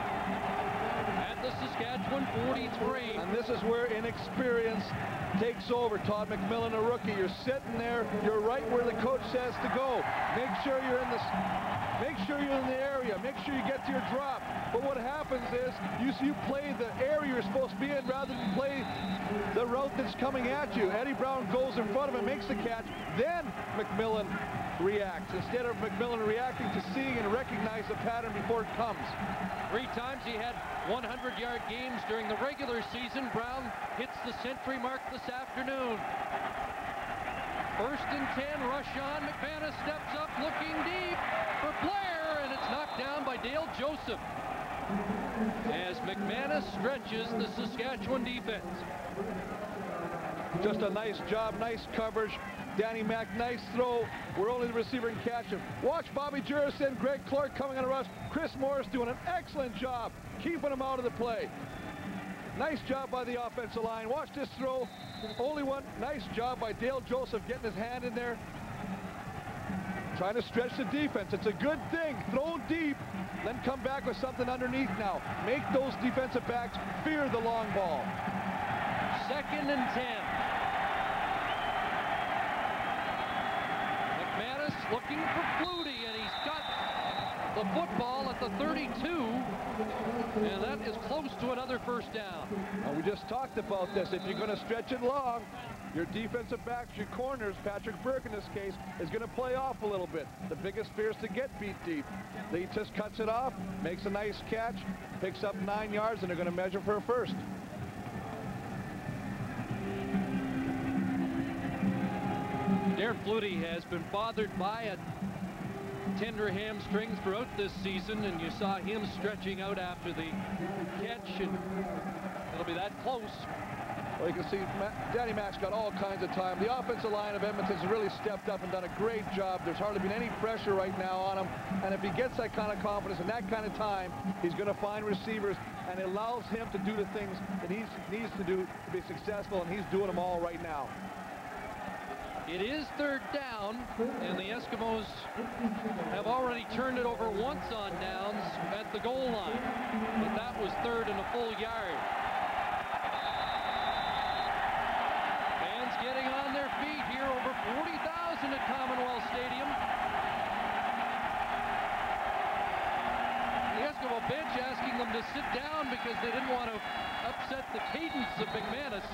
At the Saskatchewan 43. And this is where inexperience takes over. Todd McMillan, a rookie. You're sitting there. You're right where the coach says to go. Make sure you're in the Make sure you're in the area. Make sure you get to your drop. But what happens is you, you play the area you're supposed to be in rather than play the route that's coming at you. Eddie Brown goes in front of him, makes the catch. Then McMillan reacts. Instead of McMillan reacting to seeing and recognize the pattern before it comes. Three times he had 100-yard games during the regular season. Brown hits the century mark this afternoon. First and 10, rush on. McManus steps up, looking deep for Blair, and it's knocked down by Dale Joseph. As McManus stretches the Saskatchewan defense. Just a nice job, nice coverage. Danny Mack, nice throw. We're only the receiver can catch him. Watch Bobby Jurasin, Greg Clark coming on a rush. Chris Morris doing an excellent job keeping him out of the play. Nice job by the offensive line. Watch this throw. Only one. Nice job by Dale Joseph getting his hand in there. Trying to stretch the defense. It's a good thing. Throw deep, then come back with something underneath now. Make those defensive backs fear the long ball. Second and 10. McManus looking for Flutie, and he's got the football at the 32, and that is close to another first down. Well, we just talked about this. If you're going to stretch it long, your defensive backs, your corners, Patrick Burke in this case, is going to play off a little bit. The biggest fear is to get beat deep. He just cuts it off, makes a nice catch, picks up nine yards, and they're going to measure for a first. Darren Flutie has been bothered by a tender hamstring throughout this season, and you saw him stretching out after the catch, and it'll be that close. Well, you can see Danny Mack's got all kinds of time. The offensive line of Edmonton's really stepped up and done a great job. There's hardly been any pressure right now on him. And if he gets that kind of confidence and that kind of time, he's going to find receivers and it allows him to do the things that he needs to do to be successful, and he's doing them all right now. It is third down, and the Eskimos have already turned it over once on downs at the goal line. But that was third and a full yard. Fans getting on their feet here, over 40,000 at Commonwealth Stadium. The Eskimo bench asking them to sit down because they didn't want to upset the cadence of McManus.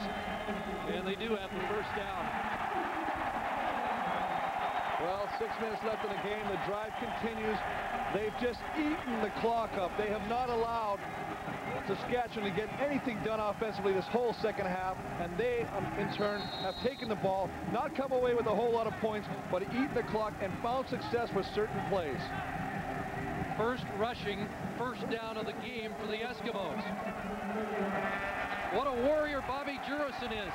And they do have the first down. Well, six minutes left in the game. The drive continues. They've just eaten the clock up. They have not allowed Saskatchewan to get anything done offensively this whole second half, and they, um, in turn, have taken the ball, not come away with a whole lot of points, but eaten the clock and found success with certain plays. First rushing first down of the game for the Eskimos. What a warrior Bobby Jurasin is.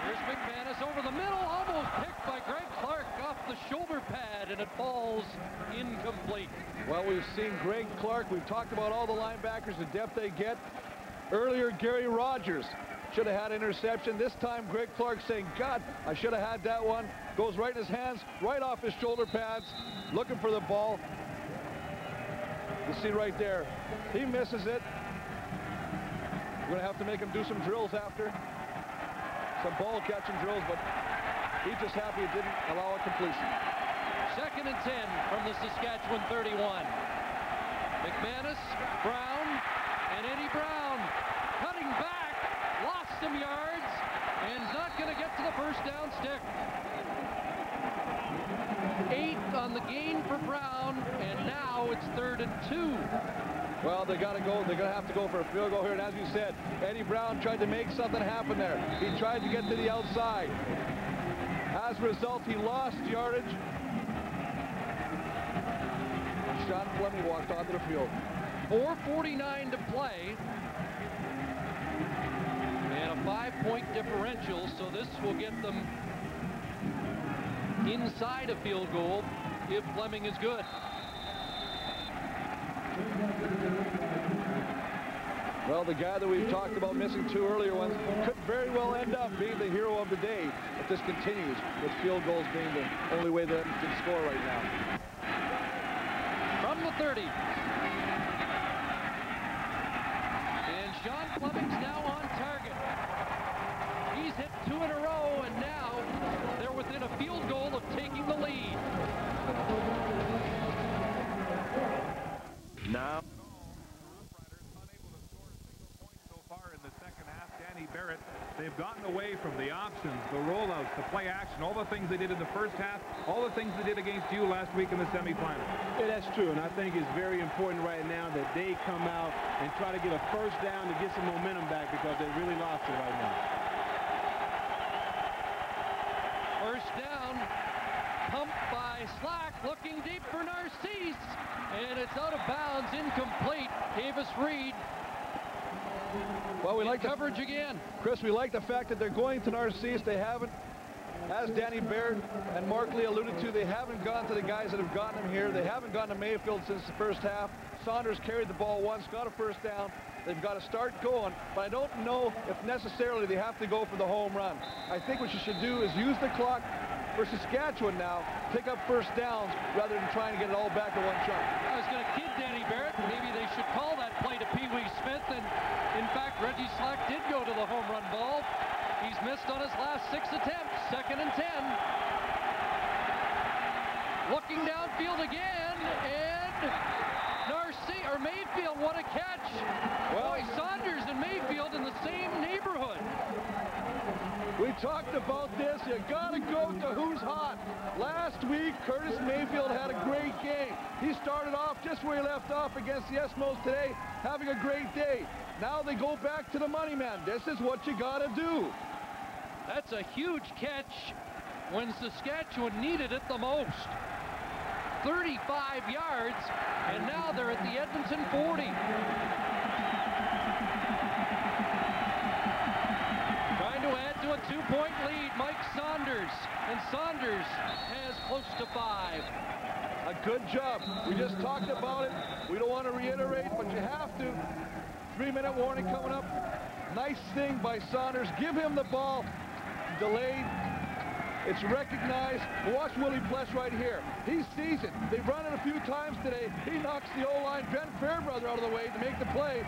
Here's McManus over the middle, almost picked by Greg Clark off the shoulder pad, and it falls incomplete. Well, we've seen Greg Clark. We've talked about all the linebackers, the depth they get. Earlier, Gary Rogers should have had interception. This time, Greg Clark saying, God, I should have had that one. Goes right in his hands, right off his shoulder pads, looking for the ball. You see right there, he misses it. We're going to have to make him do some drills after some ball catching drills, but he's just happy it didn't allow a completion. Second and 10 from the Saskatchewan 31. McManus, Brown, and Eddie Brown cutting back, lost some yards, and not going to get to the first down stick. Eight on the gain for Brown, and now it's third and two. Well, they got to go. They're going to have to go for a field goal here. And as you said, Eddie Brown tried to make something happen there. He tried to get to the outside. As a result, he lost yardage. Sean Fleming walked onto the field. 4.49 to play. And a five-point differential, so this will get them inside a field goal if Fleming is good. Well, the guy that we've talked about missing two earlier ones could very well end up being the hero of the day if this continues, with field goals being the only way that can score right now. From the 30. And Sean Fleming's now on target. He's hit two in a row, and now they're within a field goal of taking the lead. Now. Barrett. They've gotten away from the options, the rollouts, the play action, all the things they did in the first half, all the things they did against you last week in the semifinal. Yeah, that's true, and I think it's very important right now that they come out and try to get a first down to get some momentum back because they really lost it right now. First down, pumped by Slack, looking deep for Narcisse, And it's out of bounds, incomplete. Davis Reed. Well, we in like the- coverage again. Chris, we like the fact that they're going to Narcisse. They haven't, as Danny Barrett and Mark Lee alluded to, they haven't gone to the guys that have gotten them here. They haven't gone to Mayfield since the first half. Saunders carried the ball once, got a first down. They've got to start going, but I don't know if necessarily they have to go for the home run. I think what you should do is use the clock for Saskatchewan now, pick up first downs rather than trying to get it all back in one chunk. I was going to kid Danny Barrett. Maybe they should call that play to Pee Wee Smith. And in fact, Reggie Slack did go to the home run ball. He's missed on his last six attempts. Second and 10. Looking downfield again. And Narcy or Mayfield, what a catch. Boy, Saunders and Mayfield in the same neighborhood. We talked about this. You got to go to who's hot. Last week, Curtis Mayfield had a great game. He started off just where he left off against the Eskimos today, having a great day. Now they go back to the money man. This is what you got to do. That's a huge catch when Saskatchewan needed it the most. 35 yards, and now they're at the Edmonton 40. To a two-point lead, Mike Saunders, and Saunders has close to five. A good job. We just talked about it. We don't want to reiterate, but you have to. Three-minute warning coming up. Nice thing by Saunders. Give him the ball. Delayed. It's recognized. Watch Willie Pless right here. He sees it. They've run it a few times today. He knocks the O-line, Ben Fairbrother, out of the way to make the play.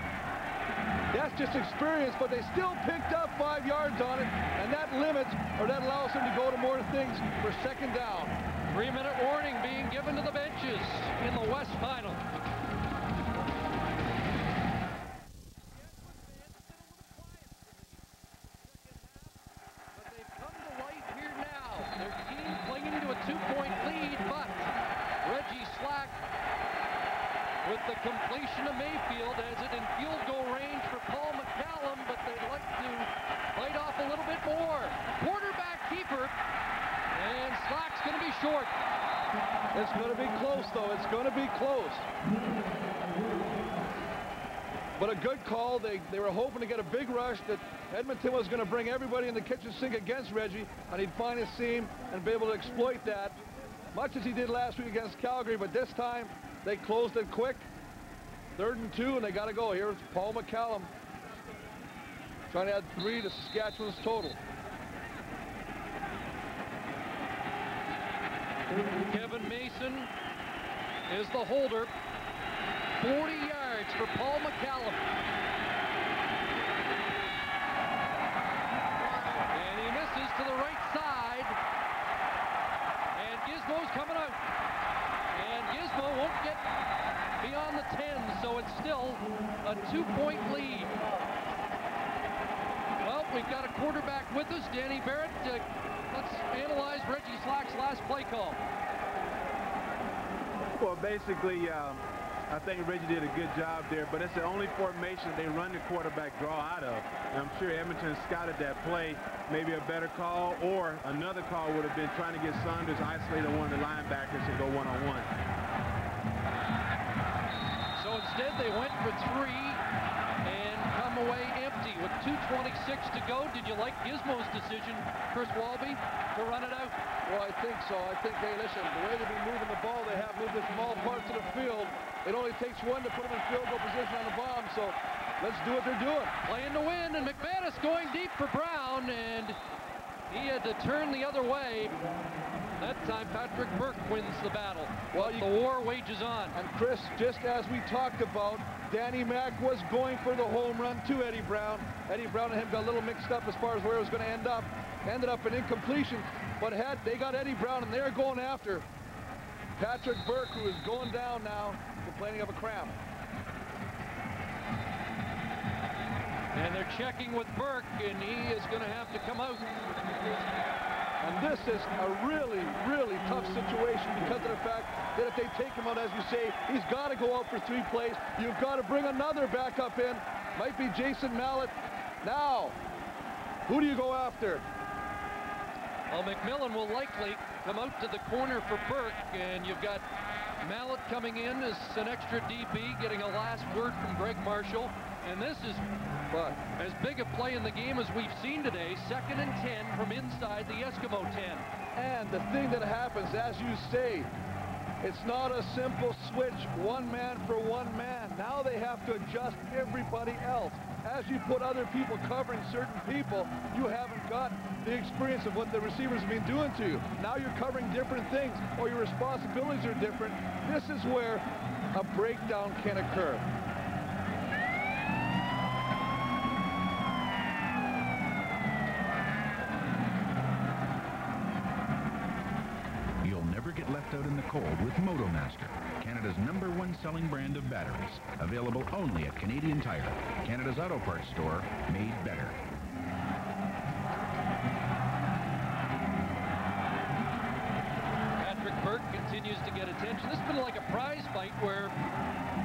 That's just experience, but they still picked up five yards on it, and that limits, or that allows them to go to more things for second down. Three-minute warning being given to the benches in the West Final. But they've come to life here now. Their team clinging to a two-point lead, but Reggie Slack with the completion of Mayfield has it in field goal range for Paul McCallum, but they'd like to bite off a little bit more. Quarterback keeper, and Slack's going to be short. It's going to be close, though. It's going to be close. But a good call. They, they were hoping to get a big rush that Edmonton was going to bring everybody in the kitchen sink against Reggie, and he'd find his seam and be able to exploit that, much as he did last week against Calgary. But this time, they closed it quick. Third and two, and they got to go. Here's Paul McCallum trying to add three to Saskatchewan's total. Kevin Mason is the holder. 40 yards for Paul McCallum. And he misses to the right side. And Gizmo's coming out. And Gizmo won't get beyond the 10, so it's still a two-point lead. Well, we've got a quarterback with us, Danny Barrett. Uh, let's analyze Reggie Slack's last play call. Well, basically, um, I think Reggie did a good job there, but it's the only formation they run the quarterback draw out of. And I'm sure Edmonton scouted that play. Maybe a better call or another call would have been trying to get Saunders isolated on one of the linebackers and go one-on-one. So instead, they went for three and come away with 2.26 to go. Did you like Gizmo's decision, Chris Walby, to run it out? Well, I think so. I think, hey, listen, the way they've been moving the ball, they have moved it from all parts of the field. It only takes one to put them in field goal position on the bomb, so let's do what they're doing. Playing to win, and McManus going deep for Brown, and he had to turn the other way. That time, Patrick Burke wins the battle. Well, the war wages on. And Chris, just as we talked about, Danny Mack was going for the home run to Eddie Brown. Eddie Brown and him got a little mixed up as far as where it was going to end up. Ended up an incompletion, but had they got Eddie Brown and they're going after Patrick Burke, who is going down now, complaining of a cramp. And they're checking with Burke, and he is going to have to come out. And this is a really, really tough situation because of the fact that if they take him out, as you say, he's got to go out for three plays. You've got to bring another backup in. Might be Jason Mallett. Now, who do you go after? Well, McMillan will likely come out to the corner for Burke, and you've got Mallett coming in as an extra DB, getting a last word from Greg Marshall. And this is but as big a play in the game as we've seen today. Second and 10 from inside the Eskimo 10. And the thing that happens, as you say, it's not a simple switch, one man for one man. Now they have to adjust everybody else. As you put other people covering certain people, you haven't got the experience of what the receivers have been doing to you. Now you're covering different things, or your responsibilities are different. This is where a breakdown can occur. out in the cold with MotoMaster, Canada's number one selling brand of batteries. Available only at Canadian Tire, Canada's auto parts store, made better. Patrick Burke continues to get attention. This has been like a prize fight where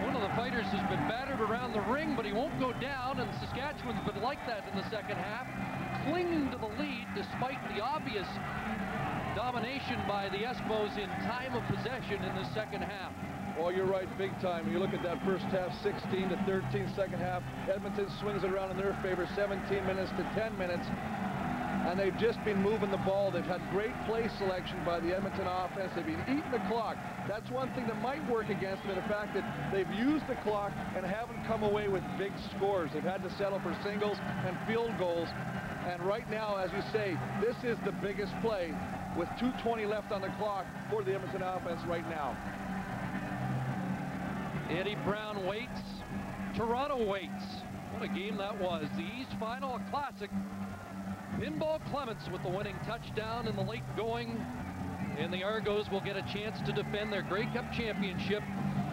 one of the fighters has been battered around the ring, but he won't go down, and Saskatchewan's been like that in the second half, clinging to the lead despite the obvious domination by the Eskimos in time of possession in the second half. Well, you're right, big time. You look at that first half, 16 to 13, second half, Edmonton swings it around in their favor, 17 minutes to 10 minutes. And they've just been moving the ball. They've had great play selection by the Edmonton offense. They've been eating the clock. That's one thing that might work against them, the fact that they've used the clock and haven't come away with big scores. They've had to settle for singles and field goals. And right now, as you say, this is the biggest play with 2.20 left on the clock for the Edmonton offense right now. Eddie Brown waits. Toronto waits. What a game that was. The East Final, classic. Pinball Clemons with the winning touchdown in the late going. And the Argos will get a chance to defend their Grey Cup championship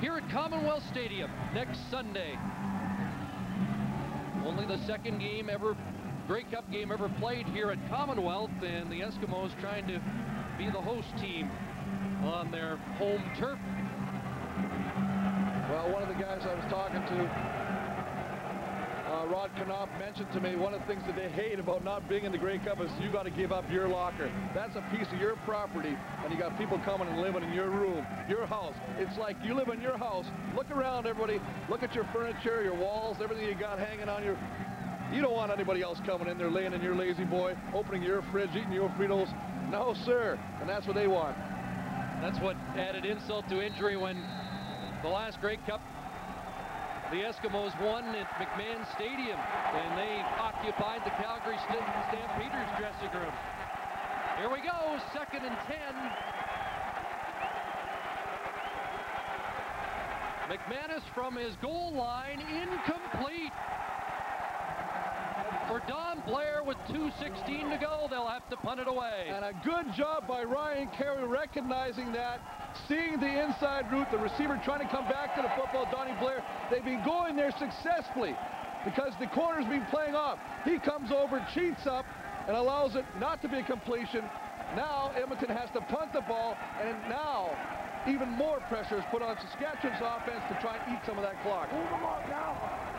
here at Commonwealth Stadium next Sunday. Only the second game ever Grey Cup game ever played here at Commonwealth, and the Eskimos trying to be the host team on their home turf. Well, one of the guys I was talking to, uh, Rod Connop, mentioned to me one of the things that they hate about not being in the Grey Cup is you got to give up your locker. That's a piece of your property, and you got people coming and living in your room, your house. It's like you live in your house. Look around, everybody. Look at your furniture, your walls, everything you got hanging on your you don't want anybody else coming in there laying in your lazy boy, opening your fridge, eating your Fritos. No, sir. And that's what they want. That's what added insult to injury when the last Grey Cup the Eskimos won at McMahon Stadium, and they occupied the Calgary Stampeders dressing room. Here we go, second and 10. McManus from his goal line, incomplete for Don Blair with 2.16 to go. They'll have to punt it away. And a good job by Ryan Carey recognizing that, seeing the inside route, the receiver trying to come back to the football, Donnie Blair. They've been going there successfully because the corner's been playing off. He comes over, cheats up, and allows it not to be a completion. Now Edmonton has to punt the ball, and now even more pressure is put on Saskatchewan's offense to try and eat some of that clock. Move them up now.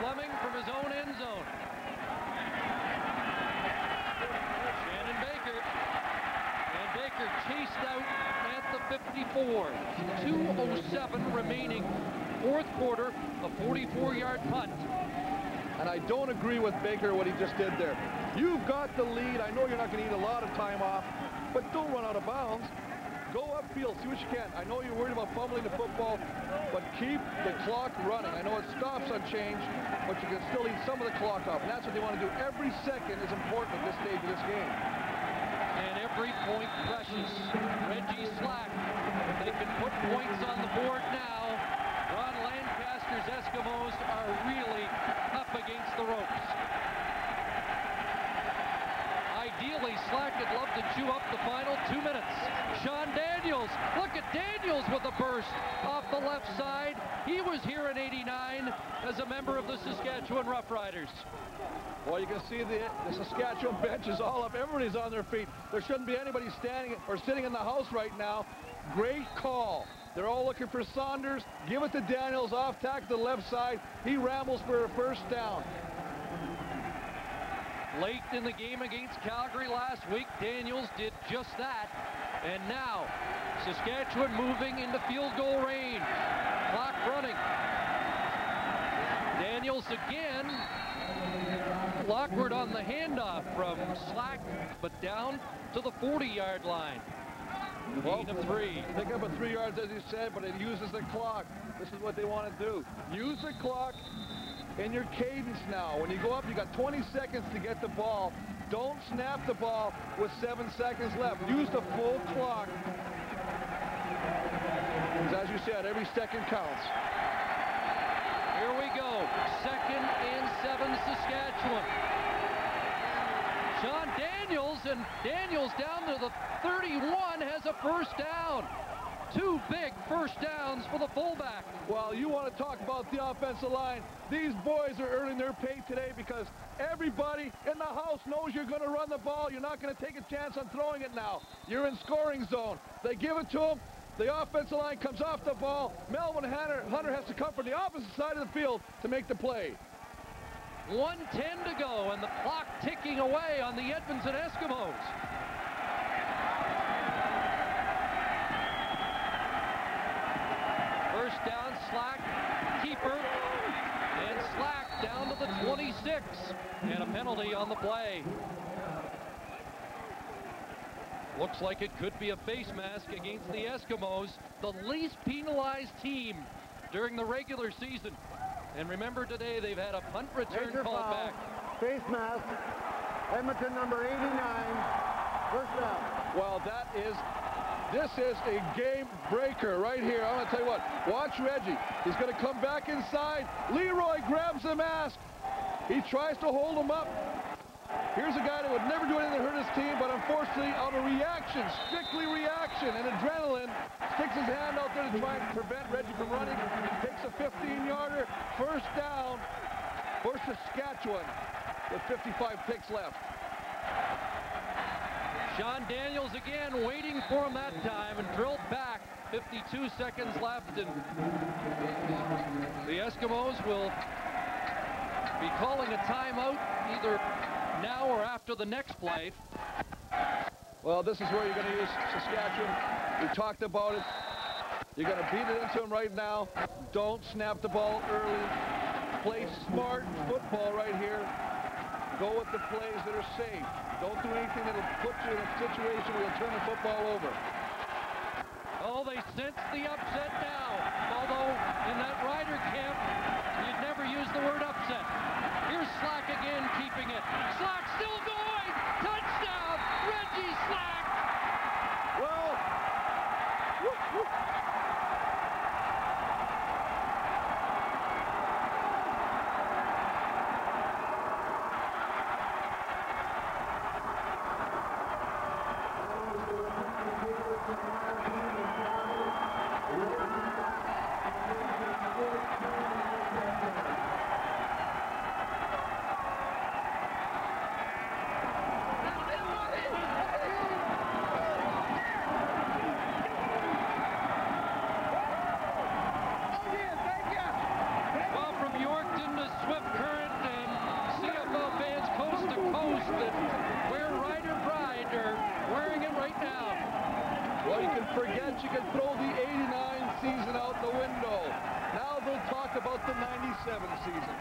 Fleming from his own end zone. Shannon Baker. And Baker chased out at the 54. 2.07 remaining. Fourth quarter, a 44-yard punt. And I don't agree with Baker what he just did there. You've got the lead. I know you're not going to need a lot of time off, but don't run out of bounds. Go upfield, see what you can. I know you're worried about fumbling the football, but keep the clock running. I know it stops on change, but you can still eat some of the clock off. And that's what they want to do. Every second is important at this stage of this game. And every point precious. Reggie Slack, they can put points on the board now. Ron Lancaster's Eskimos are really up against the ropes. Ideally, Slack would love to chew up the final two minutes. Sean Daniels, look at Daniels with a burst off the left side. He was here in 89 as a member of the Saskatchewan Roughriders. Well, you can see the, the Saskatchewan bench is all up. Everybody's on their feet. There shouldn't be anybody standing or sitting in the house right now. Great call. They're all looking for Saunders. Give it to Daniels off tack to the left side. He rambles for a first down. Late in the game against Calgary last week, Daniels did just that. And now, Saskatchewan moving into field goal range. Clock running. Daniels again. Lockward on the handoff from Slack, but down to the 40-yard line. Well, of three. Pick up a three yards, as you said, but it uses the clock. This is what they want to do. Use the clock in your cadence now. When you go up, you got 20 seconds to get the ball. Don't snap the ball with seven seconds left. Use the full clock. As you said, every second counts. Here we go. Second and seven, Saskatchewan. Sean Daniels, and Daniels down to the 31 has a first down. Two big first downs for the fullback. Well, you want to talk about the offensive line. These boys are earning their pay today because everybody in the house knows you're going to run the ball. You're not going to take a chance on throwing it now. You're in scoring zone. They give it to them. The offensive line comes off the ball. Malvin Hunter, Hunter has to come from the opposite side of the field to make the play. 110 to go, and the clock ticking away on the Edmonton Eskimos. First down, Slack, keeper, and Slack down to the 26, and a penalty on the play. Looks like it could be a face mask against the Eskimos, the least penalized team during the regular season. And remember today, they've had a punt return Major called foul. back. Face mask. Edmonton number 89. First down. Well, that is, this is a game breaker right here. I'm going to tell you what, watch Reggie. He's going to come back inside. Leroy grabs the mask. He tries to hold him up. Here's a guy that would never do anything to hurt his team, but unfortunately, out of reaction, strictly reaction and adrenaline, sticks his hand out there to try and prevent Reggie from running. Takes a 15-yarder, first down for Saskatchewan with 55 picks left. Sean Daniels again waiting for him that time and drilled back. 52 seconds left and the Eskimos will be calling a timeout either now or after the next play. Well, this is where you're going to use Saskatchewan. We talked about it. You're going to beat it into him right now. Don't snap the ball early. Play smart football right here. Go with the plays that are safe. Don't do anything that'll put you in a situation where you'll turn the football over. Oh, they sense the upset now. Although in that rider camp, you'd never use the word upset. Here's Slack again keeping it. Slack still going. Touchdown, Reggie Slack. Well, whoop, whoop. Well, from Yorkton to Swift Current and CFL fans coast to coast that wear Rider Pride are wearing it right now. Well, you can forget you can throw the 89 season out the window. Now they'll talk about the 97 season.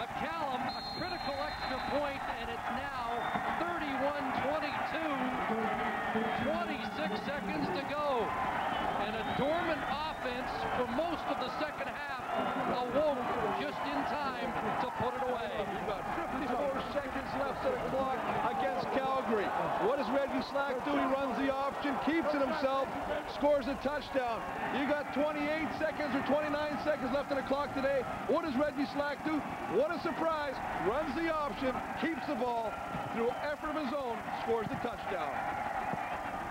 McCallum, a critical extra point, and it's now 31-22. 26 seconds to go. And a dormant offense for most of the second half awoke just in time to put it away. You've got 54 seconds left of the clock against Calgary. What does Reggie Slack do? He runs the option, keeps it himself, scores a touchdown. You got 28 seconds or 29 seconds left on the clock today. What does Reggie Slack do? What a surprise. Runs the option, keeps the ball, through effort of his own, scores the touchdown.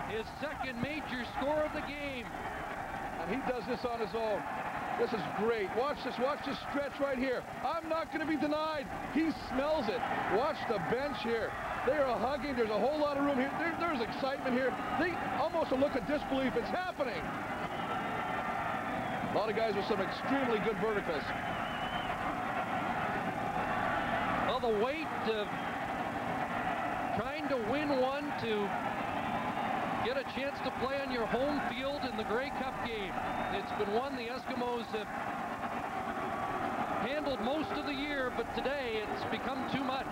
His second major score of the game. And he does this on his own. This is great. Watch this. Watch this stretch right here. I'm not going to be denied. He smells it. Watch the bench here. They are hugging. There's a whole lot of room here. There, there's excitement here. They almost a look of disbelief. It's happening. A lot of guys with some extremely good verticals. the weight of trying to win one to get a chance to play on your home field in the Grey Cup game. It's been one the Eskimos have handled most of the year, but today it's become too much.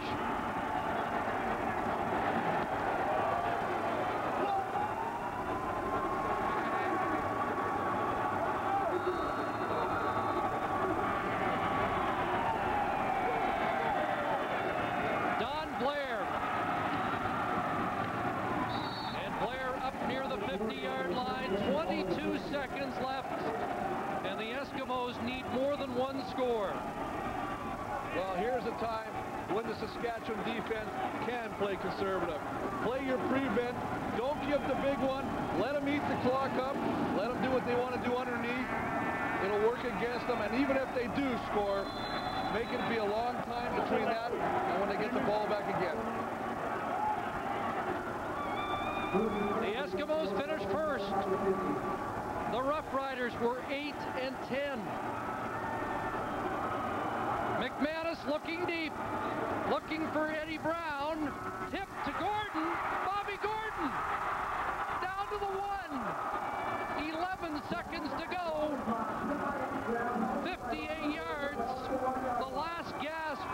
Don Blair. And Blair up near the 50-yard line. 22 seconds left. And the Eskimos need more than one score. Well, here's a time when the Saskatchewan defense can play conservative. Play your prevent. Don't give the big one. Let them eat the clock up. Let them do what they want to do underneath. It'll work against them. And even if they do score, make it be a long time between that and when they get the ball back again. The Eskimos finished first. The Rough Riders were 8 and 10. McManus looking deep, looking for Eddie Brown. Tip to Gordon. Bobby Gordon. Down to the one. 11 seconds to go. 58 yards. The last gasp.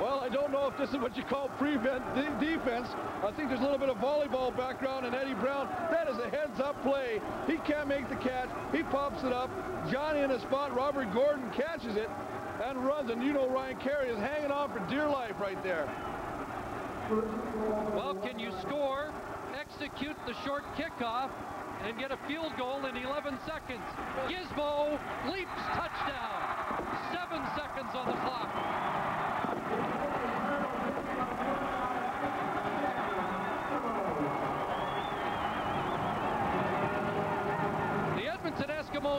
Well, I don't know if this is what you call prevent de defense. I think there's a little bit of volleyball background in Eddie Brown. That is a heads-up play. He can't make the catch. He pops it up. Johnny in a spot. Robert Gordon catches it and runs. And you know Ryan Carey is hanging on for dear life right there. Well, can you score, execute the short kickoff, and get a field goal in 11 seconds? Gizmo leaps touchdown. Seven seconds on the clock.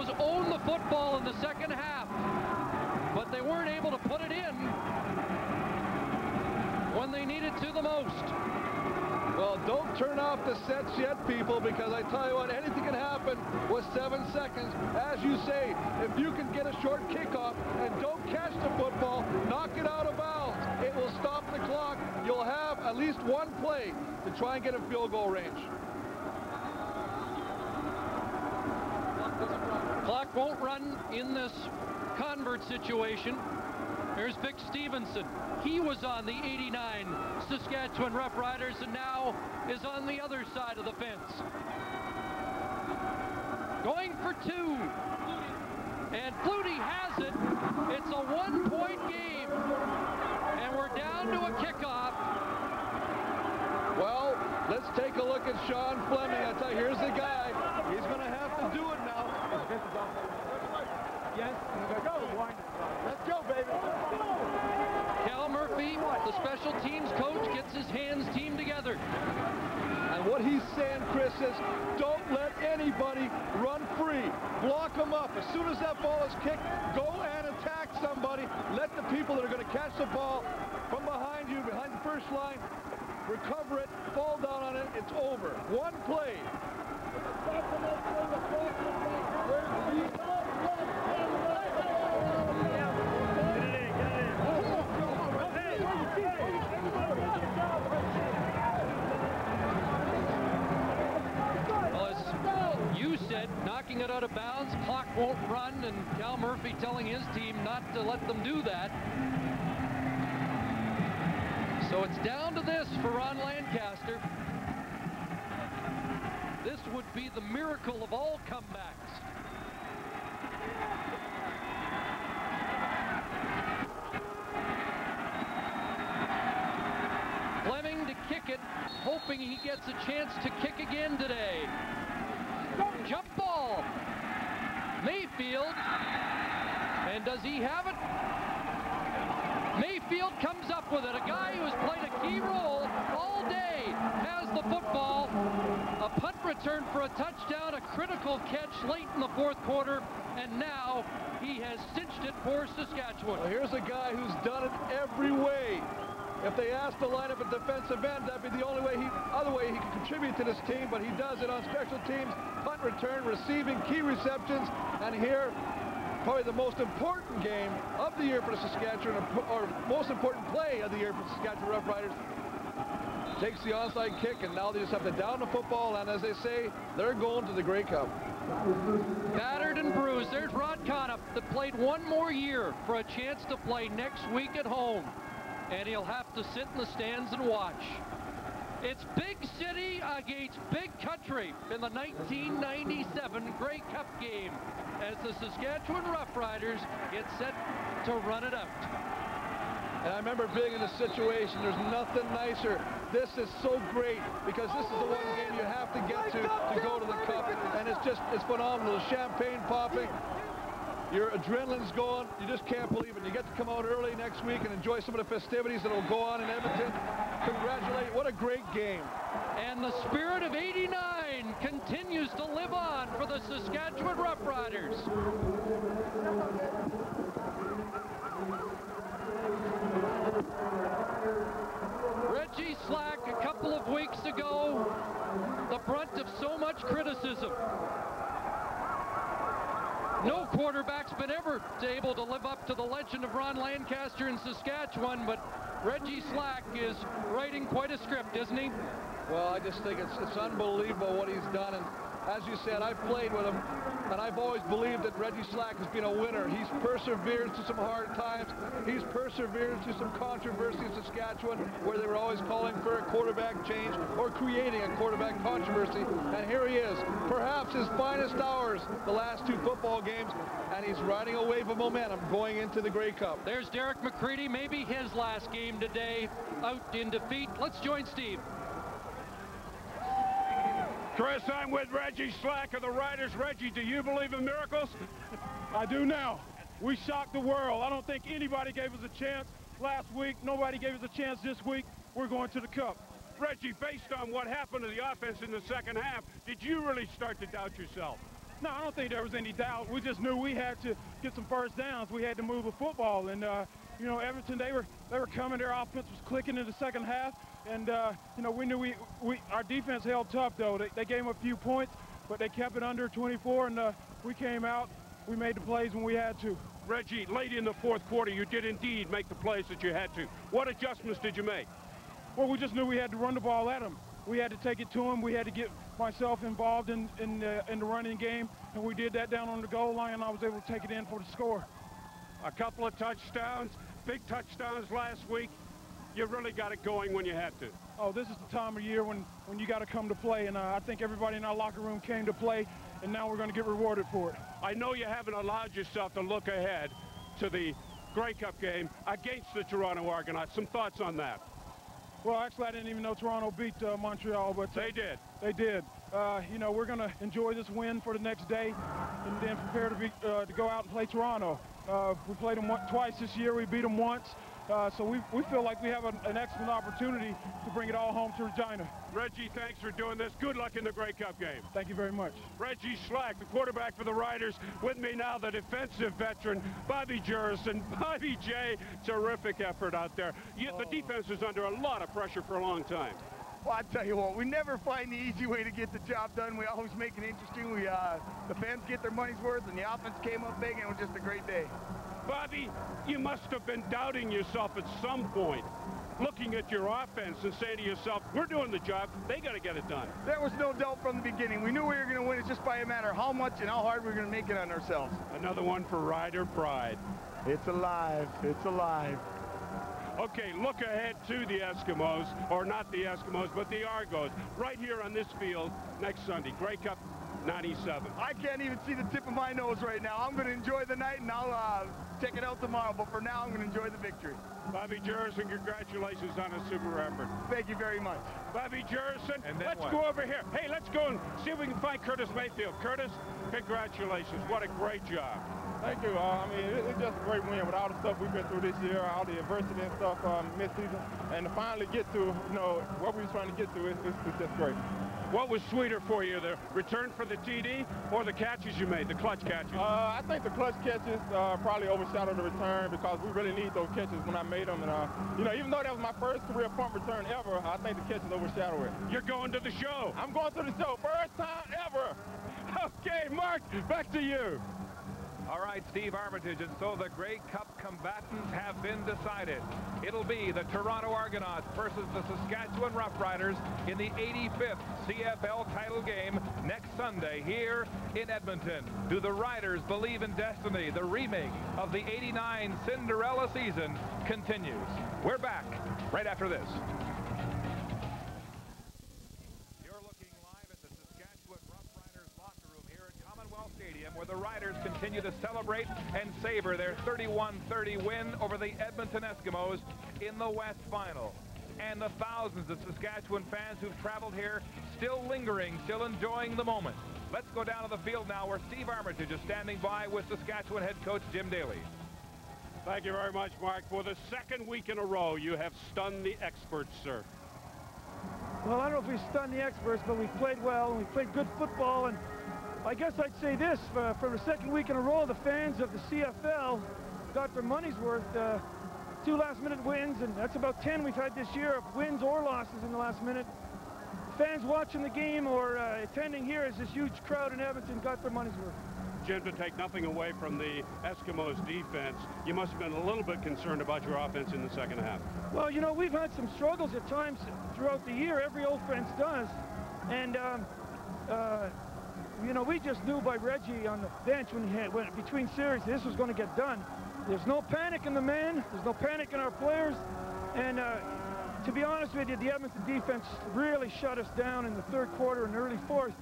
Eskimos own the football in the second half, but they weren't able to put it in when they needed it to the most. Well, don't turn off the sets yet, people, because I tell you what, anything can happen with seven seconds. As you say, if you can get a short kickoff and don't catch the football, knock it out of bounds. It will stop the clock. You'll have at least one play to try and get a field goal range. Clock won't run in this convert situation. There's Vic Stevenson. He was on the 89 Saskatchewan Roughriders and now is on the other side of the fence. Going for two. And Flutie has it. It's a one-point game. And we're down to a kickoff. Well, let's take a look at Sean Fleming. I tell you, here's the guy. He's going to have to do it now. Yes, let's go. Let's go, baby. Cal Murphy, the special teams coach, gets his hands team together. And what he's saying, Chris, is don't let anybody run free. Block them up. As soon as that ball is kicked, go and attack somebody. Let the people that are going to catch the ball from behind you, behind the first line, recover it, fall down on it. It's over. One play. Knocking it out of bounds, clock won't run, and Cal Murphy telling his team not to let them do that. So it's down to this for Ron Lancaster. This would be the miracle of all comebacks. Fleming to kick it, hoping he gets a chance to kick again today. Jump ball. Mayfield. And does he have it? Mayfield comes up with it. A guy who has played a key role all day has the football. A punt return for a touchdown, a critical catch late in the fourth quarter, and now he has cinched it for Saskatchewan. Well, here's a guy who's done it every way. If they asked to line up a defensive end, that'd be the only way he, other way he can contribute to this team, but he does it on special teams, punt return, receiving, key receptions, and here probably the most important game of the year for the Saskatchewan, or most important play of the year for the Saskatchewan Roughriders. Takes the onside kick, and now they just have to down the football, and as they say, they're going to the Grey Cup. Battered and bruised. There's Rod Connop that played one more year for a chance to play next week at home. And he'll have to sit in the stands and watch. It's big city against big country in the 1997 Grey Cup game as the Saskatchewan Roughriders get set to run it out. And I remember being in a situation, there's nothing nicer. This is so great because this is the one game you have to get to to go to the cup. And it's just, it's phenomenal. The champagne popping, your adrenaline's going. You just can't believe it. You get to come out early next week and enjoy some of the festivities that will go on in Edmonton. Congratulate. What a great game. And the spirit of 89 continues to live on for the Saskatchewan Roughriders. Reggie Slack a couple of weeks ago, the brunt of so much criticism. No quarterback's been ever able to live up to the legend of Ron Lancaster in Saskatchewan, but Reggie Slack is writing quite a script, isn't he? Well, I just think it's, it's unbelievable what he's done. And as you said, I've played with him, and I've always believed that Reggie Slack has been a winner. He's persevered through some hard times. He's persevered through some controversy in Saskatchewan, where they were always calling for a quarterback change or creating a quarterback controversy. And here he is, perhaps his finest hours the last two football games, and he's riding a wave of momentum going into the Grey Cup. There's Derek McCready, maybe his last game today, out in defeat. Let's join Steve. Chris, I'm with Reggie Slack of the Riders. Reggie, do you believe in miracles? I do now. We shocked the world. I don't think anybody gave us a chance last week. Nobody gave us a chance this week. We're going to the Cup. Reggie, based on what happened to the offense in the second half, did you really start to doubt yourself? No, I don't think there was any doubt. We just knew we had to get some first downs. We had to move the football. And, uh, you know, Edmonton, they were, they were coming. Their offense was clicking in the second half. And, uh, you know, we knew we, we our defense held tough, though. They, they gave them a few points, but they kept it under 24, and uh, we came out. We made the plays when we had to. Reggie, late in the fourth quarter, you did indeed make the plays that you had to. What adjustments did you make? Well, we just knew we had to run the ball at them. We had to take it to them. We had to get myself involved in, in, uh, in the running game, and we did that down on the goal line, and I was able to take it in for the score. A couple of touchdowns, big touchdowns last week you really got it going when you had to. Oh, this is the time of year when, when you got to come to play, and uh, I think everybody in our locker room came to play, and now we're going to get rewarded for it. I know you haven't allowed yourself to look ahead to the Grey Cup game against the Toronto Argonauts. Some thoughts on that? Well, actually, I didn't even know Toronto beat uh, Montreal, but they did. They did. Uh, you know, we're going to enjoy this win for the next day, and then prepare to be uh, to go out and play Toronto. Uh, we played them twice this year. We beat them once. Uh, so we, we feel like we have an, an, excellent opportunity to bring it all home to Regina. Reggie, thanks for doing this. Good luck in the Grey Cup game. Thank you very much. Reggie Slack, the quarterback for the Riders. With me now, the defensive veteran, Bobby Jurasin. Bobby J, terrific effort out there. The defense is under a lot of pressure for a long time. Well, I tell you what, we never find the easy way to get the job done. We always make it interesting. We, uh, the fans get their money's worth, and the offense came up big, and it was just a great day. Bobby, you must have been doubting yourself at some point, looking at your offense and saying to yourself, we're doing the job, they got to get it done. There was no doubt from the beginning. We knew we were going to win. It's just by a matter of how much and how hard we are going to make it on ourselves. Another one for Rider Pride. It's alive. It's alive. Okay, look ahead to the Eskimos, or not the Eskimos, but the Argos, right here on this field next Sunday. Grey Cup 97. I can't even see the tip of my nose right now. I'm going to enjoy the night, and I'll uh, check it out tomorrow. But for now, I'm going to enjoy the victory. Bobby Jurasin, congratulations on a super effort. Thank you very much. Bobby Jurasin, let's what? go over here. Hey, let's go and see if we can find Curtis Mayfield. Curtis, congratulations. What a great job. Thank you. Uh, I mean, it, it's just a great win with all the stuff we've been through this year, all the adversity and stuff um, mid-season, and to finally get to, you know, what we were trying to get to, it's, it's, it's just great. What was sweeter for you, the return for the TD or the catches you made, the clutch catches? Uh, I think the clutch catches uh, probably overshadowed the return because we really need those catches when I made them. And, uh, you know, even though that was my first career punt return ever, I think the catches overshadow it. You're going to the show. I'm going to the show. First time ever. Okay, Mark, back to you. All right, Steve Armitage, and so the Grey Cup combatants have been decided. It'll be the Toronto Argonauts versus the Saskatchewan Roughriders in the 85th CFL title game next Sunday here in Edmonton. Do the Riders believe in destiny? The remake of the 89 Cinderella season continues. We're back right after this. You're looking live at the Saskatchewan Rough Riders locker room here at Commonwealth Stadium where the Riders continue to celebrate and savor their 31-30 win over the Edmonton Eskimos in the West Final. And the thousands of Saskatchewan fans who've traveled here still lingering, still enjoying the moment. Let's go down to the field now where Steve Armitage is standing by with Saskatchewan head coach Jim Daley. Thank you very much, Mark. For the second week in a row, you have stunned the experts, sir. Well, I don't know if we stunned the experts, but we played well, and we played good football, and I guess I'd say this, uh, for the second week in a row, the fans of the CFL got their money's worth. Uh, two last-minute wins, and that's about 10 we've had this year of wins or losses in the last minute. Fans watching the game or uh, attending here as this huge crowd in Edmonton got their money's worth. Jim, to take nothing away from the Eskimos defense, you must have been a little bit concerned about your offense in the second half. Well, you know, we've had some struggles at times throughout the year. Every offense does. And um, uh, you know, we just knew by Reggie on the bench when he had, went between series this was going to get done. There's no panic in the man. There's no panic in our players. And uh, to be honest with you, the Edmonton defense really shut us down in the third quarter and early fourth.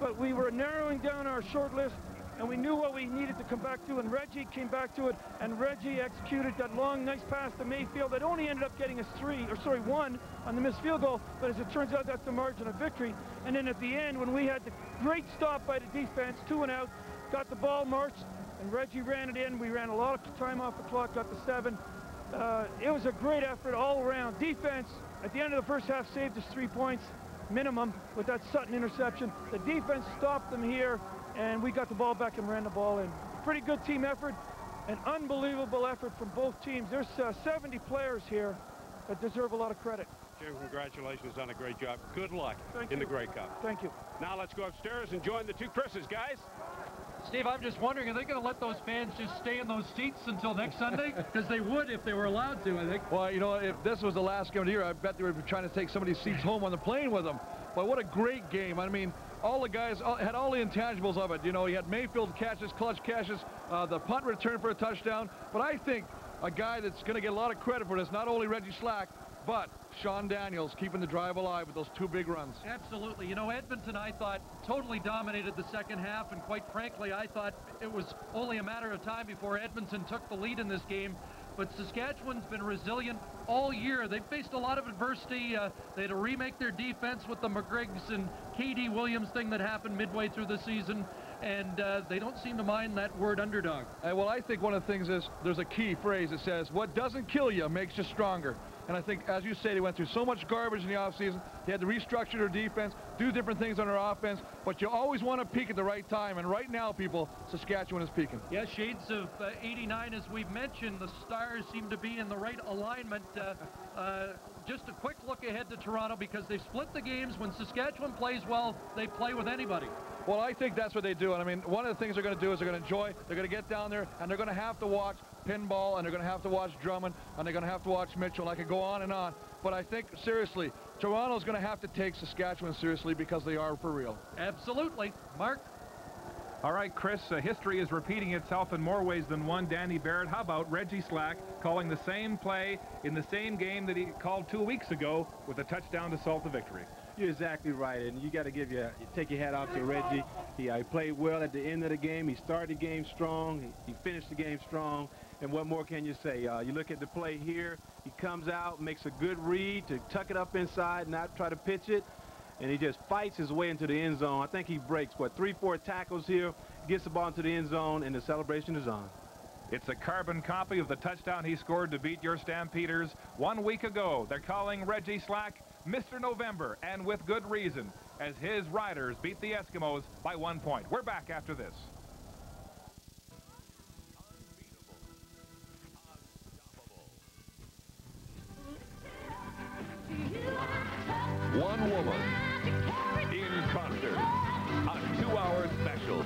But we were narrowing down our short list and we knew what we needed to come back to, and Reggie came back to it, and Reggie executed that long, nice pass to Mayfield that only ended up getting us three, or sorry, one on the missed field goal, but as it turns out, that's the margin of victory. And then at the end, when we had the great stop by the defense, two and out, got the ball marched, and Reggie ran it in. We ran a lot of time off the clock, got the seven. Uh, it was a great effort all around. Defense, at the end of the first half, saved us three points minimum with that Sutton interception. The defense stopped them here and we got the ball back and ran the ball in. Pretty good team effort, an unbelievable effort from both teams. There's uh, 70 players here that deserve a lot of credit. Jim, congratulations on a great job. Good luck Thank in you. the Grey Cup. Thank you. Now let's go upstairs and join the two Chris's, guys. Steve, I'm just wondering, are they going to let those fans just stay in those seats until next Sunday? Because they would if they were allowed to, I think. Well, you know, if this was the last game of the year, I bet they were trying to take some of these seats home on the plane with them. But what a great game. I mean, all the guys all, had all the intangibles of it. You know, he had Mayfield catches, clutch catches, uh, the punt return for a touchdown. But I think a guy that's going to get a lot of credit for this, not only Reggie Slack, but Sean Daniels keeping the drive alive with those two big runs. Absolutely. You know, Edmonton, I thought, totally dominated the second half, and quite frankly, I thought it was only a matter of time before Edmonton took the lead in this game. But Saskatchewan's been resilient all year. They've faced a lot of adversity. Uh, they had to remake their defense with the McGriggs and KD Williams thing that happened midway through the season and uh, they don't seem to mind that word underdog. Well, I think one of the things is there's a key phrase that says, what doesn't kill you makes you stronger. And I think, as you say, they went through so much garbage in the offseason. They had to restructure their defense, do different things on their offense, but you always want to peak at the right time. And right now, people, Saskatchewan is peaking. Yeah, shades of uh, 89, as we've mentioned. The stars seem to be in the right alignment. Uh, uh, just a quick look ahead to Toronto because they've split the games. When Saskatchewan plays well, they play with anybody. Well, I think that's what they do. And I mean, one of the things they're going to do is they're going to enjoy, they're going to get down there, and they're going to have to watch pinball, and they're going to have to watch Drummond, and they're going to have to watch Mitchell. I could go on and on. But I think, seriously, Toronto's going to have to take Saskatchewan seriously because they are for real. Absolutely. Mark? All right, Chris, uh, history is repeating itself in more ways than one. Danny Barrett, how about Reggie Slack calling the same play in the same game that he called two weeks ago with a touchdown to salt the victory? You're exactly right, and you got to give you take your hat off to Reggie. He, uh, he played well at the end of the game. He started the game strong. He, he finished the game strong. And what more can you say? Uh, you look at the play here. He comes out, makes a good read to tuck it up inside, not try to pitch it, and he just fights his way into the end zone. I think he breaks what three, four tackles here, gets the ball into the end zone, and the celebration is on. It's a carbon copy of the touchdown he scored to beat your Stampeders one week ago. They're calling Reggie Slack Mr. November, and with good reason, as his riders beat the Eskimos by one point. We're back after this. one woman in concert. A two-hour special.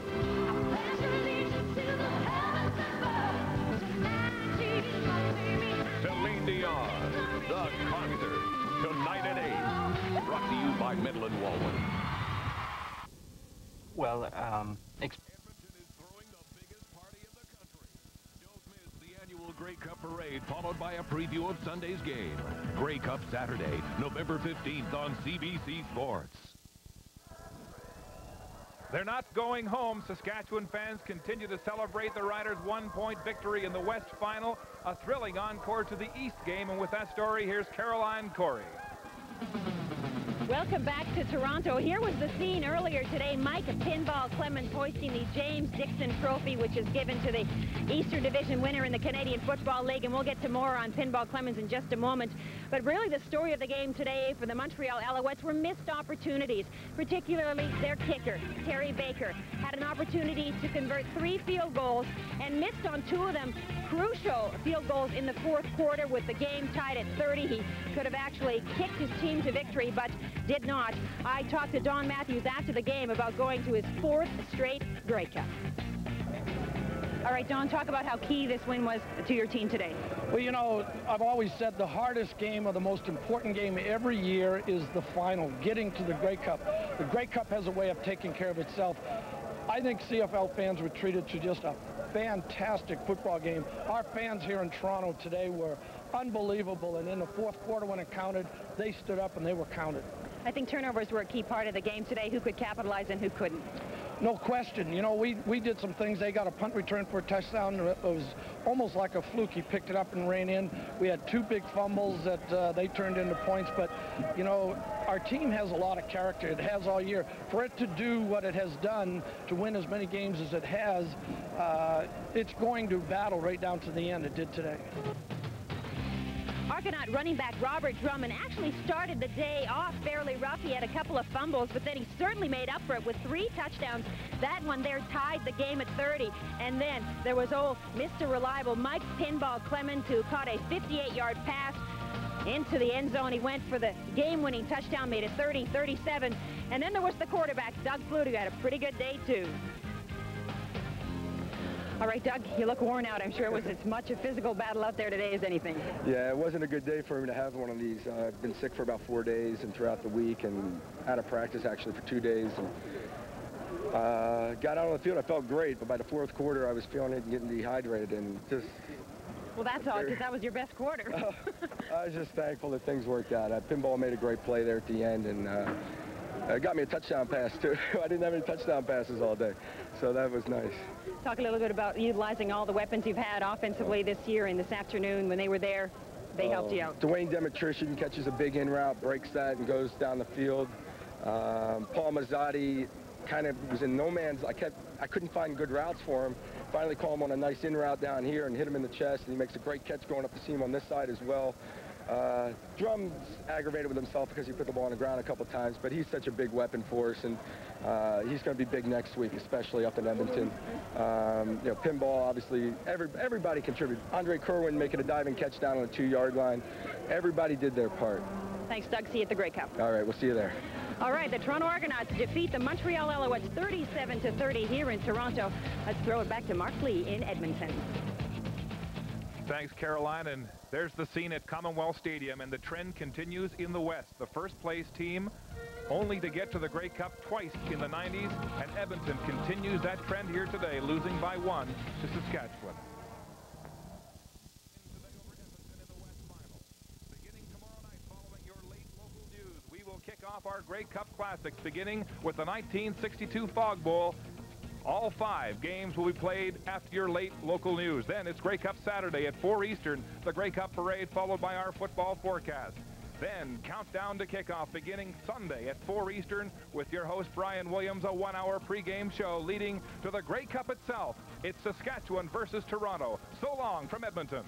Celine Dion, The Concert, tonight at 8, brought to you by Midland Walwyn. Well, um, Parade, followed by a preview of Sunday's game. Grey Cup Saturday, November 15th on CBC Sports. They're not going home. Saskatchewan fans continue to celebrate the Riders' one-point victory in the West Final. A thrilling encore to the East game. And with that story, here's Caroline Corey. Welcome back to Toronto. Here was the scene earlier today. Mike Pinball Clemons hoisting the James Dixon Trophy, which is given to the Eastern Division winner in the Canadian Football League. And we'll get to more on Pinball Clemons in just a moment. But really the story of the game today for the Montreal Alouettes were missed opportunities, particularly their kicker, Terry Baker, had an opportunity to convert three field goals and missed on two of them crucial field goals in the fourth quarter with the game tied at 30. He could have actually kicked his team to victory, but did not. I talked to Don Matthews after the game about going to his fourth straight Grey Cup. All right, Don, talk about how key this win was to your team today. Well, you know, I've always said the hardest game or the most important game every year is the final, getting to the Grey Cup. The Grey Cup has a way of taking care of itself. I think CFL fans were treated to just a fantastic football game. Our fans here in Toronto today were unbelievable, and in the fourth quarter when it counted, they stood up and they were counted. I think turnovers were a key part of the game today. Who could capitalize and who couldn't? No question. You know, we, we did some things. They got a punt return for a touchdown. It was almost like a fluke. He picked it up and ran in. We had two big fumbles that uh, they turned into points. But, you know, our team has a lot of character. It has all year. For it to do what it has done, to win as many games as it has, uh, it's going to battle right down to the end. It did today. Argonaut running back Robert Drummond actually started the day off fairly rough. He had a couple of fumbles, but then he certainly made up for it with three touchdowns. That one there tied the game at 30. And then there was old Mr. Reliable Mike Pinball Clemons who caught a 58-yard pass into the end zone. He went for the game-winning touchdown, made it 30-37. And then there was the quarterback, Doug Flutie, who had a pretty good day, too. All right, Doug, you look worn out. I'm sure it was as much a physical battle out there today as anything. Yeah, it wasn't a good day for me to have one of these. Uh, I've been sick for about four days and throughout the week and out of practice actually for two days. And, uh, got out on the field, I felt great, but by the fourth quarter I was feeling it and getting dehydrated and just... Well, that's odd because that was your best quarter. I was just thankful that things worked out. Uh, Pinball made a great play there at the end and uh, got me a touchdown pass too. I didn't have any touchdown passes all day, so that was nice. Talk a little bit about utilizing all the weapons you've had offensively this year and this afternoon when they were there. They uh, helped you out. Dwayne Demetrician catches a big in route, breaks that, and goes down the field. Um, Paul Masotti kind of was in no man's. I kept, I couldn't find good routes for him. Finally, call him on a nice in route down here and hit him in the chest, and he makes a great catch going up the seam on this side as well. Uh, Drum's aggravated with himself because he put the ball on the ground a couple times, but he's such a big weapon for us, and uh, he's going to be big next week, especially up in Edmonton. Um, you know, pinball, obviously, every, everybody contributed. Andre Kerwin making a diving catch down on the two-yard line. Everybody did their part. Thanks, Doug. See you at the Grey Cup. All right, we'll see you there. All right, the Toronto Argonauts defeat the Montreal Alouettes 37 to 30 here in Toronto. Let's throw it back to Mark Lee in Edmonton. Thanks, Caroline. And there's the scene at Commonwealth Stadium, and the trend continues in the West. The first place team only to get to the Grey Cup twice in the 90s, and Edmonton continues that trend here today, losing by one to Saskatchewan. We will kick off our Grey Cup Classics, beginning with the 1962 Fog Bowl all five games will be played after your late local news. Then it's Grey Cup Saturday at 4 Eastern, the Grey Cup Parade, followed by our football forecast. Then countdown to kickoff beginning Sunday at 4 Eastern with your host Brian Williams, a one-hour pregame show leading to the Grey Cup itself. It's Saskatchewan versus Toronto. So long from Edmonton.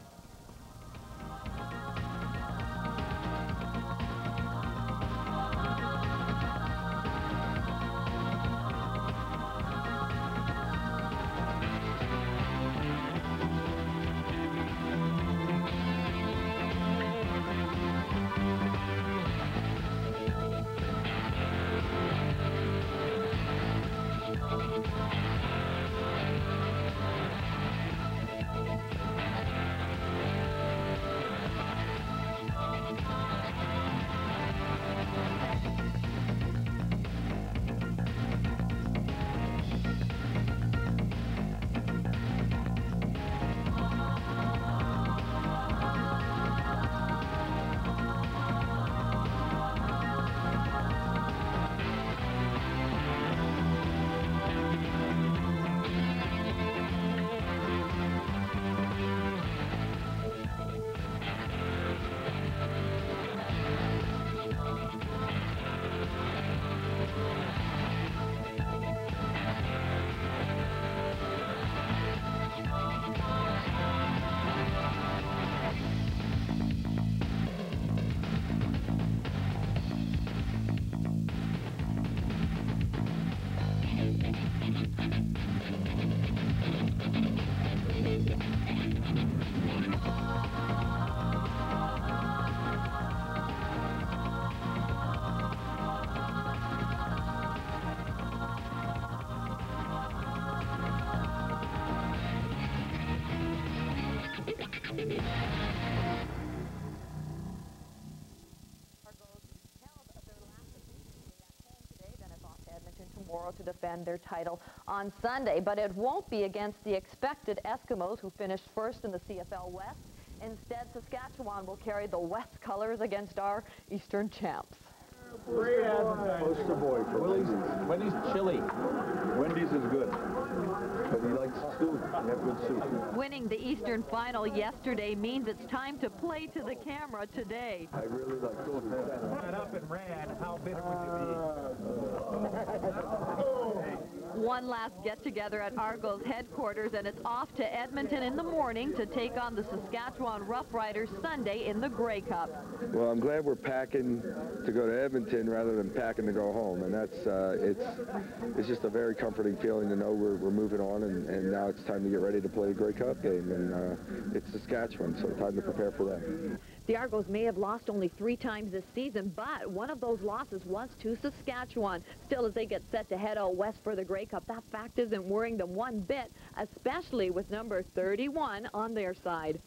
Defend their title on Sunday. But it won't be against the expected Eskimos who finished first in the CFL West. Instead, Saskatchewan will carry the West colors against our Eastern champs. Great Poster boy for Wendy's. Wendy's chili. Wendy's is good, but he likes soup. You have good soup. Winning the Eastern Final yesterday means it's time to play to the camera today. I really like soup. Got up and ran. How bitter would you be? One last get-together at Argos headquarters, and it's off to Edmonton in the morning to take on the Saskatchewan Roughriders Sunday in the Grey Cup. Well, I'm glad we're packing to go to Edmonton rather than packing to go home, and that's uh, it's it's just a very comforting feeling to know we're, we're moving on, and, and now it's time to get ready to play the Grey Cup game, and uh, it's Saskatchewan, so time to prepare for that. The Argos may have lost only three times this season, but one of those losses was to Saskatchewan. Still, as they get set to head out west for the Grey Cup, that fact isn't worrying them one bit, especially with number 31 on their side.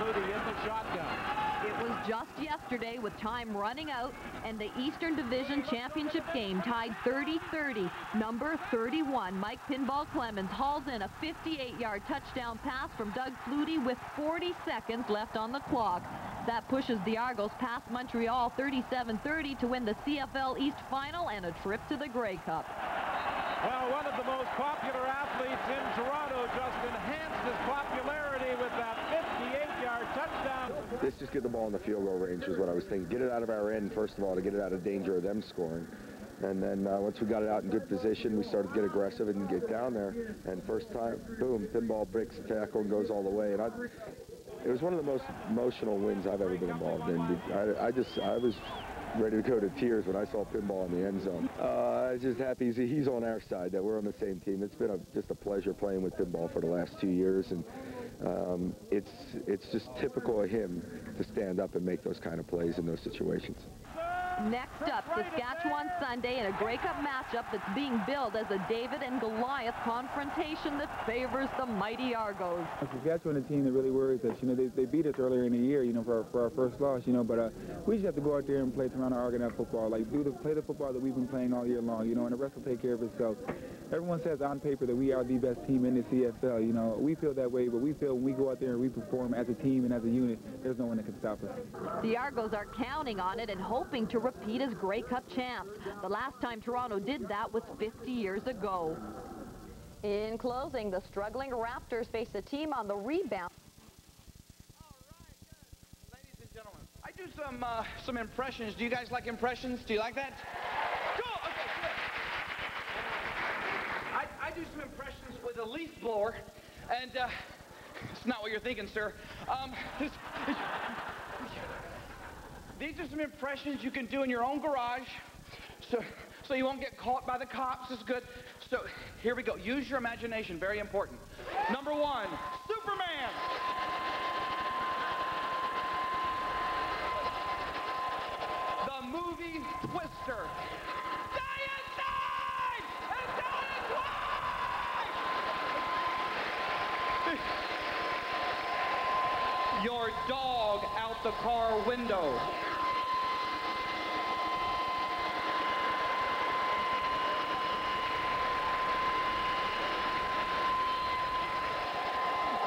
Moody in the shotgun. It was just yesterday with time running out and the Eastern Division Championship game tied 30-30. Number 31, Mike Pinball Clemons, hauls in a 58-yard touchdown pass from Doug Flutie with 40 seconds left on the clock. That pushes the Argos past Montreal 37-30 to win the CFL East Final and a trip to the Grey Cup. Well, one of the most popular athletes in Toronto just enhanced his popularity with that 58-yard touchdown. Let's just get the ball in the field goal range is what I was thinking. Get it out of our end, first of all, to get it out of danger of them scoring. And then uh, once we got it out in good position, we started to get aggressive and get down there. And first time, boom, pinball breaks the tackle and goes all the way. And I, it was one of the most emotional wins I've ever been involved in. I, I just, I was ready to go to tears when I saw pinball in the end zone. Uh, I was just happy he's, on our side, that we're on the same team. It's been a, just a pleasure playing with pinball for the last two years, and um, it's, it's just typical of him to stand up and make those kind of plays in those situations. Next up, Saskatchewan Sunday in a Grey Cup matchup that's being billed as a David and Goliath confrontation that favors the mighty Argos. Saskatchewan is a team that really worries us. You know, they, they beat us earlier in the year, you know, for our, for our first loss, you know, but uh, we just have to go out there and play Toronto Argonaut football, like do the, play the football that we've been playing all year long, you know, and the rest will take care of itself. Everyone says on paper that we are the best team in the CFL, you know, we feel that way, but we feel when we go out there and we perform as a team and as a unit, there's no one that can stop us. The Argos are counting on it and hoping to repeat as Grey Cup champs. The last time Toronto did that was 50 years ago. In closing, the struggling Raptors face a team on the rebound. Right, Ladies and gentlemen, I do some uh, some impressions. Do you guys like impressions? Do you like that? Okay, good. I, I do some impressions with a leaf blower, and uh, it's not what you're thinking, sir. Um, these are some impressions you can do in your own garage, so so you won't get caught by the cops. It's good. So here we go. Use your imagination. Very important. Number one, Superman. The movie Twister. Your dog out the car window.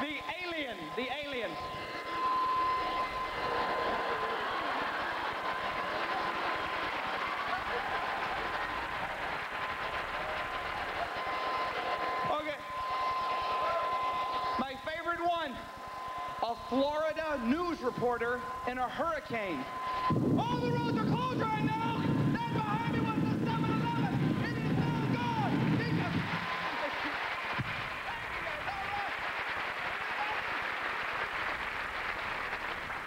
The alien, the alien. Okay. My favorite one, a Florida reporter in a hurricane. All the roads are closed right now. That behind me was the 7-Eleven. It is now gone. It is-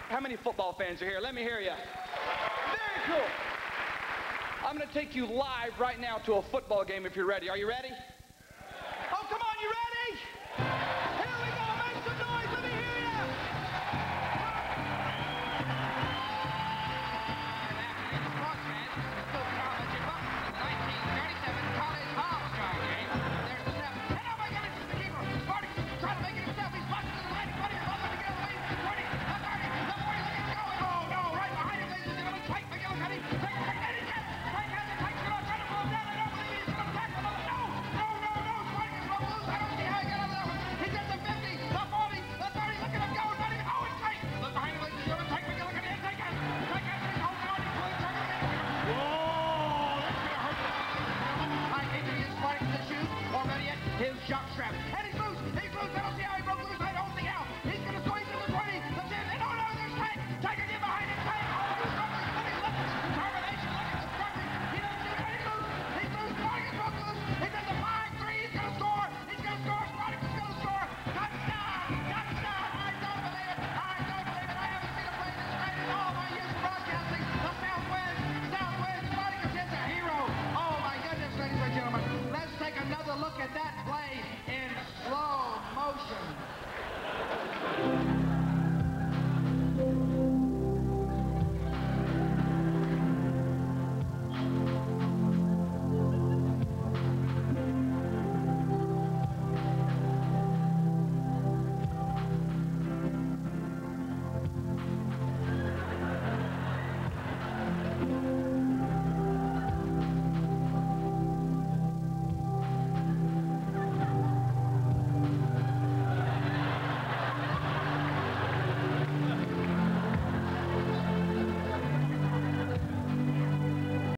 How many football fans are here? Let me hear you. Very cool. I'm going to take you live right now to a football game if you're ready. Are you ready?